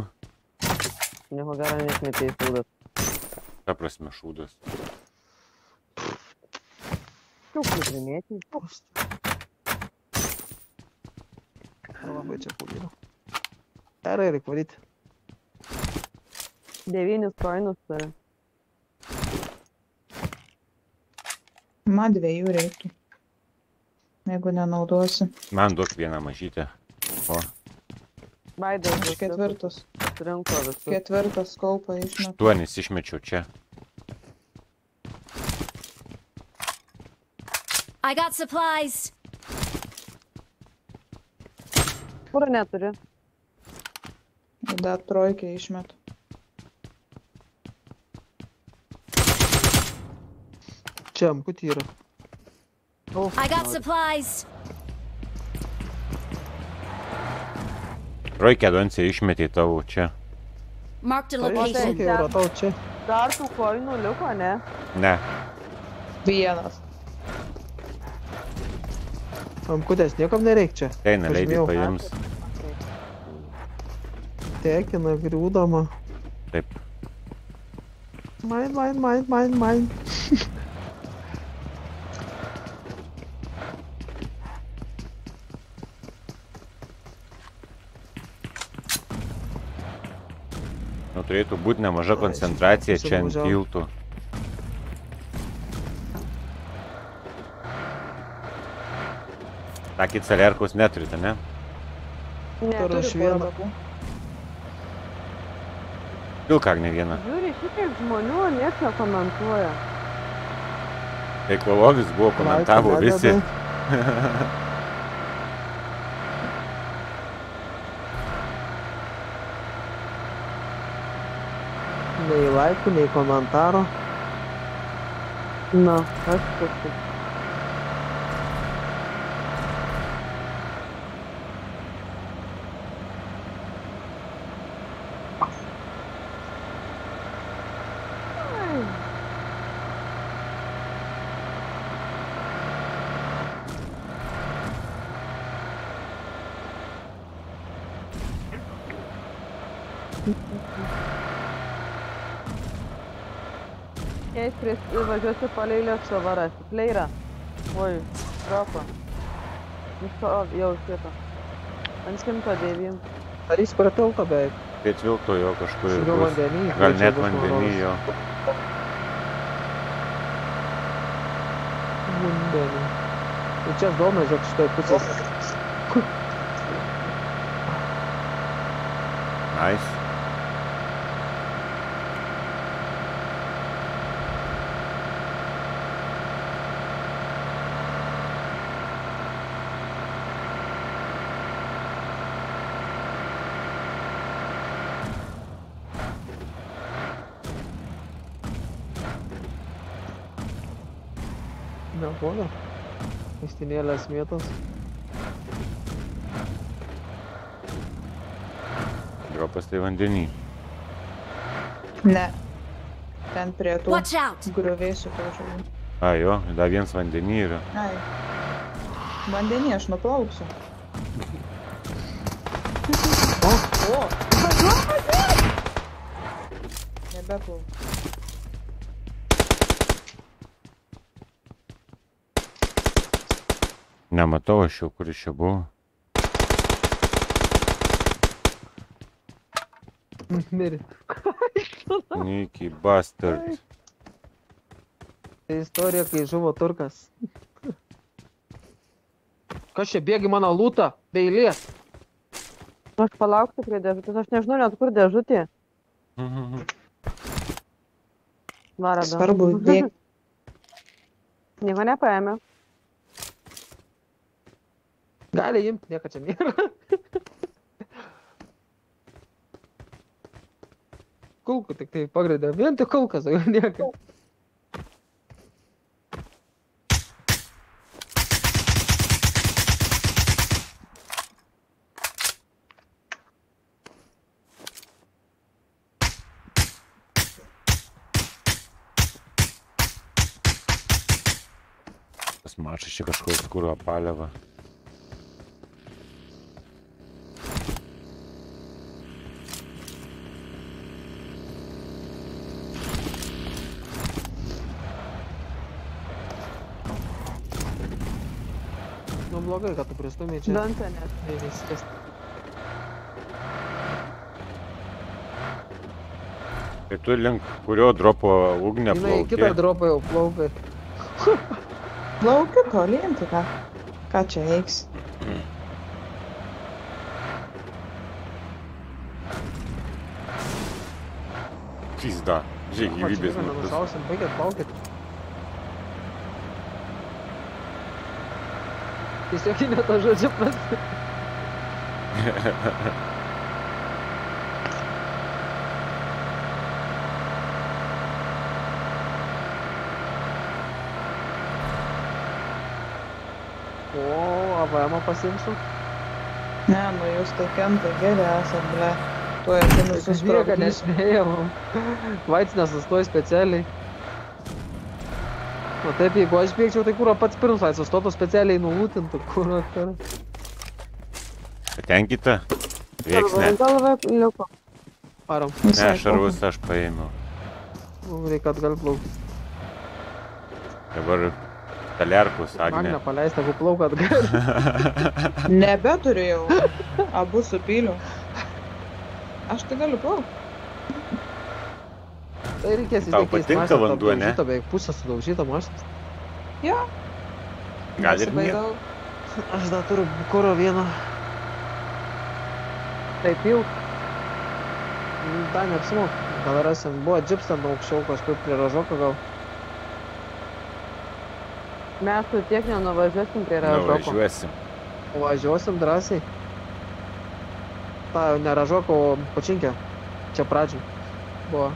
Nieko gero nesmetei sūdas. Ta prasme šūdas. Šiukšlių primėti. Labai čia pūdėjo. Gerai, reikia varyti. Devynis koinus turi. Man dviejų reiktų. Jeigu nenaudosi. Man duok vieną mažytę. O, Vaidas Iš ketvirtos. Rinko visus. Ketvirtas kaupą išmetu. aštuonis išmečiau čia. I got supplies. Kur neturi? Dar trojkę išmetu. Čia amputį yra. I got supplies. Roikė doncija išmetė tavo čia. Marked a Tai location. sunkiai yra tau čia. Dar tų koinų liko, ne? Ne. Vienas. Amputės niekam nereik čia. Eina leidį paims. Tekina griūdama. Taip. Main, main, main, main, main. Nu, turėtų būti nemaža koncentracija čia ant tiltų. Sakėt, salerkos neturite, ne? Ne. Turiu porą vieną. babų. Pilk agne vieną. Žiūri, šitiek žmonių nieks nekomentuoja. Tai Kolovis buvo komentavo visi. *laughs* nei laikų, nei komentarų. Na, aš kažkaip. Pris, važiuosi palei lėktuvą rasi. Pleira. Oi, dropa. Visko, o, jau šitą. Ant šimto devym. Ar jis prie tilto beveik? Tai tilto jo kažkur ir bus. vandenį. Gal net vandenį jo. Vandenį. Tai čia zona, žiūrėk, šitoj pusės. Nice. Nebuvo. Vaistinėlės vietos. Dropas tai vandenį. Ne. Ten prie tų Watch out! griuvėsių kažkokių. A, jo, dar vienas vandenį yra. Ai. Vandenį aš nuplauksiu. O, O! Nebeplauk. Nematau aš jau, kuris čia buvo. mirė. Nicky bastard. Tai istorija, kai žuvo turkas. Kas čia bėgi mano lūtą? Be eilės. Aš palauksiu prie dėžutės, aš nežinau net kur dėžutė. *laughs* Varada. Svarbu bėgti. Nieko nepaėmė. Gali imti, nieko čia nėra. *laughs* Kulkų tik tai pagrindė. Vien tik kulkas, o nieko. Mačas čia kažkoks kūro paliava. Blogai, kad tu pristumai čia. Dantė net. Ne, viskas. Tai tu link kurio dropo ugnę Jinai į kitą dropą jau plaukai. Plaukiu tolyn, tai ką? Ką čia veiks? Pizda. Žiūrėk, gyvybės metus. Nenušausim, baigėt plaukit. Tiesiog ne to žodžio prasme. O, AVM pasiimsiu. Ne, nu jūs tokiam tai geri esat, ble. Tuo jums Nieko susprogdinsiu. nespėjau. Vaits nesustoja specialiai. O taip, jeigu aš bėgčiau, tai kūro pats pirmas Vaits sustotų specialiai nulūtintų kūro. Patenkinta? Reiks ne. Galva liko. Varom. Ne, šarvus aš paėmiau. Nu, Reikia atgal plaukti. Dabar talerkus, Agne Agne. paleista, jeigu plauk atgal. *laughs* Nebeturiu jau. Abu supyliu. Aš tai galiu plaukti. Tai reikės Tau įsikeist patinka vanduo, ne? apdaužyta, Beveik pusė sudaužyta mašinas. Gal ir ne. Aš dar turiu kuro vieną. Taip jau. Da, neapsimok. Gal rasim. Buvo džips ten aukščiau kažkur prie ražoko gal. Mes su tiek nenuvažiuosim prie ražoko. Nuvažiuosim. Važiuosim drąsiai. Ta, ne ražoko, o pačinkė. Čia pradžioj. Buvo.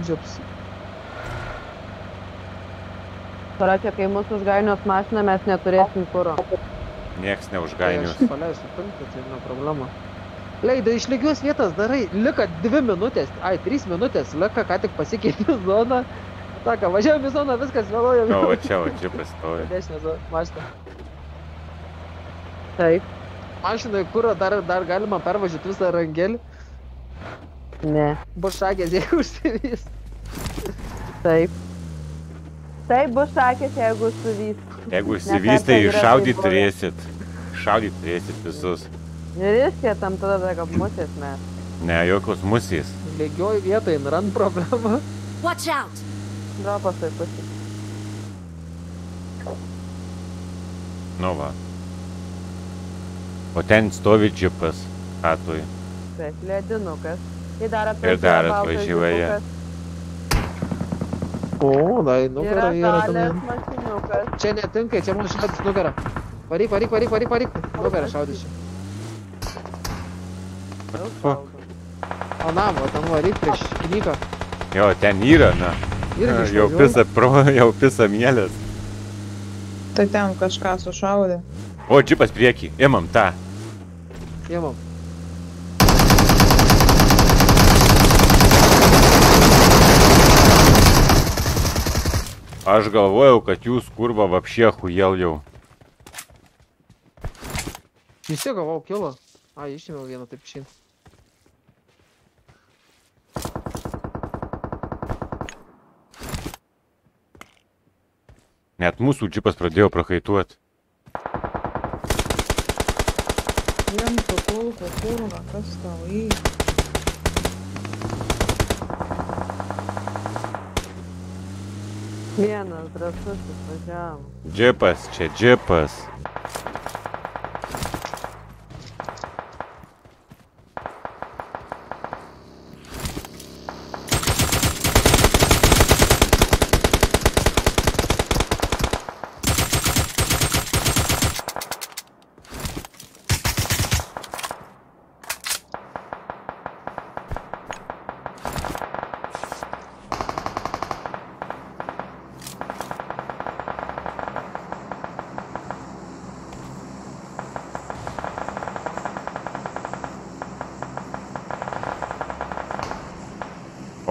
Džips. Paračia, kai mūsų užgainios mašina, mes neturėsim kuro. Nieks Tai neužgainius. aš paleisiu pilti, tai ne problema. Leidai iš lygios vietos darai, lika dvi minutės, ai, trys minutės, lika, ką tik pasikeitė *laughs* zoną. Sako, važiuojam į zoną, viskas vėluojam. O, va čia, va čia pastovi. Dešinė mašina. Taip. Mašinai, kur dar, dar galima pervažiuoti visą rangelį. Ne. Bus šakės, jeigu užsivys. Taip. Taip bus šakės, jeigu suvys. Jeigu išsivystai, yra šaudyt turėsit. Šaudyt turėsit visus. Nereiškia tam tada kaip musės mes. Ne, jokios musės. Lygioj vietoj, rand problema. Watch out! Dropas tai pusė. Nu va. O ten stovi džipas. Atui. Taip, ledinukas. Tai dar Ir dar atvažiuoja. O, dai, nugara Yra tam. Čia netinka, čia mums šaudys nugara. Varyk, varyk, varyk, varyk, varyk. Nugara šaudys. O. šaudo. O na, va, tam varyk prieš knyką. Jo, ten yra, na. Irgi Jau pisa pro, *laughs* jau pisa mielės. Tai ten kažką sušaudė. O, džipas prieki. Imam tą. Imam. Aš galvojau, kad jūs kurva vapšė hujel jau. Vis tiek gavau kilo. A, išėmiau vieną taip šį. Net mūsų džipas pradėjo prakaituot. Vien papulko kurva, kas tau į. Vienas drąsus išvažiavo. Džipas, čia džipas.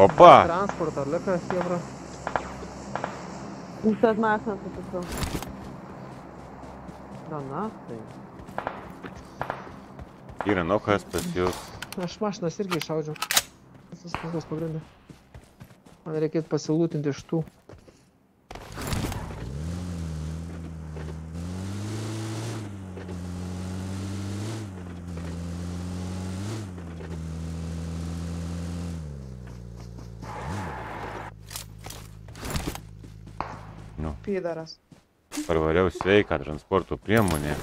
Opa. Transportą, lika, siebra. Visas mašinas sutikau. Granatai. Yra, nu kas pas jūs. Aš mašinas irgi iššaudžiau. Visas pagrindė. Man reikėtų pasilūtinti iš tų. Pydaras. Parvariau sveiką transporto priemonę.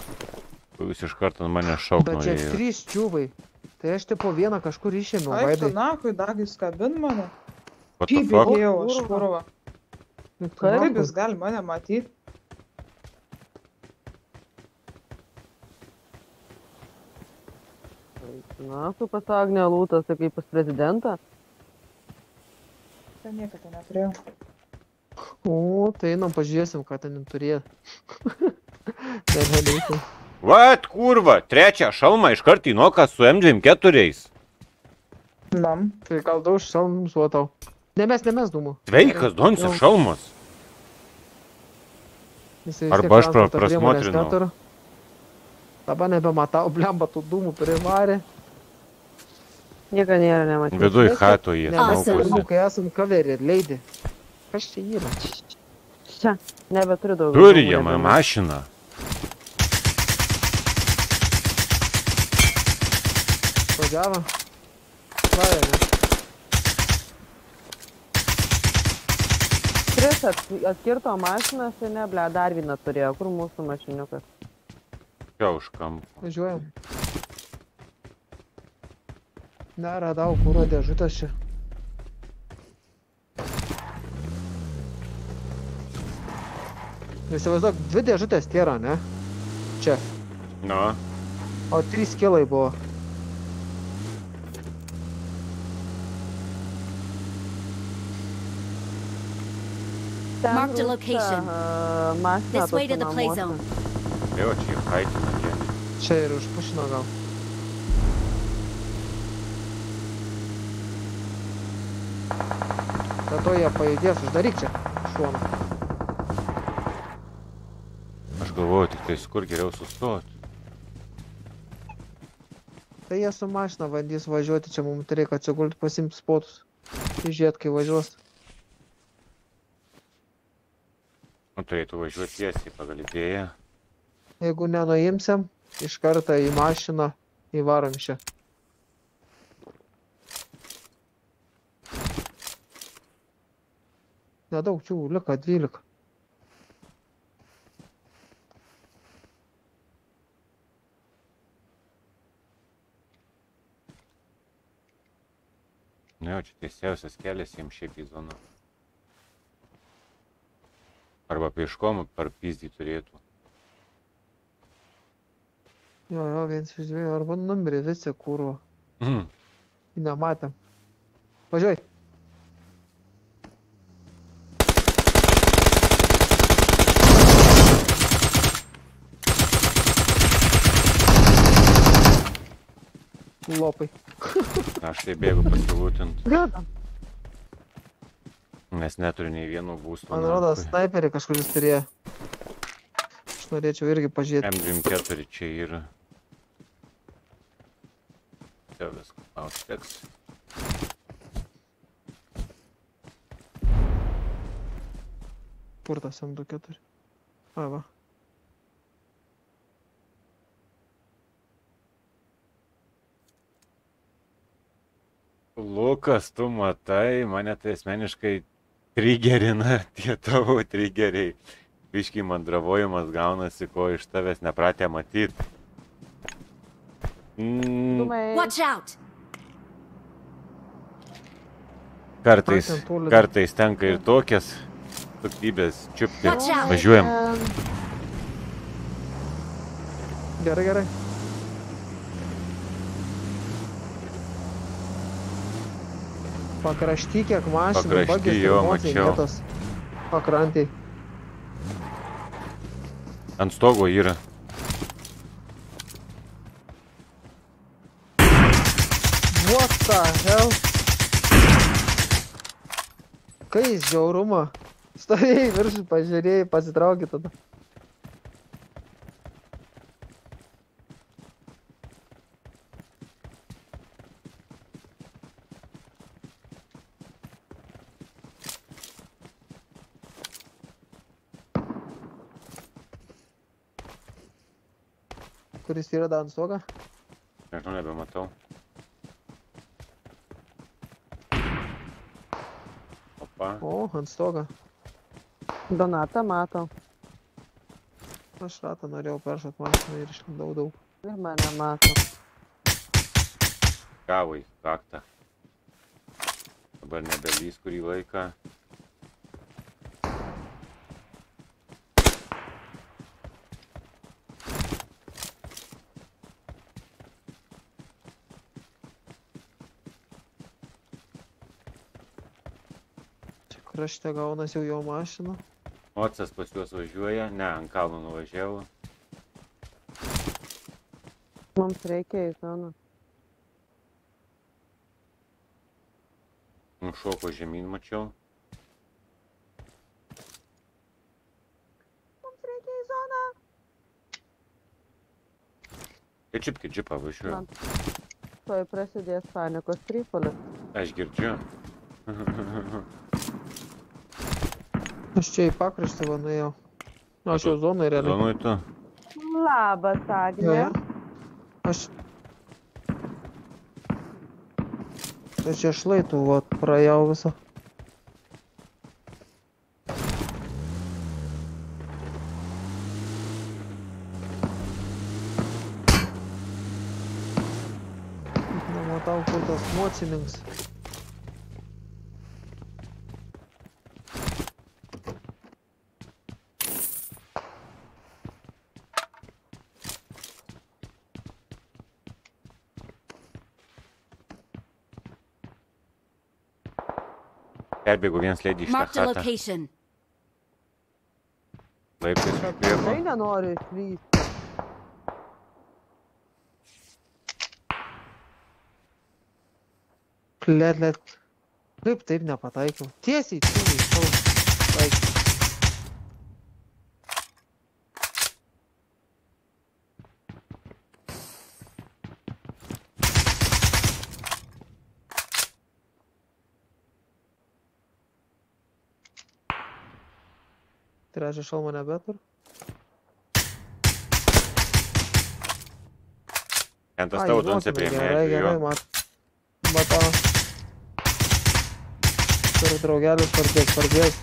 Jūs iš karto ant mane šauk Bet čia norėjo. trys čiūvai. Tai aš tipo vieną kažkur išėmiau, Ai, tu vaidai. nakui, dagis kabin mane. What the fuck? Pybėgėjau aš tu Kaip matai? jis gali mane matyti? Na, tu pas Agnė Lūtas, tai kaip pas prezidentą. Ten niekada neturėjau. O, tai einam pažiūrėsim, ką ten turėjo. Tai. *laughs* Vat, kurva, trečią šalmą iš karto įnoka su M24. Nam. Tai gal daug šalmsuotau. Ne mes, ne mes dūmų. Sveikas, Donsis šalmas. Arba aš pra- prasmotrinau. Dabar nebematau, *laughs* blemba tų dūmų privarė. Nieko nėra nematyti. Viduj Awesome. kalbam, smaukosi. kai esam coverį, leidį. Kas čia yra? Čia, nebeturiu daugiau. Turi jie nebemačiau. mašiną. Važiavo. Ne? Tris at- atkirto mašinas, tai ne, ble, dar vieną turėjo. Kur mūsų mašiniukas? Čia už kampų. Važiuojam. Neradau kūro dėžutės čia. Įsivaizduok, dvi dėžutės tėra, ne? Čia. Nu, O trys kilai buvo. Marked a location. Mašina This way to the play zone. Va čia haitina jie. Čia ir užpušino gal. Bet to jie pajudės, uždaryk čia. Šoną. Galvoju tik tais, kur geriau sustoti. Tai jie su mašina bandys važiuoti, čia mums reikia atsigulti pasimti spotus. Žiūrėt, kai važiuos. Nu, turėtų važiuoti tiesiai pagal idėją. Jeigu nenuimsim, iš karto į mašiną įvarom čia. Nedaug čia, liko 12. Nu jau, čia tiesiausias kelias jiems šiaip į zoną. Arba paieškom parpizdy turėtų. Jo, jo, viens iš dviejų, arba numirė visi kurvo. Mhm. Nematėm. Važiuoj. Lopai. Aš tai bėgu pasilūtint, Gada. nes neturiu nei vieno būsto. Man rodos, sniperį kažkuris turėjo. Aš norėčiau irgi pažiūrėti. M24 čia yra. Čia viskas, tau užteks. Kur tas M24? A, va. Lukas, tu matai, mane tai asmeniškai trigerina tie tavo trigeriai. Biškai mandravojimas gaunasi, ko iš tavęs nepratę matyti. Mm. Watch out! kartais, kartais tenka ir tokias suktybės čiupti. Važiuojam. Gerai, gerai. Pakrašty kiek mašinų, pirmosiai mačiau. vietos Pakrantėj. Ant stogo yra. What the hell? Kai jis žiaurumą? Stovėjai viršų, pažiūrėjai, pasitraukė tada. Kuris yra dar ant stogo? Nežinau, nebematau. Opa. O, ant stogo. Donatą mato. Aš ratą norėjau peršot mašiną ir išlindau daug. Ir mane mato. Gavo į kaktą. Dabar nebelys kurį laiką. Krašte gaunas jau jo mašina. Ocas pas juos važiuoja. Ne, ant kalno nuvažiavo. Mums reikia į zoną. Nušoko žemyn, mačiau. Mums reikia į zoną. Tai čipki džipą važiuoja. Man. Tuoj prasidės panikos tripolis. Aš girdžiu. *laughs* Aš čia į pakraštį va nuėjau. Nu, aš jau zonai realiai. Zonui tu. Labas, Agnė. Jo. Aš... Aš čia šlaitų, va, praėjau visą. Nematau, kur tas mocininkas. Perbėgo vienas leidį iš tą Marked a chatą. location. Laiptais Tai užbėgo. nenori išlysti. Let, let. Kaip taip nepataikiau? Tiesiai, tiesiai, šau. Taik. Trečio šalmo nebeturiu. Ai, tavo įmokime, donce prie Gerai, mat. Matau. Turiu draugelis parbėg, parbėg.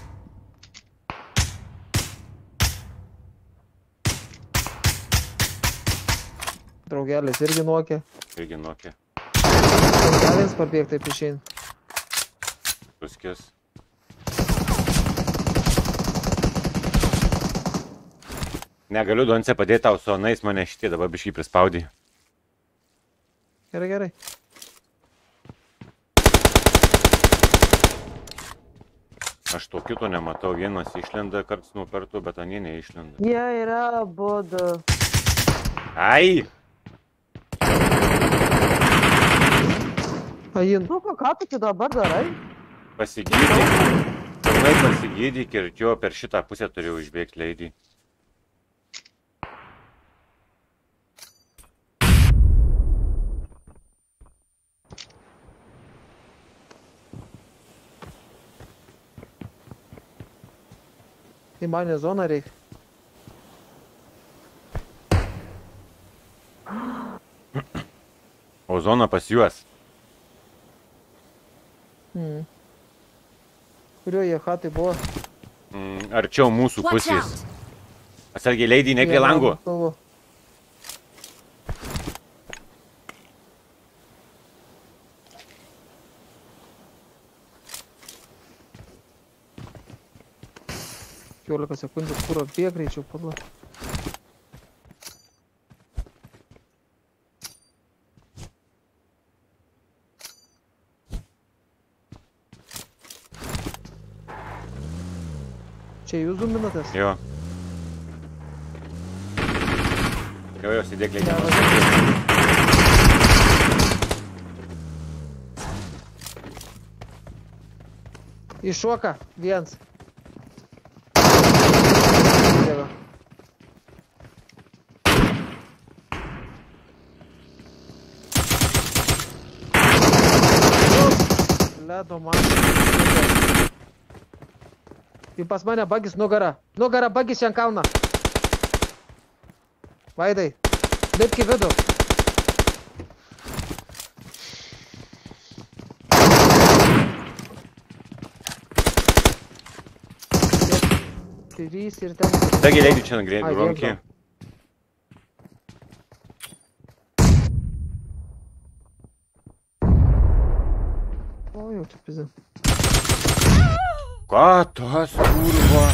Draugelis irgi nuokė. Irgi nokė. Draugelis parbėg taip išein. Tuskis. Negaliu donce padėti tau su anais, mane šitie dabar biškai prispaudė. Gerai, gerai. Aš to kito nematau, vienas išlenda karts nuo karto, bet anie neišlenda. Jie yra abudu. Ai! Ain. Nu, ką- ką tu čia dabar darai? Pasigydyk. Pilnai pasigydyk ir jo per šitą pusę turėjau išbėgti leidį. Į mane zoną reik. O zona pas juos. Hmm. Kurio jie hatai buvo? Mm, arčiau mūsų pusės. Atsargiai leidį, ne prie Jie langų. Savo. Kiolika sekundžių, kur atbėg greičiau, padla. Čia jūsų minutės? Jo. Jo, jo, sėdėk leidį. Geras. Iššoka, viens. Dieve. Ledo man. Jau pas mane bagis nugara. Nugara bagis šiandien kalną. Vaidai, lipk į vidų. Trys ir ten. Taigi leidį čia Ai, grėbė. Vėl O, jau čia pizė. Ką tas kurva?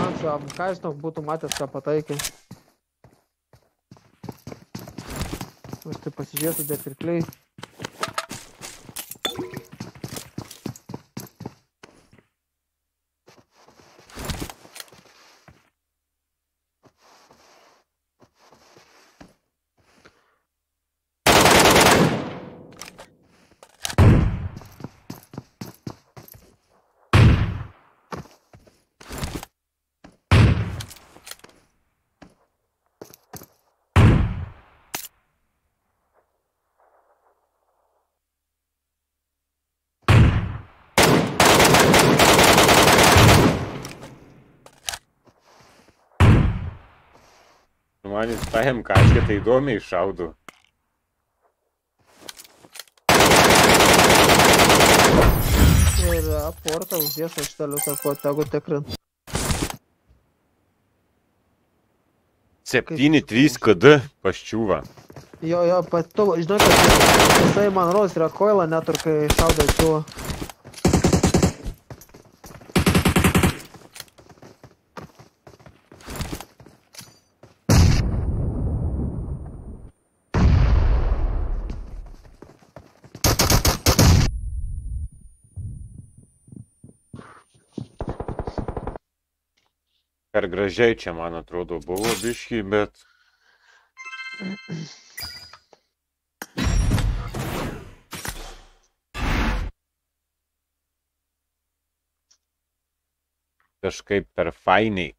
Man čia, ką žinok, būtų matęs, ką pataikė. Aš tai pasižiūrėsiu, bet pirkliai. Man jis paėm kažką tai įdomiai šaudo. Ir aportą uždės aš toliau sako, tegu tikrint. 7-3 KD paščiūva. Jo, jo, pat tu, žinai, kad jisai man rodos yra koila, net ir kai šaudo čiuvo. Per gražiai čia, man atrodo, buvo biški, bet... Kažkaip per fainiai.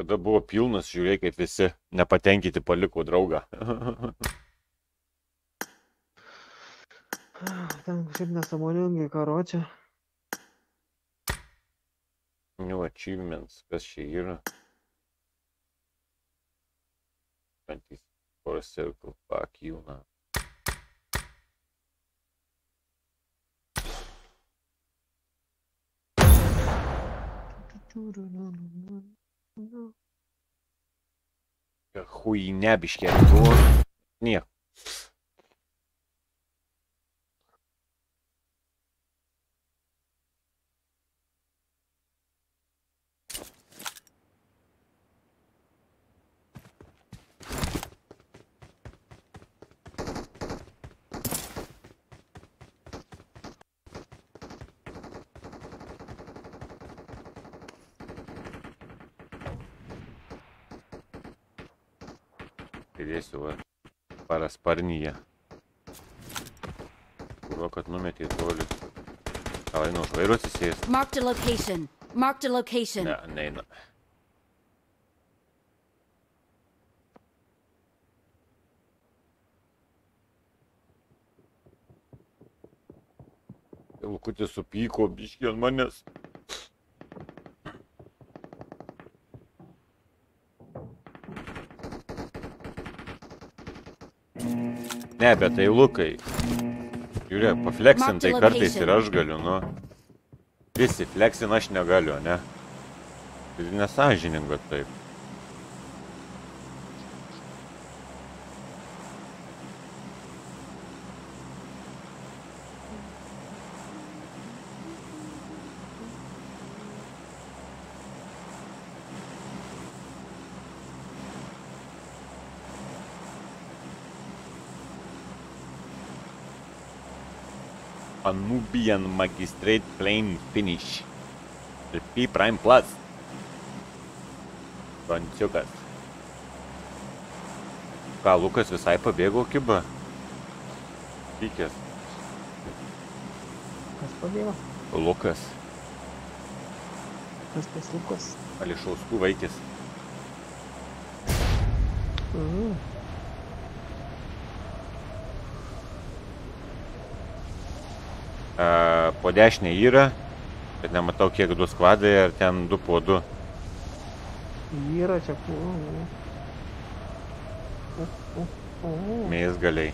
Kažkada buvo pilnas, žiūrėk, kaip visi nepatenkinti paliko draugą. *sighs* Ten kažkaip nesąmoningai karočią. New achievements, kas čia yra? 24 circle, fuck you Chuj nebišķi ar to. Nie. Va, parasparnyje. Kuriuo, kad numetė į tolį. Gal einu už vairo atsisės? Marked a location. Marked a location. Ne, neina. Lukutis supyko biškį ant manęs. Ne, bet tai Lukai. Žiūrėk, pafleksint tai kartais ir aš galiu, nu. Visi fleksin aš negaliu, ne? Tai nesažininga taip. Anubian Magistrate Plane Finish. Ir P Prime Plus. Banciukas. Ką, Lukas visai pabėgo kiba? Pykės. Kas pabėgo? Lukas. Kas tas Lukas? Ališauskų vaikis. Mhm. A, po dešinę yra, bet nematau kiek du skvadai, ar ten du po du. Yra čia. Uh. Mės galiai.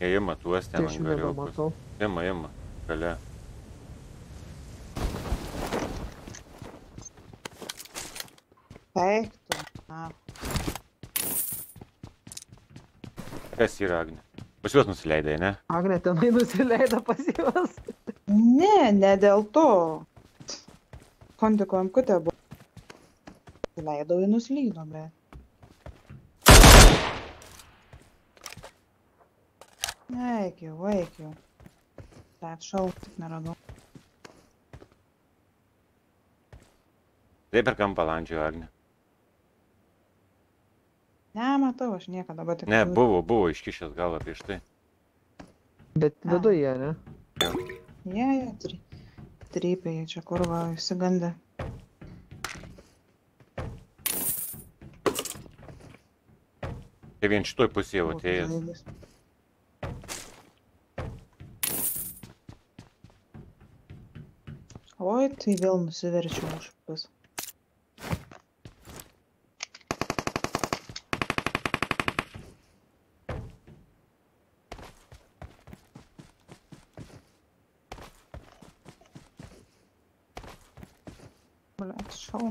Jie ima tuos ten angariukus. nebematau. Ima, ima. Gale. Eik tu. Na, Kas yra Agnė? Pas juos nusileidai, ne? Agne tenai nusileido pas juos. Ne, ne dėl to. Kondiko amkutė buvo. Leidau į nuslydo, bet. Eik jau, eik jau. Bet šau, tik neradau. Tai per kampą landžio, Agnė. Nematau, aš niekada dabar tik. Ne, buvo, buvo iškišęs galą prieš tai. Bet viduje, ne? Jie, jie, try... trypia, jie čia kurva įsigandę. Tai vien šitoj pusėje atėjęs. Oi, tai vėl nusiverčiau už pas.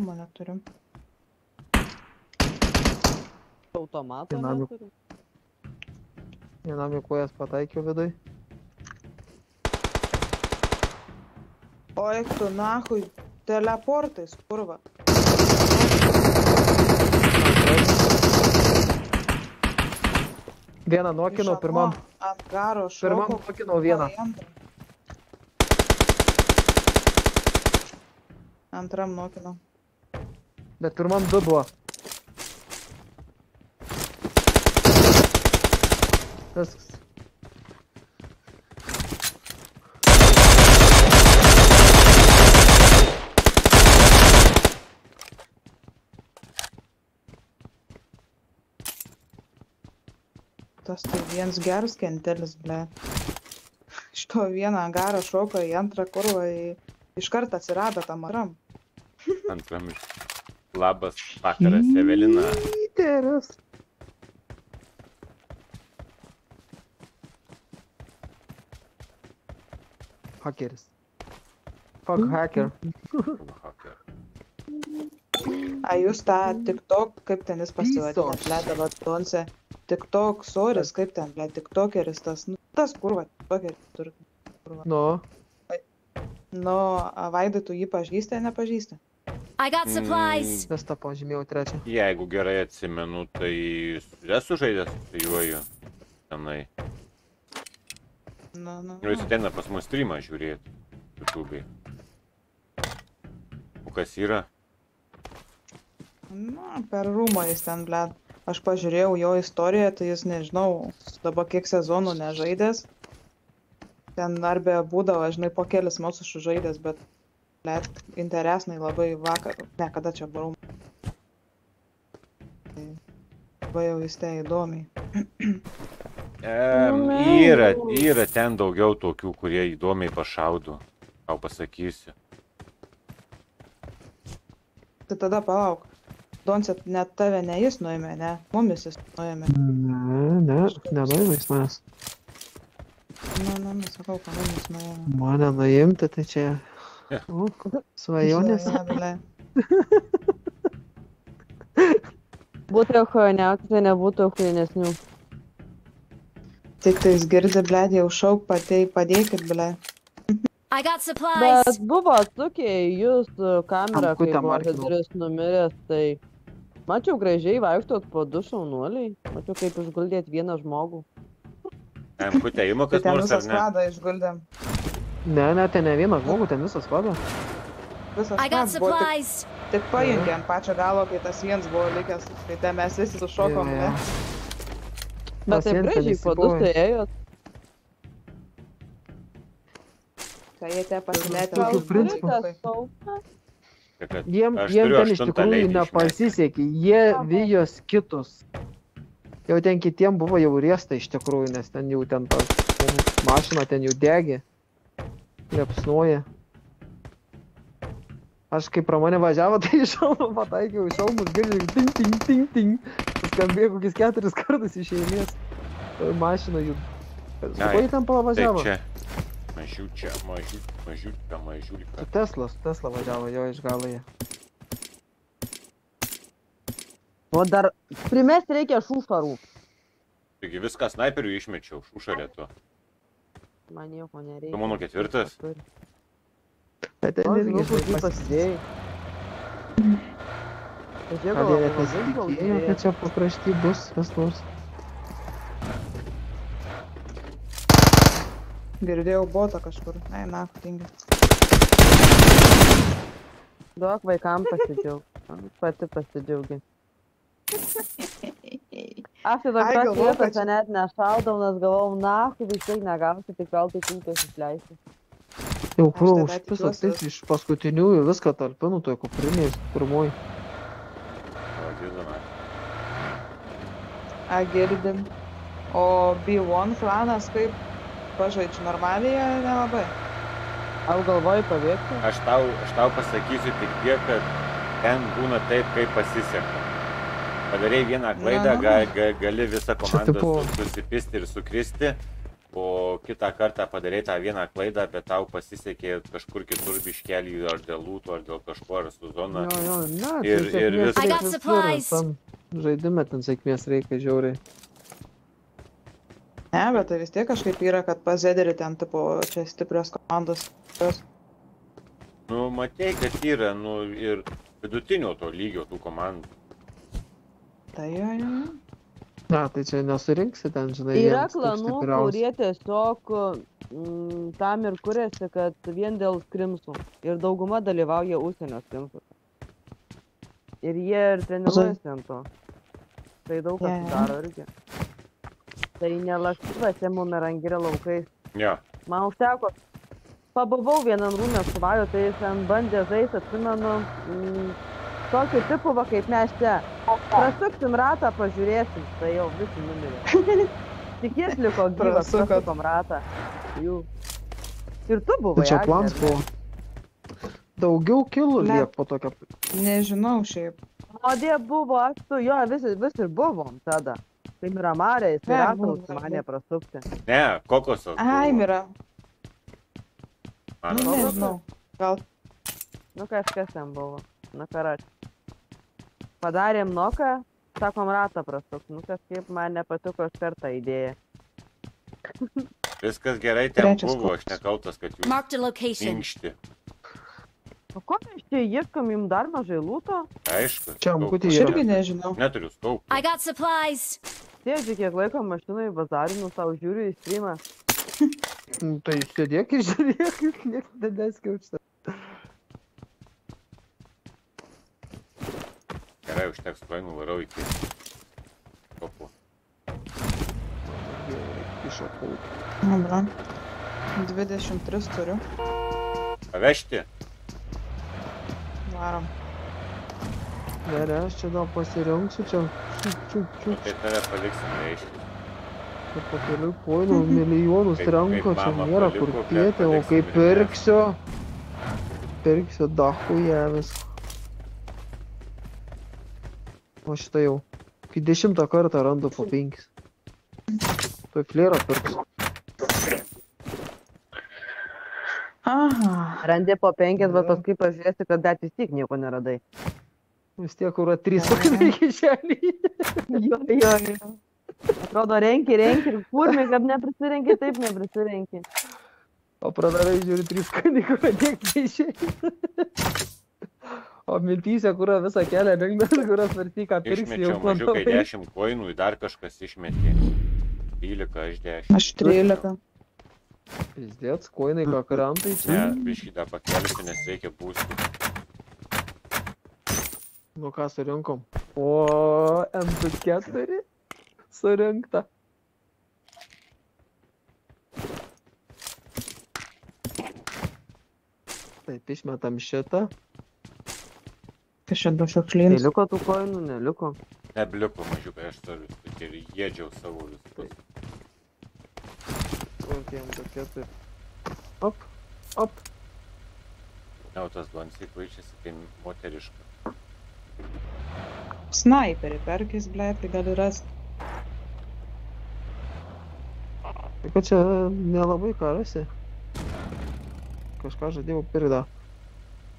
Blet, šalmo neturiu. Automato Vienam- neturi. Vienam į kojas pataikiau viduj. O eik tu nahui, teleportais, kurva. Vieną nuokinau pirmam. Ant garo šoko. Pirmam nuokinau vieną. Antram nuokinau. Bet pirmam du buvo. Viskas. Tas tai viens geras kentelis, ble. Iš to vieną garą šoko į antrą kurvą, į... iš karto atsirado tam antram. Antram. Labas vakaras, Evelina. Piteris. Hakeris. Fuck hacker. A jūs tą TikTok, kaip ten jis pasivadino, Visos. ble, dabar tonse. TikTok, soris, kaip ten, ble, TikTokeris, tas, nu, tas kurva, TikTokeris turi. Nu, Nu, a Vaidai, tu jį pažįsti, nepažįsti? I got supplies. vis tą pažymėjau trečią. Jeigu gerai atsimenu, tai esu žaidęs su juoju tenai. Ir jis nu. ateina pas mus streamą žiūrėti. YouTube. O kas yra? Na, per rūmą jis ten, ble. Aš pažiūrėjau jo istoriją, tai jis, nežinau, dabar kiek sezonų nežaidęs. Ten ar be būdavo, žinai, po kelis mūsų žaidęs, bet, ble, interesnai labai vakar, ne, kada čia buvo. Tai Labai jau jis ten įdomiai. E, yra, yra ten daugiau tokių, kurie įdomiai pašaudo. Tau pasakysiu. Tai tada palauk. Donset net tave ne jis nuėmė, ne, mumis jis nuėmė. Ne, ne, nenuėmė jis manęs. Nu, nu, nu, sakau, kad mumis nuėmė. Mane nuimti, tai čia... Nu, Svajonės. *laughs* Būtų chojaniauti, tai nebūtų chojanesnių. Tik tais girdi, ble, jau šauk patei, padėkit, ble. I got supplies. Bet buvo atsukė į jūs kamerą, kai. Federis numiręs, tai mačiau gražiai vaikštot po du šaunuoliai. Mačiau, kaip išguldėt vieną žmogų. Emputė įmo Tai kas ten nors visą ar ne? skladą išguldėm. Ne, ne, tai ne vieną žmogų, ten visas vada. Visą I got skladą buvo tik, supplies. tik pajungė ant pačio galo, kai tas viens buvo likęs. Tai ten mes visi sušokom, ne? Bet taip gražiai po du tai ėjot. Ką jie te pasimetė. Tokiu principu. Tai Jiem, jiem ten iš tikrųjų nepasisekė, jie vijos kitus. Jau ten kitiem buvo jau riesta iš tikrųjų, nes ten jau ten ta mašina ten jau degė. Liepsnuoja. Aš kaip pro mane važiavo, tai iš šalmo pataikiau, iš šalmus girdžiu, ting, ting, ting, ting. Skambėjo kokius keturis kartus iš eilės. Mašina jų. Su kuo jie ten tai pavažiavo? čia. Mažiučia, mažiučia, mažiučia, mažiučia. Su Tesla, su Tesla važiavo jo iš galo jie. O dar primesti reikia šūšarų. Taigi viską snaiperių išmečiau, šušarė tu. Man nieko nereikia. Tu mano ketvirtas? Bet ten irgi pasidėjo. pasidėjai. Pažiūrėk, Gal jie nesitikėjo, kad čia pakrašty bus kas nors. Girdėjau botą kažkur. Ai, na, tingi. Duok vaikam pasidžiaug. Pati pasidžiaugi. *laughs* Aš tai galvojau, kad vietose čia- net nešaudau, nes galvojau, na, vis tiek negausi, tai gal tai kulkės išleisi. Jau Aš kur tada už visą tikiuosi- tai iš paskutiniųjų viską talpinu, toj kuprinėj pirmoji. Vadinama. A, girdim. O B1 klanas kaip pažaidži normaliai nelabai? Au galvoju pabėgti? Aš tau, aš tau pasakysiu tik tiek, kad ten būna taip, kaip pasiseka. Padarei vieną klaidą, Na, na. ga, ga, gali visą komandą tipo- su, susipisti ir sukristi, o kitą kartą padarai tą vieną klaidą, bet tau pasisekė kažkur kitur biškelį, ar dėl lūto, ar dėl kažko, ar su zona. Jo, jo, ne, Ir- tai ir sėkmės vis- I got reikia supplies. visur, tam Žaidime ten sėkmės reikia žiauriai. Ne, bet tai vis tiek kažkaip yra, kad pas Zederį ten, tipo, čia stiprios komandos. Nu, matei, kad yra, nu, ir vidutinio to lygio tų komandų. Tai jo, jo. Ne, tai čia nesurinksi ten, žinai. Yra klanų, kurie tiesiog mm, tam ir kuriasi, kad vien dėl skrimsų. Ir dauguma dalyvauja užsienio skrimsų. Ir jie ir treniruojasi ant to. Tai daug kas jo. daro irgi. Tai nelakstyvas emumerangirė laukais. Ne, Man užteko. Pabuvau vienam rūmė su Vaju, tai jis ten bandė žaisti, atsimenu, mm, tokiu tipu, va kaip mes čia. Prasuksim ratą, pažiūrėsim, tai jau visi numirė. *laughs* Tik jis liko gyvas, prasukom ratą. Jų. Ir tu buvai. Tai čia plans buvo. Daugiau kilų Ne. liek po tokio. Nežinau šiaip. O die buvo, aš tu, jo, visi, visi ir buvom tada. Tai Miramarė, jis ratą užsimanė prasukti. ne, kokosas. Ai, buvo, Mira. man Nu, nežinau. Gal Nu kažkas ten buvo. Na karač. Padarėm noką, sakom ratą prasuk. Nu kažkaip man nepatiko iš kartą idėja. *laughs* Viskas gerai ten Trečias buvo, aš nekaltas, kad jūs minkšti. O ko mes čia ieškom, jums dar mažai lūto? Aišku. Čia amputė aš irgi nežinau. Neturiu skaupų. I got supplies. Sėdžiu kiek laiko mašinai bazarinu, tau žiūriu į streamą. *laughs* Nu, Tai sėdėk ir žiūrėk, *laughs* niekas nedeskiaučia. Gerai, užteks painu, varau iki kopų. Iššokau. Dobra. 23 turiu. Pavežti? Varom. Ne, aš čia gal pasirinksiu čia. Čiuk, čiuk, Nu, čiuk. tai tave paliksim, reiškia. Čia po kelių poinų milijonus kaip čia nėra kur dėti, o kai pirksiu, pirksiu dachuje viską. O šitą jau, kai dešimtą kartą randu po penkis. Tuoj flėrą pirksiu. Aha. Randi po penkis, bet paskui pažiūrėsi, kad dar vis tiek nieko neradai. Vis tiek, kur yra trys kokiai kišeniai. Jo, jo, jo. Atrodo, renki, renki ir kurmi, kad neprisirenki, taip neprisirenki. O pradarai žiūri trys kanikai, tiek kišeniai. O mintyse, kur visą kelią rinkdas, *laughs* kur svarsty, ką pirksi, jau Išmečiau mažiukai planavai. 10 koinų, dar kažkas išmetė. 12, aš 10. Aš 13. Pizdėts, koinai ką krantai čia. Ne, biškį dar pakelsiu, nes reikia būsti. Nu ką surinkom? O M4 surinkta. Taip, išmetam šitą. Kas čia du Tai šiukšlynus? liko tų koinų, neliko. Nebliuko mažiukai, aš turiu ir jėdžiau savo visus. Kokie M4. Op, op. Ne, o tas Donsi kvaičiasi kaip moteriška. Sniperį perkis, ble, tai gali rasti. Tai kad čia nelabai ką rasi. Kažką žadėjau pirkti.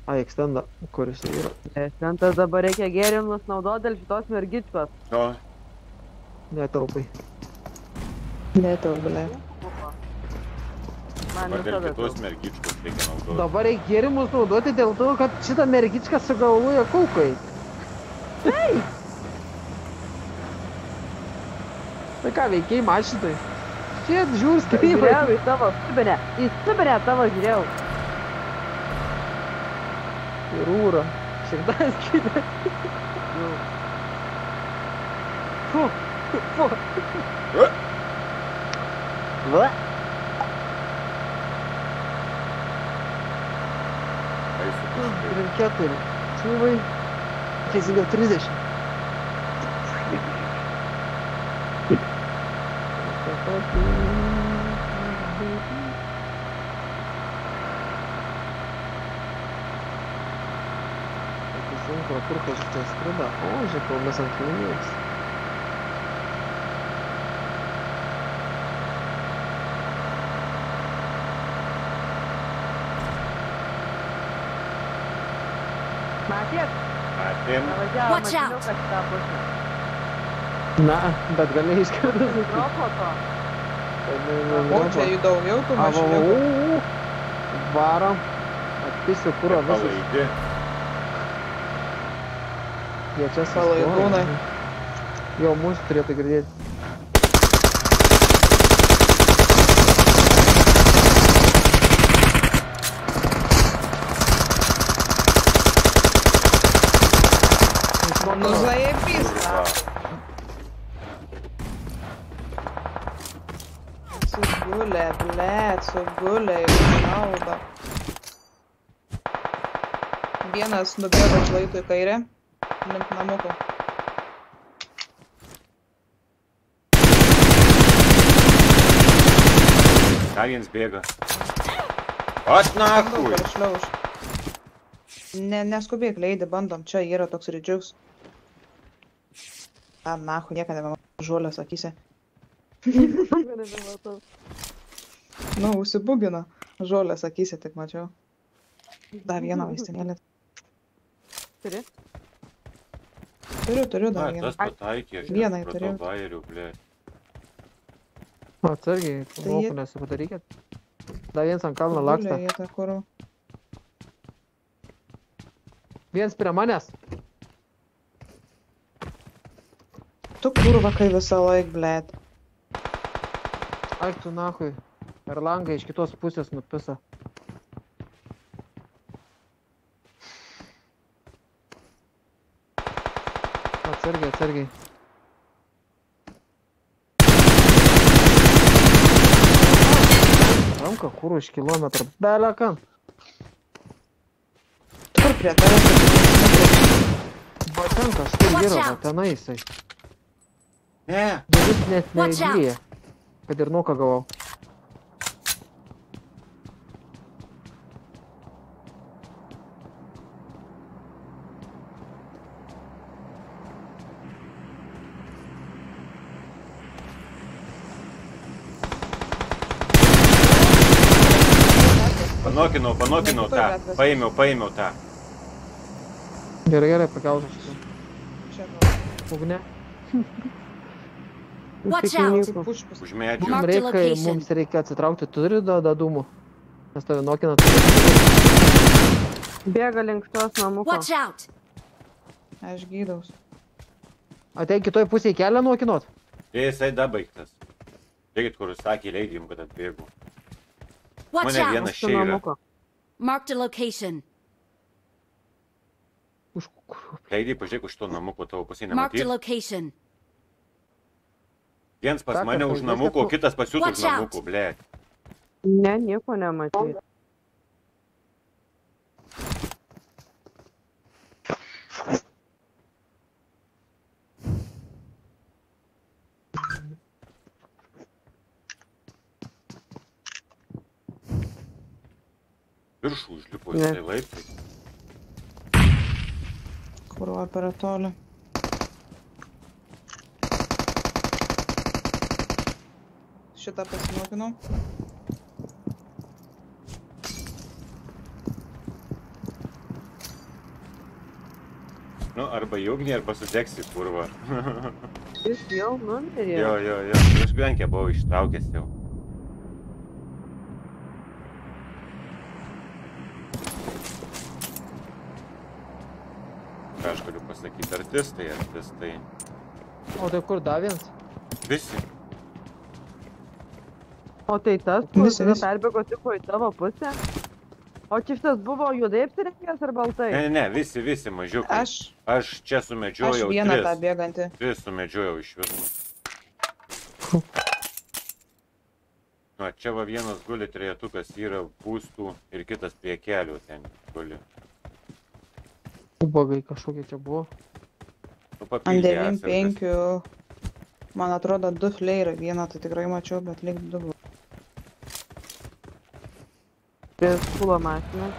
A, extenda, kuris yra. Šventas dabar reikia gėrimus naudoti dėl šitos mergičkos. Nu, Netalpai. Ne, tau, ble. Man dabar dėl kitos mergičkos reikia naudoti. Dabar reikia gėrimus naudoti dėl to, kad šitą mergičką sugalvoja kaukai. Tai ką veikiai mašitai? Čia žiūri skrybai. Žiūrėjau į tavo subinę. Į subinę tavo žiūrėjau. Ir ūra. Širdas kitą. Fu. Fu. Va. Eisiu kažkaip. Ir keturi. Čiūvai. Teisingiau pro kur kažiutė skrido o žaibaulis ant linijos Matėt? Matėm. Watch out! Na, bet galėjai iškirti. Dropo to. O čia jų daugiau tų mašinų. Varo. Atpisiu kūro visus. Palaidė. Jie čia Palaidūnai. Jo, mūsų turėtų girdėti. Nu zaėbys. Kurva. Sugulė, blėt, sugulė į naudą. Vienas nubėgo šlaitų į kairę, link namukų. Dar vienas bėga. At šliauž. Ne, neskubėk, leidį, bandom, čia yra toks rydžiuks. A, nahu, niekada nebematau žolės akise. *laughs* Nu, užsibugino. Žolės akise tik mačiau. Dar vieną vaistinėlę. Turi? Turiu, turiu dar vieną. tas pataikė. aš Vieną nesupratau turėjau. bajerių, ble. Atsargiai, Tai jie- pamokų nesupadarykit. Dar vienas ant kalno laksta. Gulė jie tą kurų. Vienas prie manęs. Tu kurva, kai visą laiką, blėt. Ai tu nahui. Per langą iš kitos pusės nupisa. Atsargiai, atsargiai. Ranka kur už kilometrą. Belekan. Kur prie tavęs? Va ten kažkur Watch yra, va out. tenai jisai. Ne. Dalis net Watch out. neįgyja. Kad ir nuką gavau. Panokinau, panokinau tą. Paėmiau, paėmiau tą. Gerai, gerai. Čia gal. Ugne. Watch out. Puškus. Už medžių. The Reikia, mums reikia atsitraukti, turi da, da dūmų. Nes tave nokina. Bėga link tos namuko. Watch out. Aš gydaus. Atei kitoj pusėje kelią nokinot. Tai jisai dabaigtas. Žiūrėkit, kur sakė leidėjim, kad atbėgau. Watch Mane vienas čia yra. Marked a location. Už kur? Leidėjai, pažiūrėk už to namuko tavo pusėje Marked a location. Vienas pas mane už namuko, kitas pas jūs už Watch out. namuko, ble. Ne, nieko nematyti. Viršų užlipo jisai laiptai. Kurva per toli. Šitą pasimokinau. Nu, arba į ugnį, arba sudegsi, kurva. *laughs* Jis jau numirė. jo, jo, jo. Aš benkę buvau ištraukęs jau. Ką aš galiu pasakyti, artistai, artistai. O tai kur dar vienas? Visi. O tai tas, kur Visi, tada visi. perbėgo tipo į tavo pusę? O čia šitas buvo juodai apsirengęs ar baltai? Ne, ne, ne, visi, visi mažiukai. Aš, Aš čia aš sumedžiojau vieną tą tris. bėgantį. Tris sumedžiojau iš viso. Na, čia va vienas guli trejetukas yra pūstų ir kitas prie kelių ten guli. Ubagai kažkokie čia buvo. Nu, Ant papildė atsargas. 95, man atrodo, du fleirai. Vieną tai tikrai mačiau, bet lyg du. buvo. Prie skulo mašiną.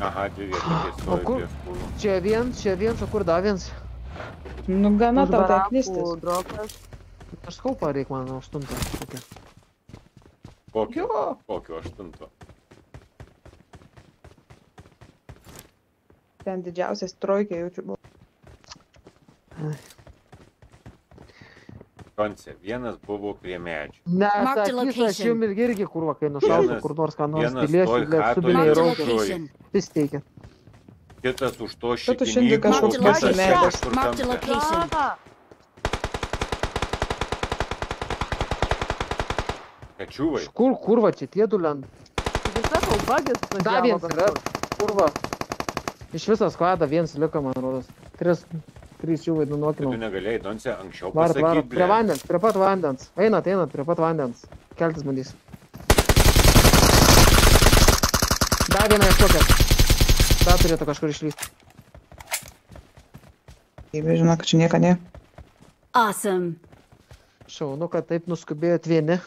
Aha, dvi vietukės *gasps* O stovi kur? Čia vienas, čia vienas, o kur dar vienas? Nu, gana tau tai barakų klystis. dropas. Aš skaupą reikia man aštuntą. Kokio? Kokio aštunto? Ten didžiausias trojkė jaučiu buvo. Konce, vienas buvo prie medžių. Mark the Nesakysiu, aš location. jum irgi, kurva, kai nušausiu kur nors ką nors, raukia. raukia, location. vis teikia. Kitas už to Tu tu šiandien šikinykų, kažkoks kitas kažkur Marked location. Na, Kačiūvai. Kur, kurva, čia tie du lent. tai sakau, bagis Dar vienas yra, kurva. Iš viso skvado vienas liko, man rodos. Tris, trys jų vaidinu Tu nuokinau. negalėjai, Donce, anksčiau Varat, varat, pasakyti. prie vandens, prie pat vandens. Einat, einat, prie pat vandens. Keltis bandys. Dar vieną ieškokit. Dar turėtų kažkur išlysti. Jeigu žino, kad čia nieko ne. Awesome. Šaunu, kad taip nuskubėjot vieni.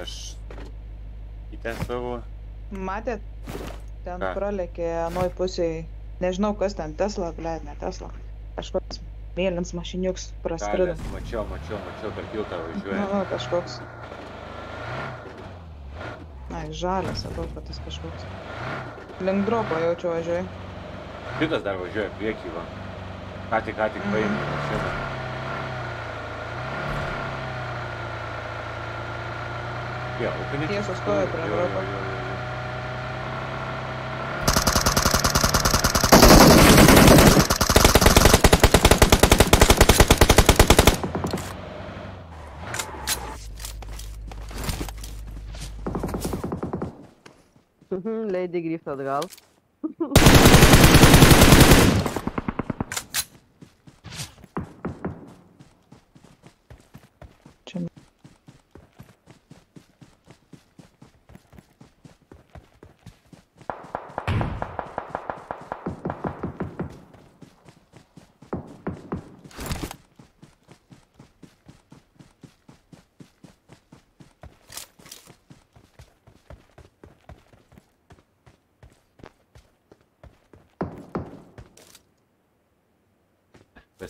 Aš į ten savo. Matėt, ten Ką? pralėkė anoj pusėje. Nežinau, kas ten Tesla, ble, ne Tesla. Kažkoks mėlyns mašiniuks praskrido. Mačiau, mačiau, mačiau, per tiltą važiuoja. nu, kažkoks. Na, žalias, sakau, kad jis kažkoks. Link dropo jaučiu važiuoju. Kitas dar važiuoja priekį, va. Ką tik, ką tik paėmė mašiną. Jo, ūkininkas. Tiesiai stovi prie broko. Lady grįžta atgal. Čia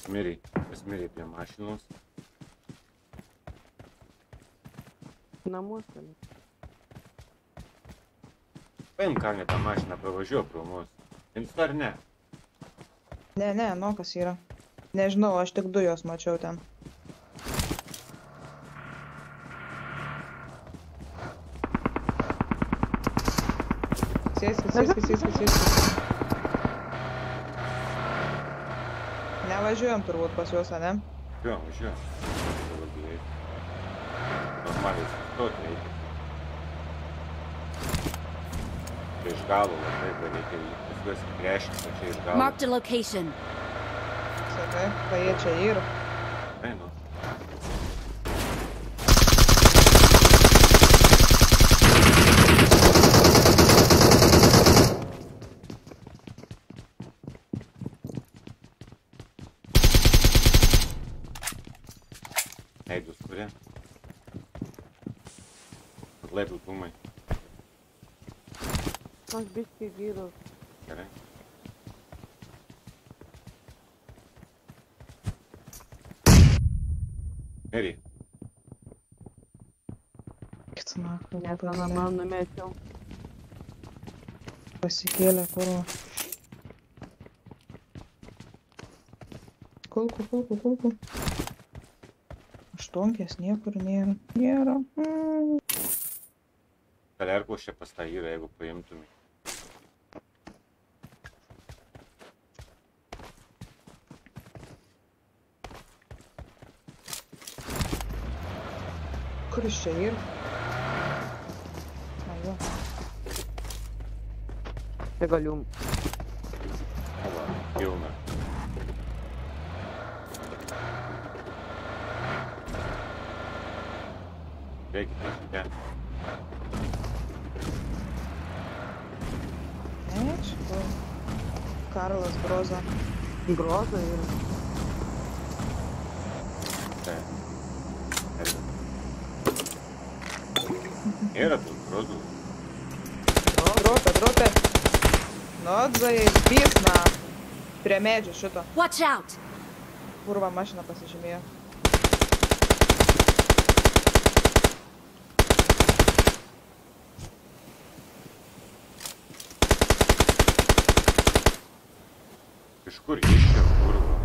Pasmiriai, pasmiriai prie mašinos. Namuose. Paim ką ne tą mašiną, pravažiuok pro mus. Jums dar ne. Ne, ne, nu kas yra. Nežinau, aš tik du juos mačiau ten. Sėskit, sėskit, sėskit, sėskit. Nevažiuojam turbūt pas juos, ane? Jo, važiuok. Dabar greit. Normaliai sustot reikia. Tai iš galo labai, kad reikia pas juos krešti, o čia iš galo. Marked a location. Sakai, kai jie čia yra. Einu. Eidus kurie? Laiptų krūmai. Aš biškai gydus. Gerai. Mary, Nes mano man numečiau. Pasikėlė, kurva. Kulku, kulku, kulku. Aštuonkės niekur nėra. Nėra. Mm. kalerkos čia pas tą yra, jeigu paimtumai. Kur jis čia yra? Голюм. Ну ладно, Беги на себя. Знаешь, что? Карлос Гроза. Гроза или... Да. Эра тут, Гроза. Дрота, дрота. Nu, dzais, pysna. Prie medžių šito. Watch out! Kurva mašina pasižymėjo. Iš kur iš čia, kurva?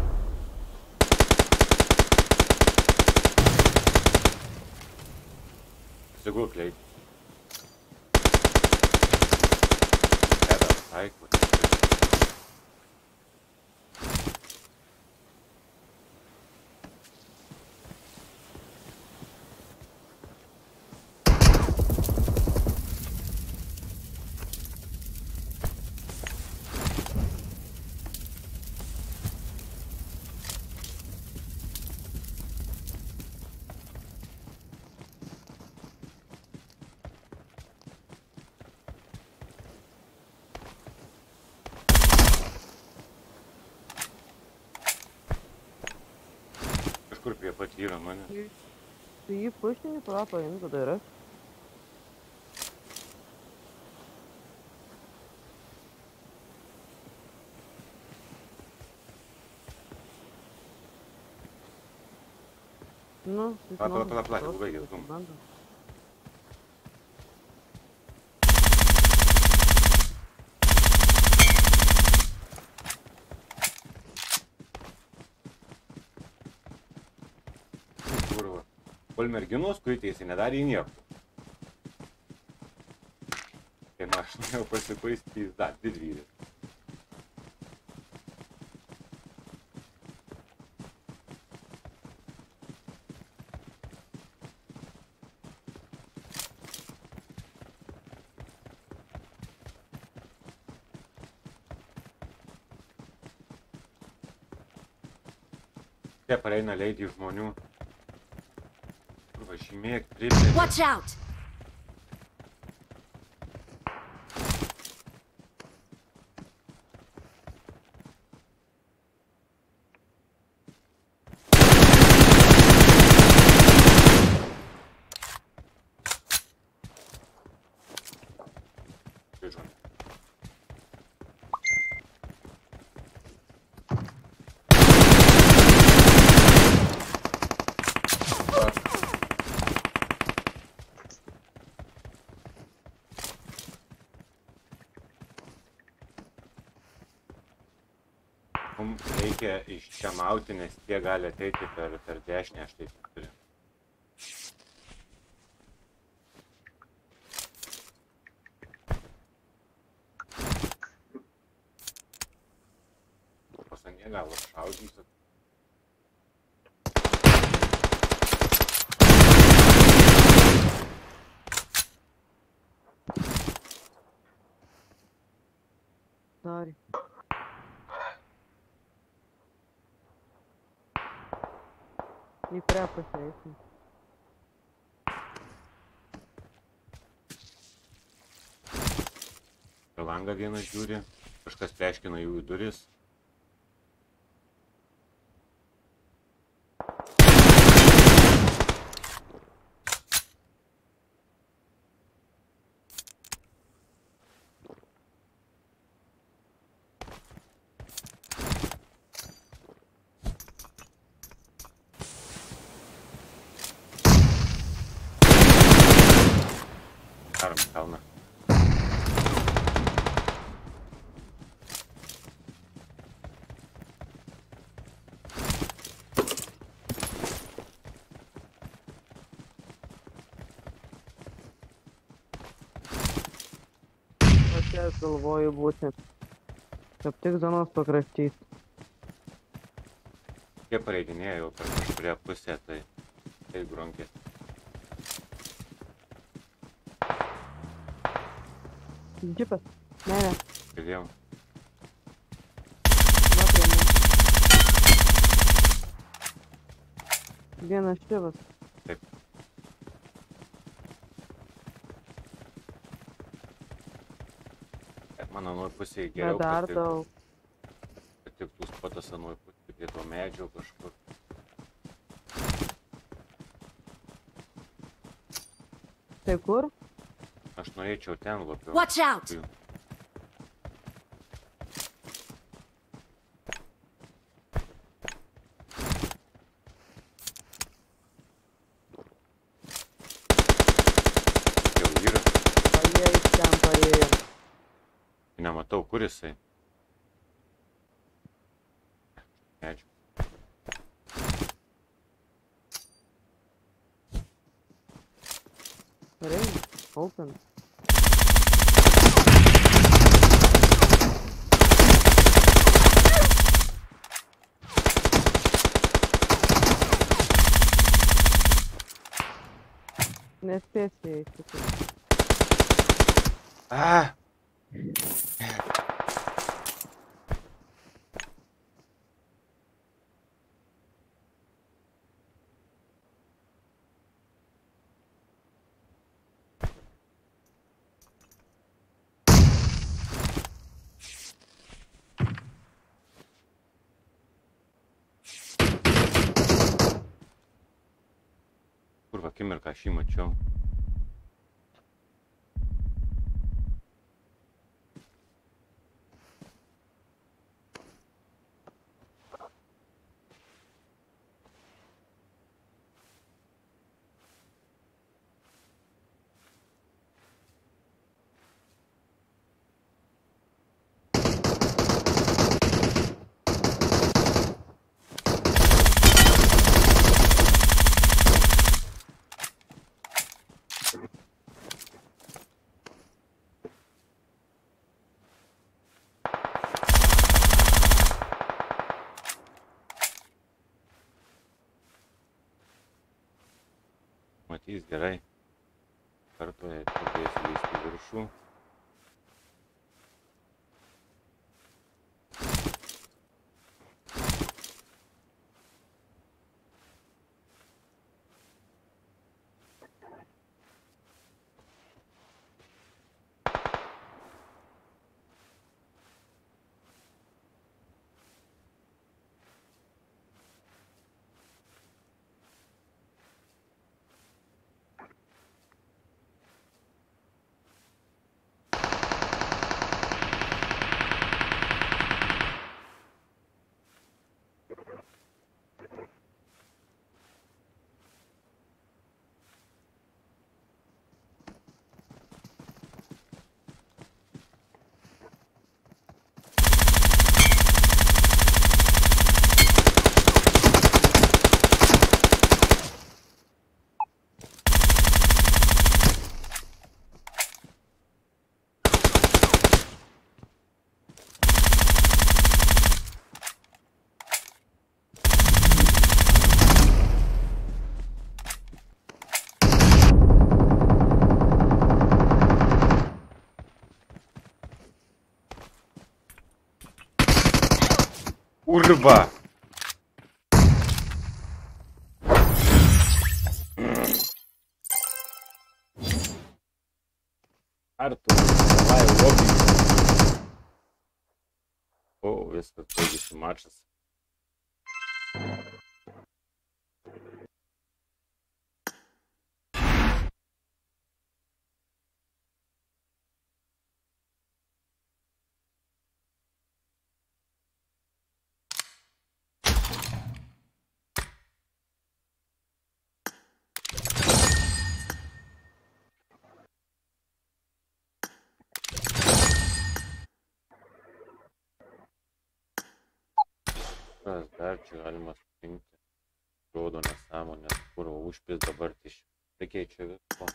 Sigurkliai. hike with Kažkur prie pat yra mane. tu jį pušinį, tada paimk, tada yra. Nu, jis Pala, pala, pala, pala, tos, ilgai Kol merginos kuitėsi, nedarė nieko. Kai mašina jau pasikuisti, jis dar didvyris. Čia pareina leidį žmonių. Kurva, žymėk, pripė. Watch out! Grįžom. Mums reikia iš čia mauti, nes tie gali ateiti per, per dešinę, aš taip turiu. Pasangė gal apšaudysiu. Sorry. Į kurią pusę eisim? Per langą vienas žiūri, kažkas pleškina jų į duris. Darom kalną. O čia aš galvoju būti. Kaip tik zonos pakraštys. Jie pareidinėjo jau per kažkurią pusę, tai tai gronkės. Džipas. Ne, ne. Girdėjau. Va prie mūsų. Vienas šivas. Taip. Man anoj pusėje geriau dar patiktų, daug. patiktų spotas anoj pusėje prie to medžio kažkur. Tai kur? Aš norėčiau ten labiau. Watch out! Jau yra. O jie iš ten paėjo. Nematau, kur jisai. Medžio. Ring. Open. Nespėsi įsitikinti. Ah! Kur akimirką aš Matys gerai. Kartoje pradėsiu lįsti į viršų. Kurva! Kas dar čia galima surinkti? Rodo nesąmonės, kur užpis dabar iš. Prikeičia visko.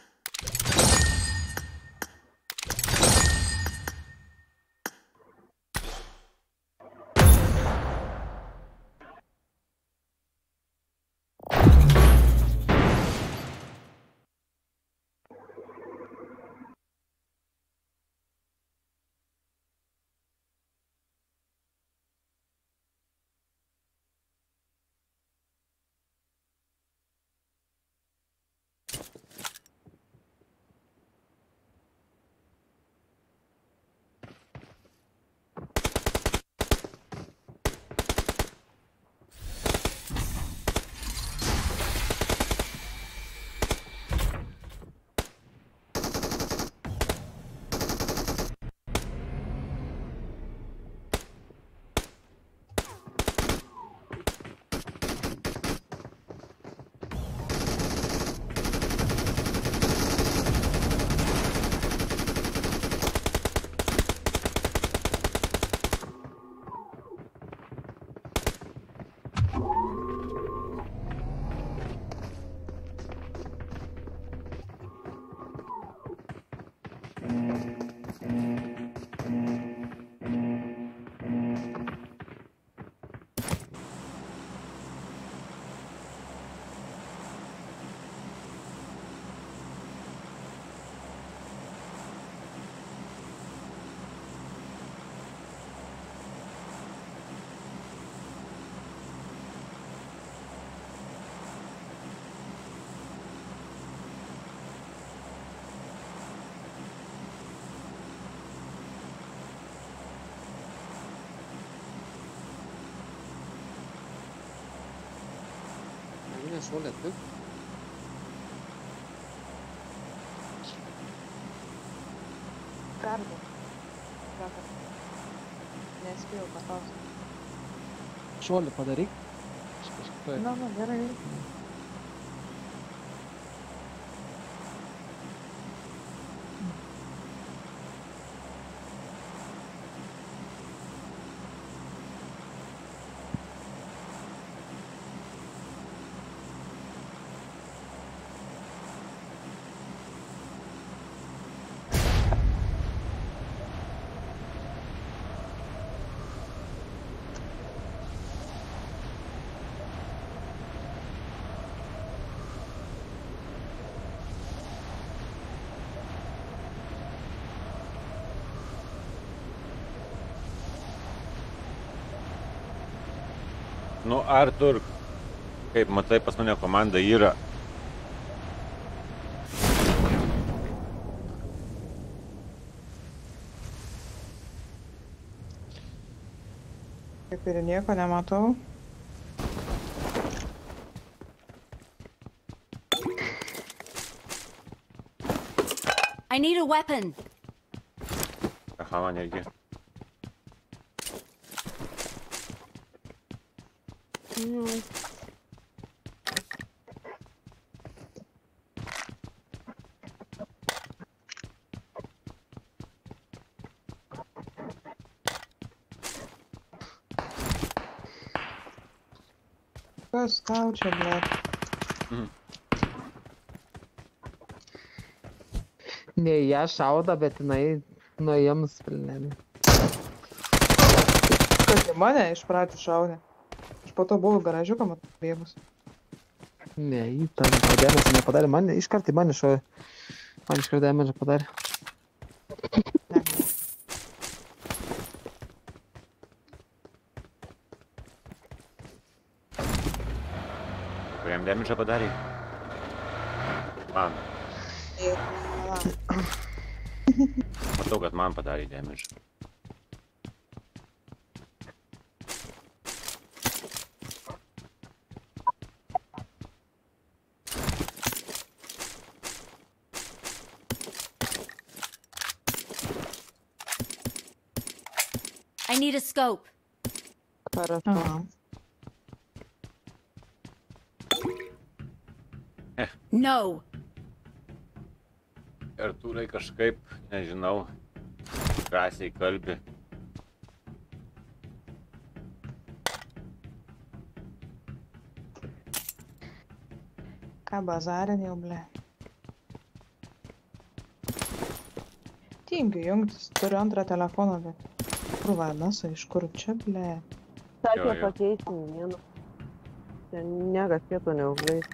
Šarūnė šuolė tik. Perduok. Vakar. Nespėjau paklausti. Šuolį padaryk. Na, na, gerai. Nu, Artur, kaip matai, pas mane komanda yra. Kaip ir nieko nematau. I need a weapon. Aha, man irgi. Mm. Kas tau čia, ble? Ne ją šauda, bet jinai nuo jiems pilnelį. Kas į mane iš pradžių šaudė? Po to buvau garažiuką mat bėgus. Ne, į tą dėmesį nepadarė. Man iškart į mane šovė. Man iškart dėmesį padarė. Ne. Kuriam damage padarė? Man. Matau, kad man padarė damage. scope. Хорошо. Aha. No. Artūrai kažkaip, nežinau, drąsiai kalbi. Ką bazarinė, jau, ble? Tingiu jungtis, turiu antrą telefoną, bet kur vadinasi, iš kur čia, ble? Sakė pakeisti vieną. Čia niekas kieto neužleis.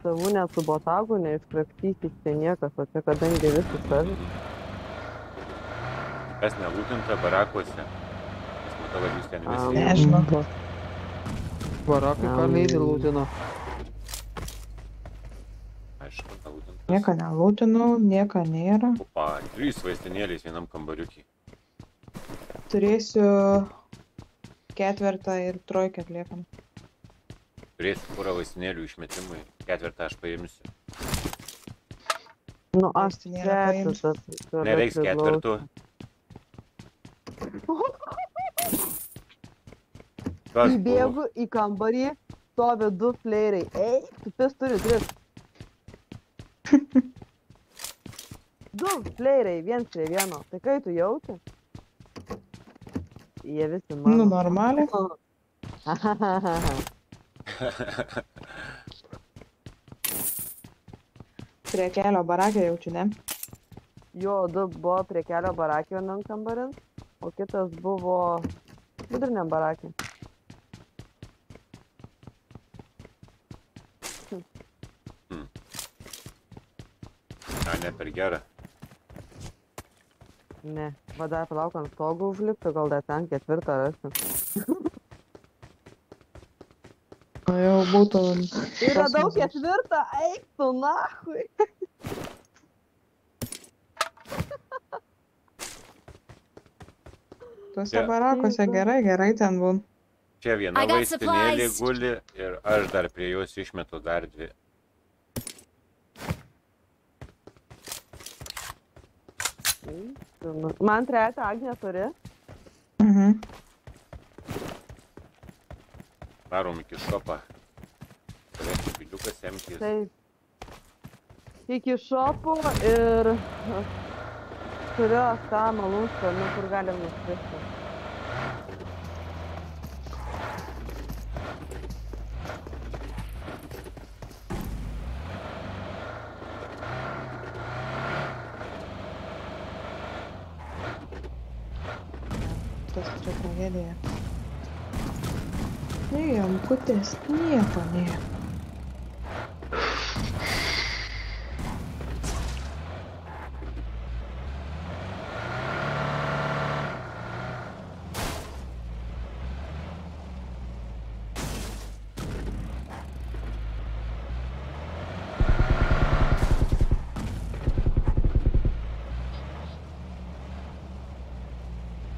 Savų net su botagu neiškraktysi čia niekas, o čia kadangi visi savi. Kas nelūtinta barakuose. Aš matau, kad jūs ten Am. visi. Nežinau. Barakai ką Am. leidė lūdino. Aišku, nelūtinta. Nieko nelūtinau, nieko nėra. Opa, trys vaistinėlės vienam kambariukį. Turėsiu ketvirtą ir trojkę atliekam. Turėsiu porą vaistinėlių išmetimui. Ketvirtą aš paimsiu. Nu, aš trečias. Nereiks ketvirtų. *laughs* Kas buvo? Įbėgu į kambarį, stovi du fleirai. Ei, tu pis turi tris. Du fleirai, viens prie vieno. Tai kai tu jauti? Jie visi Nu, mano. normaliai. *laughs* Prie kelio barakė jaučiu, ne? jo, du buvo prie kelio barakio vienam kambarin, o kitas buvo viduriniam barakė. Na, ne per gerą. Ne, va dar palauk ant stogo užlipti, gal dar ten ketvirtą rasim. O jau būtų. Ir radau ketvirtą, eik tu nahui. Tuose Čia- barakuose Taip, gerai, gerai ten būn. Čia viena I got vaistinėlė supplies. guli ir aš dar prie jos išmetu dar dvi. Man trečia Agnė turi. Mhm. Varom iki šopą. Turėsiu piliuką semtis. Tai iki šopo ir turiu tą malūnską, nu kur galim nuskristi. Tas čia tragedija. Ėjom, kutės, nieko nėra.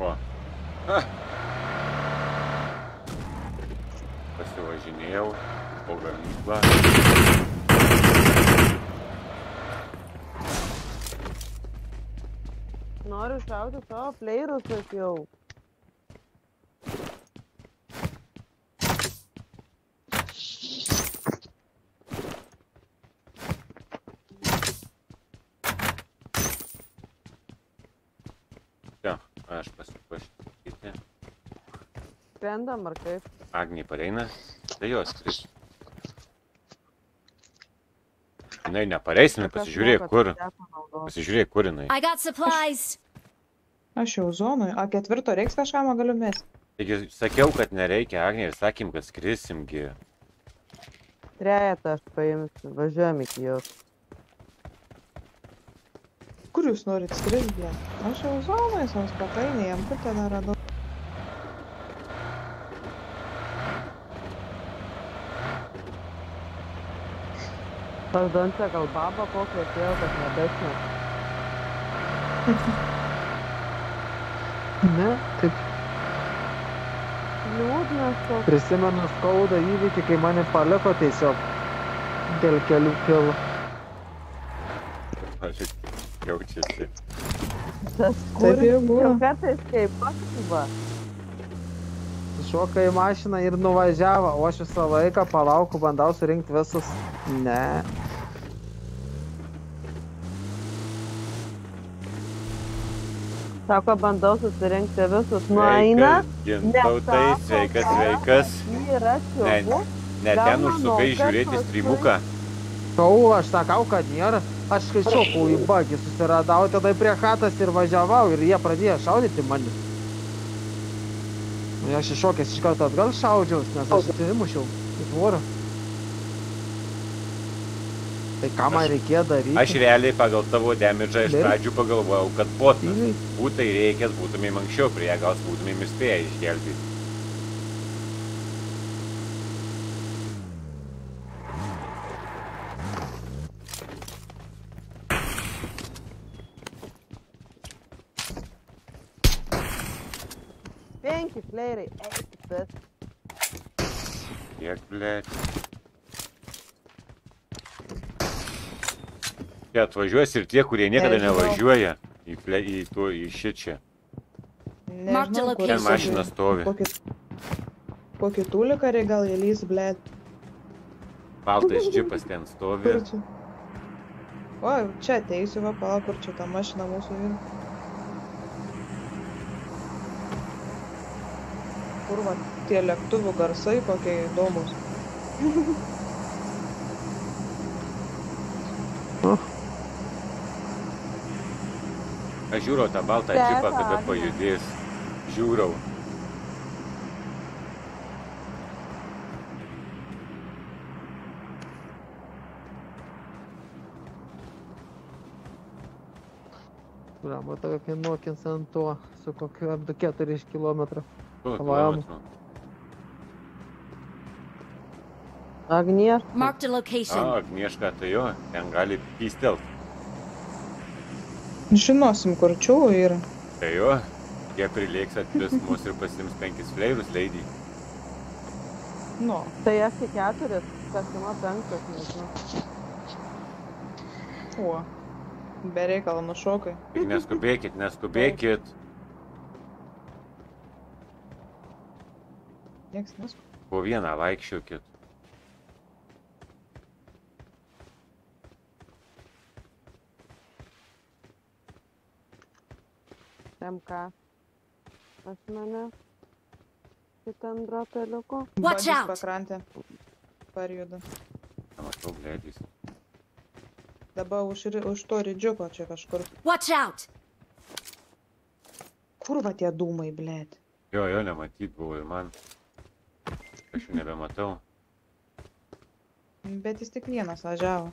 O. Ha. Pasivažinėjau po gamyklą. Noriu šauti savo pleirus jau. Jo, aš pasipašyti. Sprendam ar kaip? Agniai pareina. Tai jos skris. Jinai nepareis, jinai Kas pasižiūrėk kur. Pasižiūrėk kur jinai. I got supplies. Aš jau zonui. A ketvirto reiks kažką, man galiu mesti. Taigi sakiau, kad nereikia, Agnė, ir sakym, kad skrisimgi. Trejetą aš paimsiu, važiuojam iki jos. Kur jūs norit skristi? Aš jau zonui, savo spatainį, jam kur ten radau. Pardon, čia gal baba kokią atėjo, kad nebesnė. *laughs* Ne, taip Liūdnas toks. prisimenu skaudą įvykį, kai mane paliko tiesiog dėl kelių kilų. Aš jaučiasi. Tas kuris jau kartais kaip aktyva. Šoka į mašiną ir nuvažiavo, o aš visą laiką palauku, bandau surinkti visus. Ne. Sako, bandau susirinkti visus. Nueina, Gintautai, sveikas, sveikas. yra Ne, ne ten užsukai žiūrėti streamuką. Šau, aš sakau, kad nėra. Aš šokau į bagį, susiradau tada prie hatas ir važiavau ir jie pradėjo šaudyti mane. Nu, aš iššokęs iš karto atgal šaudžiaus, nes aš atsimušiau į tvorą. Tai ką man reikėjo daryti? Aš realiai pagal tavo demidžą iš pradžių pagalvojau, kad botas. Tyliai. Būtai reikės, būtumėm anksčiau prie gal būtumėm įspėję išgelbėti. Penki fleirai, eikit bet. Kiek, blėt. Čia atvažiuos ir tie, kurie niekada Nežinau. nevažiuoja į, ple, į, tuo, į. Mark the Nežinau, kur Ten mašina stovi. Kokį, tulikarį gal įlys, blėt. Baltas džipas ten stovi. Kur čia? O, čia ateisiu, va, palauk, kur čia ta mašina mūsų yra. Kur va, tie lėktuvų garsai kokie įdomus. Aš žiūriu tą baltą džipą, kada pajudės. Žiūriau. Bravo, tave kainuokins ant to, su kokiu 4 km. Tu, Pavojam. kilometrų. Agnieš. Marked a A, location. Agnieška, tai jo, ten gali pystelt. Žinosim, kur čiūvų yra. Tai jo, Jie prilėks atvis *laughs* mus ir pasims penkis fleirus, leidį. Nu, Tai esi keturis, kažkino penktas, nežinau. o. Be reikalo nušokai. Tik neskubėkit, neskubėkit. Niekas neskuba. Po vieną vaikščiokit. MK. Pas mane. Kitam dropeliuku. Watch out. pakrantė. Parjuda. Nematau, leidys. Dabar už, už to rydžiuko čia kažkur. Watch out! Kur va tie dūmai, blėt? Jo, jo, nematyt buvo ir man. Aš jų nebematau. Bet jis tik vienas važiavo.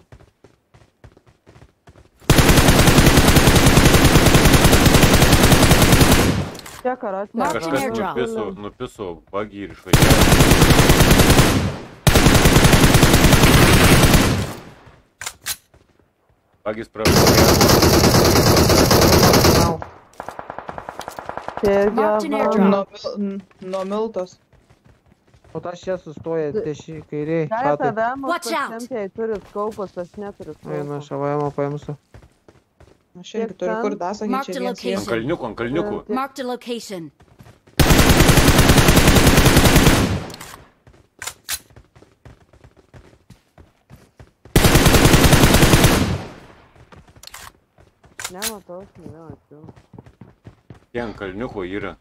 Čia karas. Mark Kažkas nupiso, nupiso bagį ir išvažiavo. Bagis pravažiavo. Čia irgi. Nuo, miltos. O tas čia sustoja deši kairiai. Galite Šatai. vemus Watch out. pasiimti, jei turit kaupus, aš neturiu Eina kaupų. šavajama paimsiu. Aš irgi turiu ten? kur Mark čia the location. Ant kalniukų, ant kalniukų. Marked a location. Nematau, aš nemačiau. Tie ant kalniukų yra.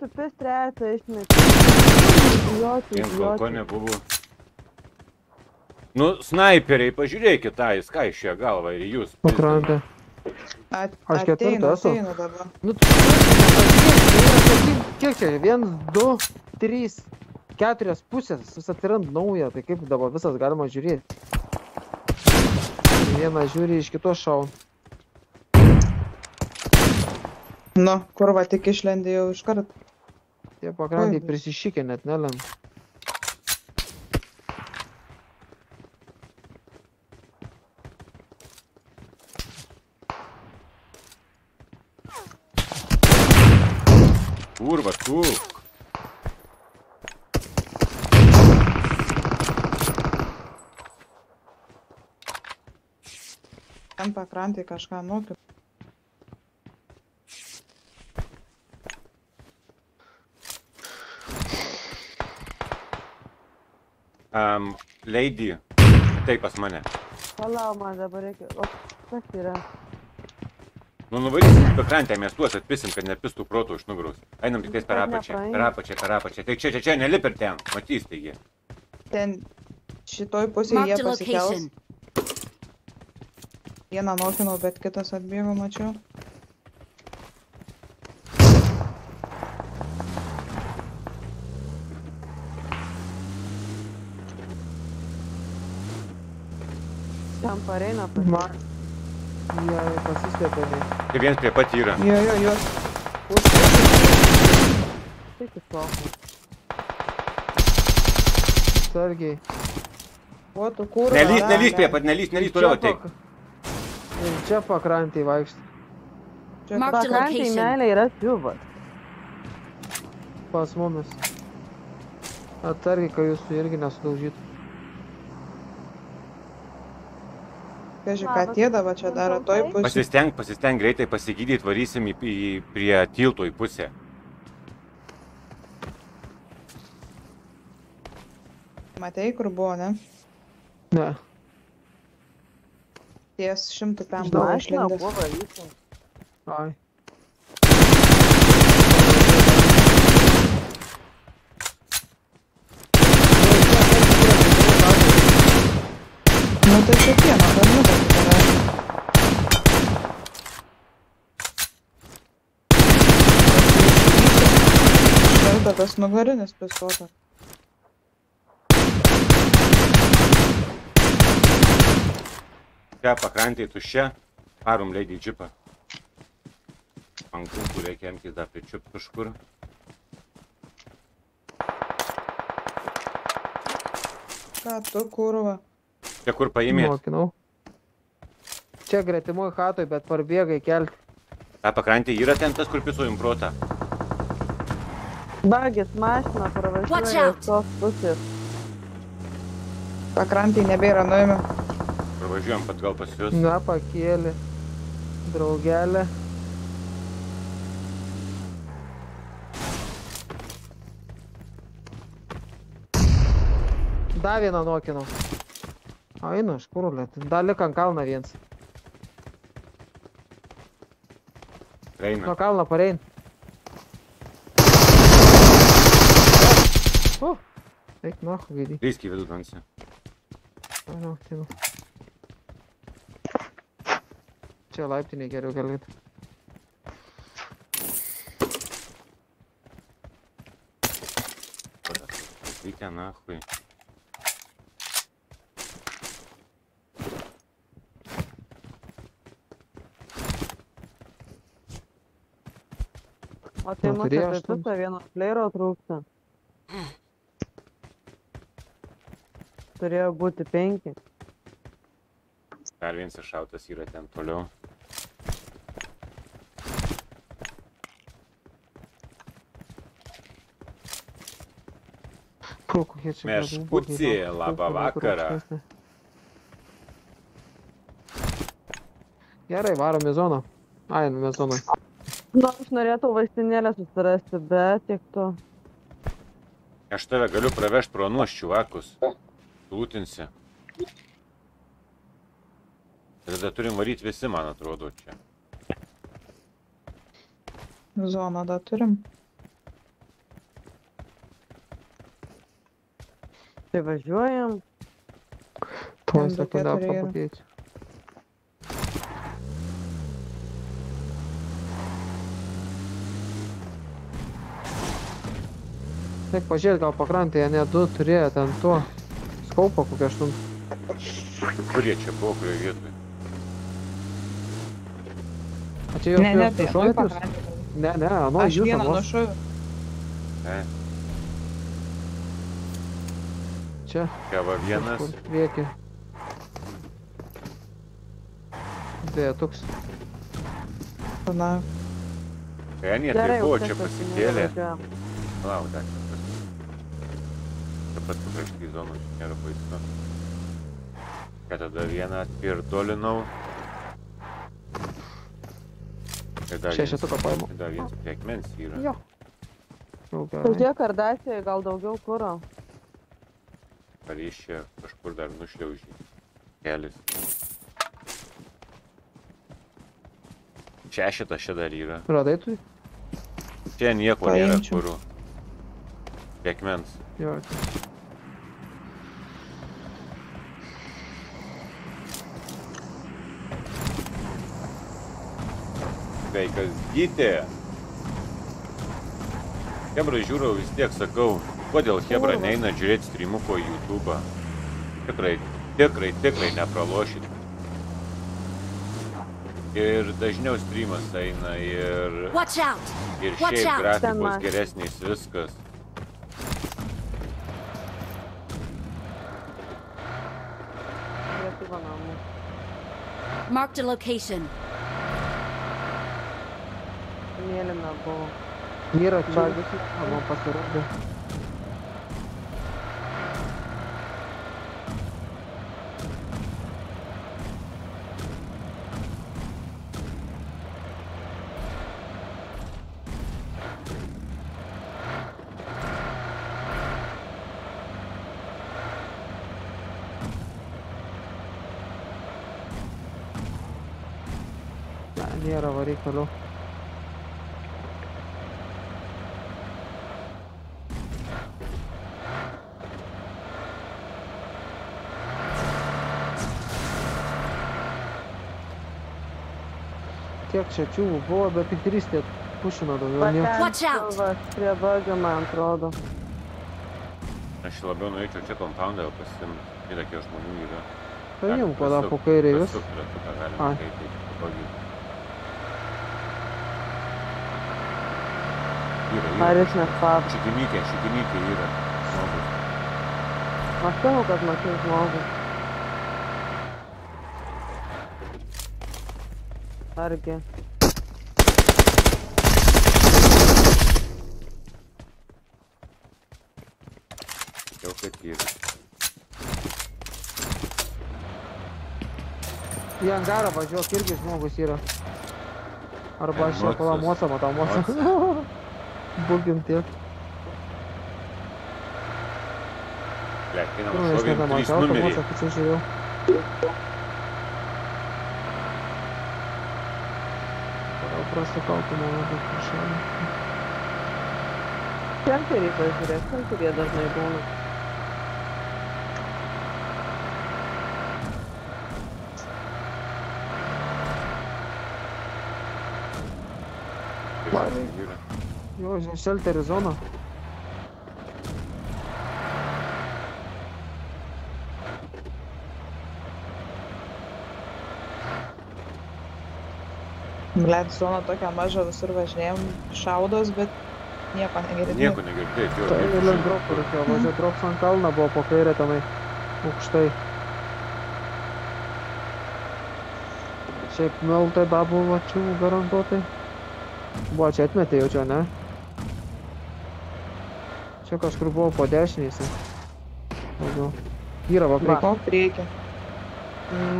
Eik, tu pis trejatą išmeti. Idiotį, Jiems gal ko idiotį. nebuvo. Nu, snaiperiai, pažiūrėkit tą, jis ką išėjo galvą ir jūs. Pakrantė. At, Aš ateina, esu. ateina dabar. Nu, tu- kiek- kiek čia? Vienas, du, trys, keturias pusės. Vis atsirand nauja. Tai kaip dabar visas galima žiūrėti. Vieną žiūri iš kitos šau. Nu, kur va tik išlendė jau iš karto. Tie pakrantai Oi. prisišykė net nelem. Kurva, tu. Ten pakrantai kažką nukip. Um, Lady, taip pas mane. Palauk, man dabar reikia. O, kas yra? Nu, nuvarysim į pakrantę, mes tuos atpisim, kad nepistų protų iš nugaros. Einam tik tais per apačią, per apačią, per apačią. Tai čia, čia, čia, nelip ir ten, matys taigi. Ten šitoj pusėje jie pasikels. Vieną nokinau, bet kitas atbėgo, mačiau. Ten pareina pas Man. Jie pasislėpė. ne. Tai vienas prie pat yra. Jo, jo, jo. Tik į sofą. Sargiai. O, tu kur? Nelys, nelys prie pat, nelys, nelys toliau ateik. Ir čia pakrantį vaikšt. Marked a Pakrantėj location. meilė yra siubas. Pas mumis. Atsargiai, kad jūsų irgi nesudaužytų. Kaži, ką tie dabar čia daro toj pusėje. Pasisteng, pasisteng greitai pasigydyti, varysim į, į, prie tilto į pusę. Matei, kur buvo, ne? Ne. Ties šimtų pem Žinau, buvo Mašina išlindęs. Ai. Nu tai čia pieno, kalniukas yra. Iš karto tas nugarinis pistotas. Čia pakrantė tuščia. Parum leidį džipą. Kulkų reikia imtis dar pričiup kažkur. Ką tu, kurva? Čia kur paėmėt? Mokinau. Čia gretimoj hatoj, bet parbėga įkelti. Ta pakrantė yra ten tas, kur piso improta. Bagis mašina pravažiuoja iš tos pusės. Pakrantį nebėra nuėmė. Pravažiuojam pat gal pas jūs. Na, pakėlė. Draugelė. Dar vieną nokinau. Einu, iš kur lėti. Dar lik ant kalną viens. Eina. Nuo kalno parein. O, eik nahu, gaidį. Lįsk į vidų tamsi. Einu, einu. Čia laiptinė geriau galėtų. Reikia nahui. O tai Nu, mūsų turėjo apie pusę vieno fleiro trūksta. Turėjo būti penki. Dar vienas iššautas yra ten toliau. Gal, labą vakarą. Gerai, varom į zoną. Ai, nu mes zonai. Na, aš norėtų vaistinėlę susirasti, bet tiek to. Aš tave galiu pravežti pro nuos čiuvakus. Lūtinsi. Tada turim varyti visi, man atrodo, čia. Zoną dar turim. Tai važiuojam. Tuoj Ten du Taip, pažiūrėk, gal pakrantėje ne du turėjo ten tuo skaupą kokią aštuntą. Kurie čia buvo, kurioje vietoje? A čia jau Ne, ne, tai pakrantį. Ne, ne, nu, Aš jūs vieną vos. nušoviau. Ne, Čia. čia va vienas. Prieky. Dėja, toks. Na, Ten jie tai buvo, čia pasikėlė. važiuojam. Lauk, dar čia pas. Čia zonų nėra baisu. Čia tada vieną atpirdolinau. Šešetuką paimu. ir Dar vienas prie akmens yra. Jo. Jau gerai. Pažiūrėk, ar dacijoje gal daugiau kuro. Ar jis čia kažkur dar nušliaužė. Kelis. Šešitas čia dar yra. Radai tu? Čia nieko nėra Paimčiau. kur. Prie akmens. Jo. Sveikas, gytė. Hebra žiūrau vis tiek sakau, kodėl Hebra neina žiūrėti streamuko į YouTube. Tikrai, tikrai, tikrai nepralošit. Ir dažniau streamas eina ir, ir šiaip grafikos geresnis viskas. Marked a location. Mėlyna buvo. Yra čia. Bagis. Man pasirodė. Ne, nėra varyk toliau. Kiek čia čiūvų buvo, bet tik trys tie pušino daugiau Watch out. Prie bagio, man atrodo. Aš labiau norėčiau čia kompoundą pasimti. Ir kiek žmonių yra. Paimk tada po kairį. Ai. Yra, Ar yra. jis nespav? Šikimykė, šikimykė yra. Žmogus. Matau, kad mačiau žmogų. Argi. Jau kad yra. Į angarą važiuok, irgi žmogus yra. Arba aš čia Mocas. pala mocą matau, mocą. *laughs* Būkim tiek. Ble, kai Nu, aš namašovėm trys nedamačiau, tą numeriai. mocą, kad čia žiūrėjau. Gal prasukautų mano daug prašau. Kemperiai pažiūrėk, kemperiai dažnai būna. Tai yra. Jo, šelterį zoną. Blet, zona tokia maža, visur važinėjom, šaudos, bet nieko negirdėjau. Nieko negirdėjai, jo. Tai šimto dropų reikėjo važiuoti. Drops ant kalną buvo po kairę tenai. Aukštai. Šiaip meltai babų vačių garantuotai. Buvo čia atmetė jau čia, ne? Čia kažkur buvo po dešiniais. Daugiau. Yra va prie. O, priekį.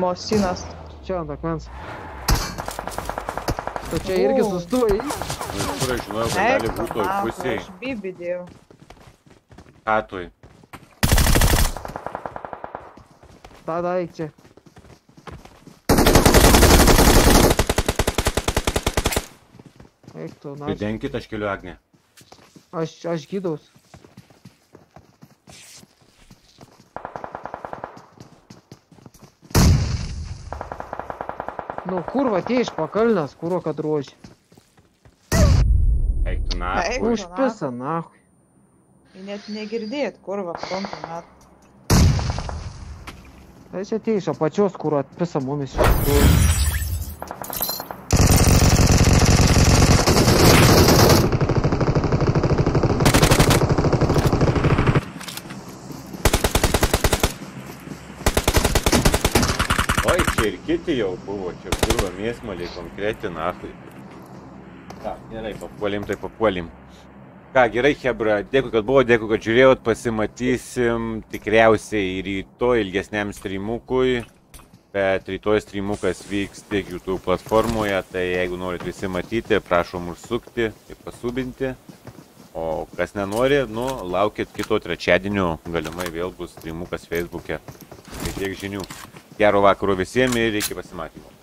Mosinas. Čia ant akmens. Tu čia irgi O. sustojai. Nu, iš kur aš žinojau, kad gali būti toj pusėj. Aš bibidėjau. Katoj. Tada eik čia. Eik tu, na. Pridenkit, aš keliu Agnę. Aš, aš gydaus. Kurva, tie iš pakalnės, kurva, kad ruoši. Eik tu na. Eik. Užpisa, nahui. Net negirdėt, kur va, fronto met. Tai čia tie iš apačios, kur atpisa mumis iš tikrųjų. Oi, čia ir kiti jau buvo, čia kurva mėsmaliai konkreti, nahui. Ką, gerai, papuolim, tai papuolim. Ką, gerai, Hebra, dėkui, kad buvo, dėkui, kad žiūrėjot, pasimatysim tikriausiai rytoj ilgesniam streamukui, bet rytoj streamukas vyks tik YouTube platformoje, tai jeigu norit visi matyti, prašom užsukti ir pasubinti. O kas nenori, nu, laukit kito trečiadienio, galimai vėl bus streamukas Facebook'e. Tai tiek žinių. Gero vakaro visiems ir iki pasimatymo.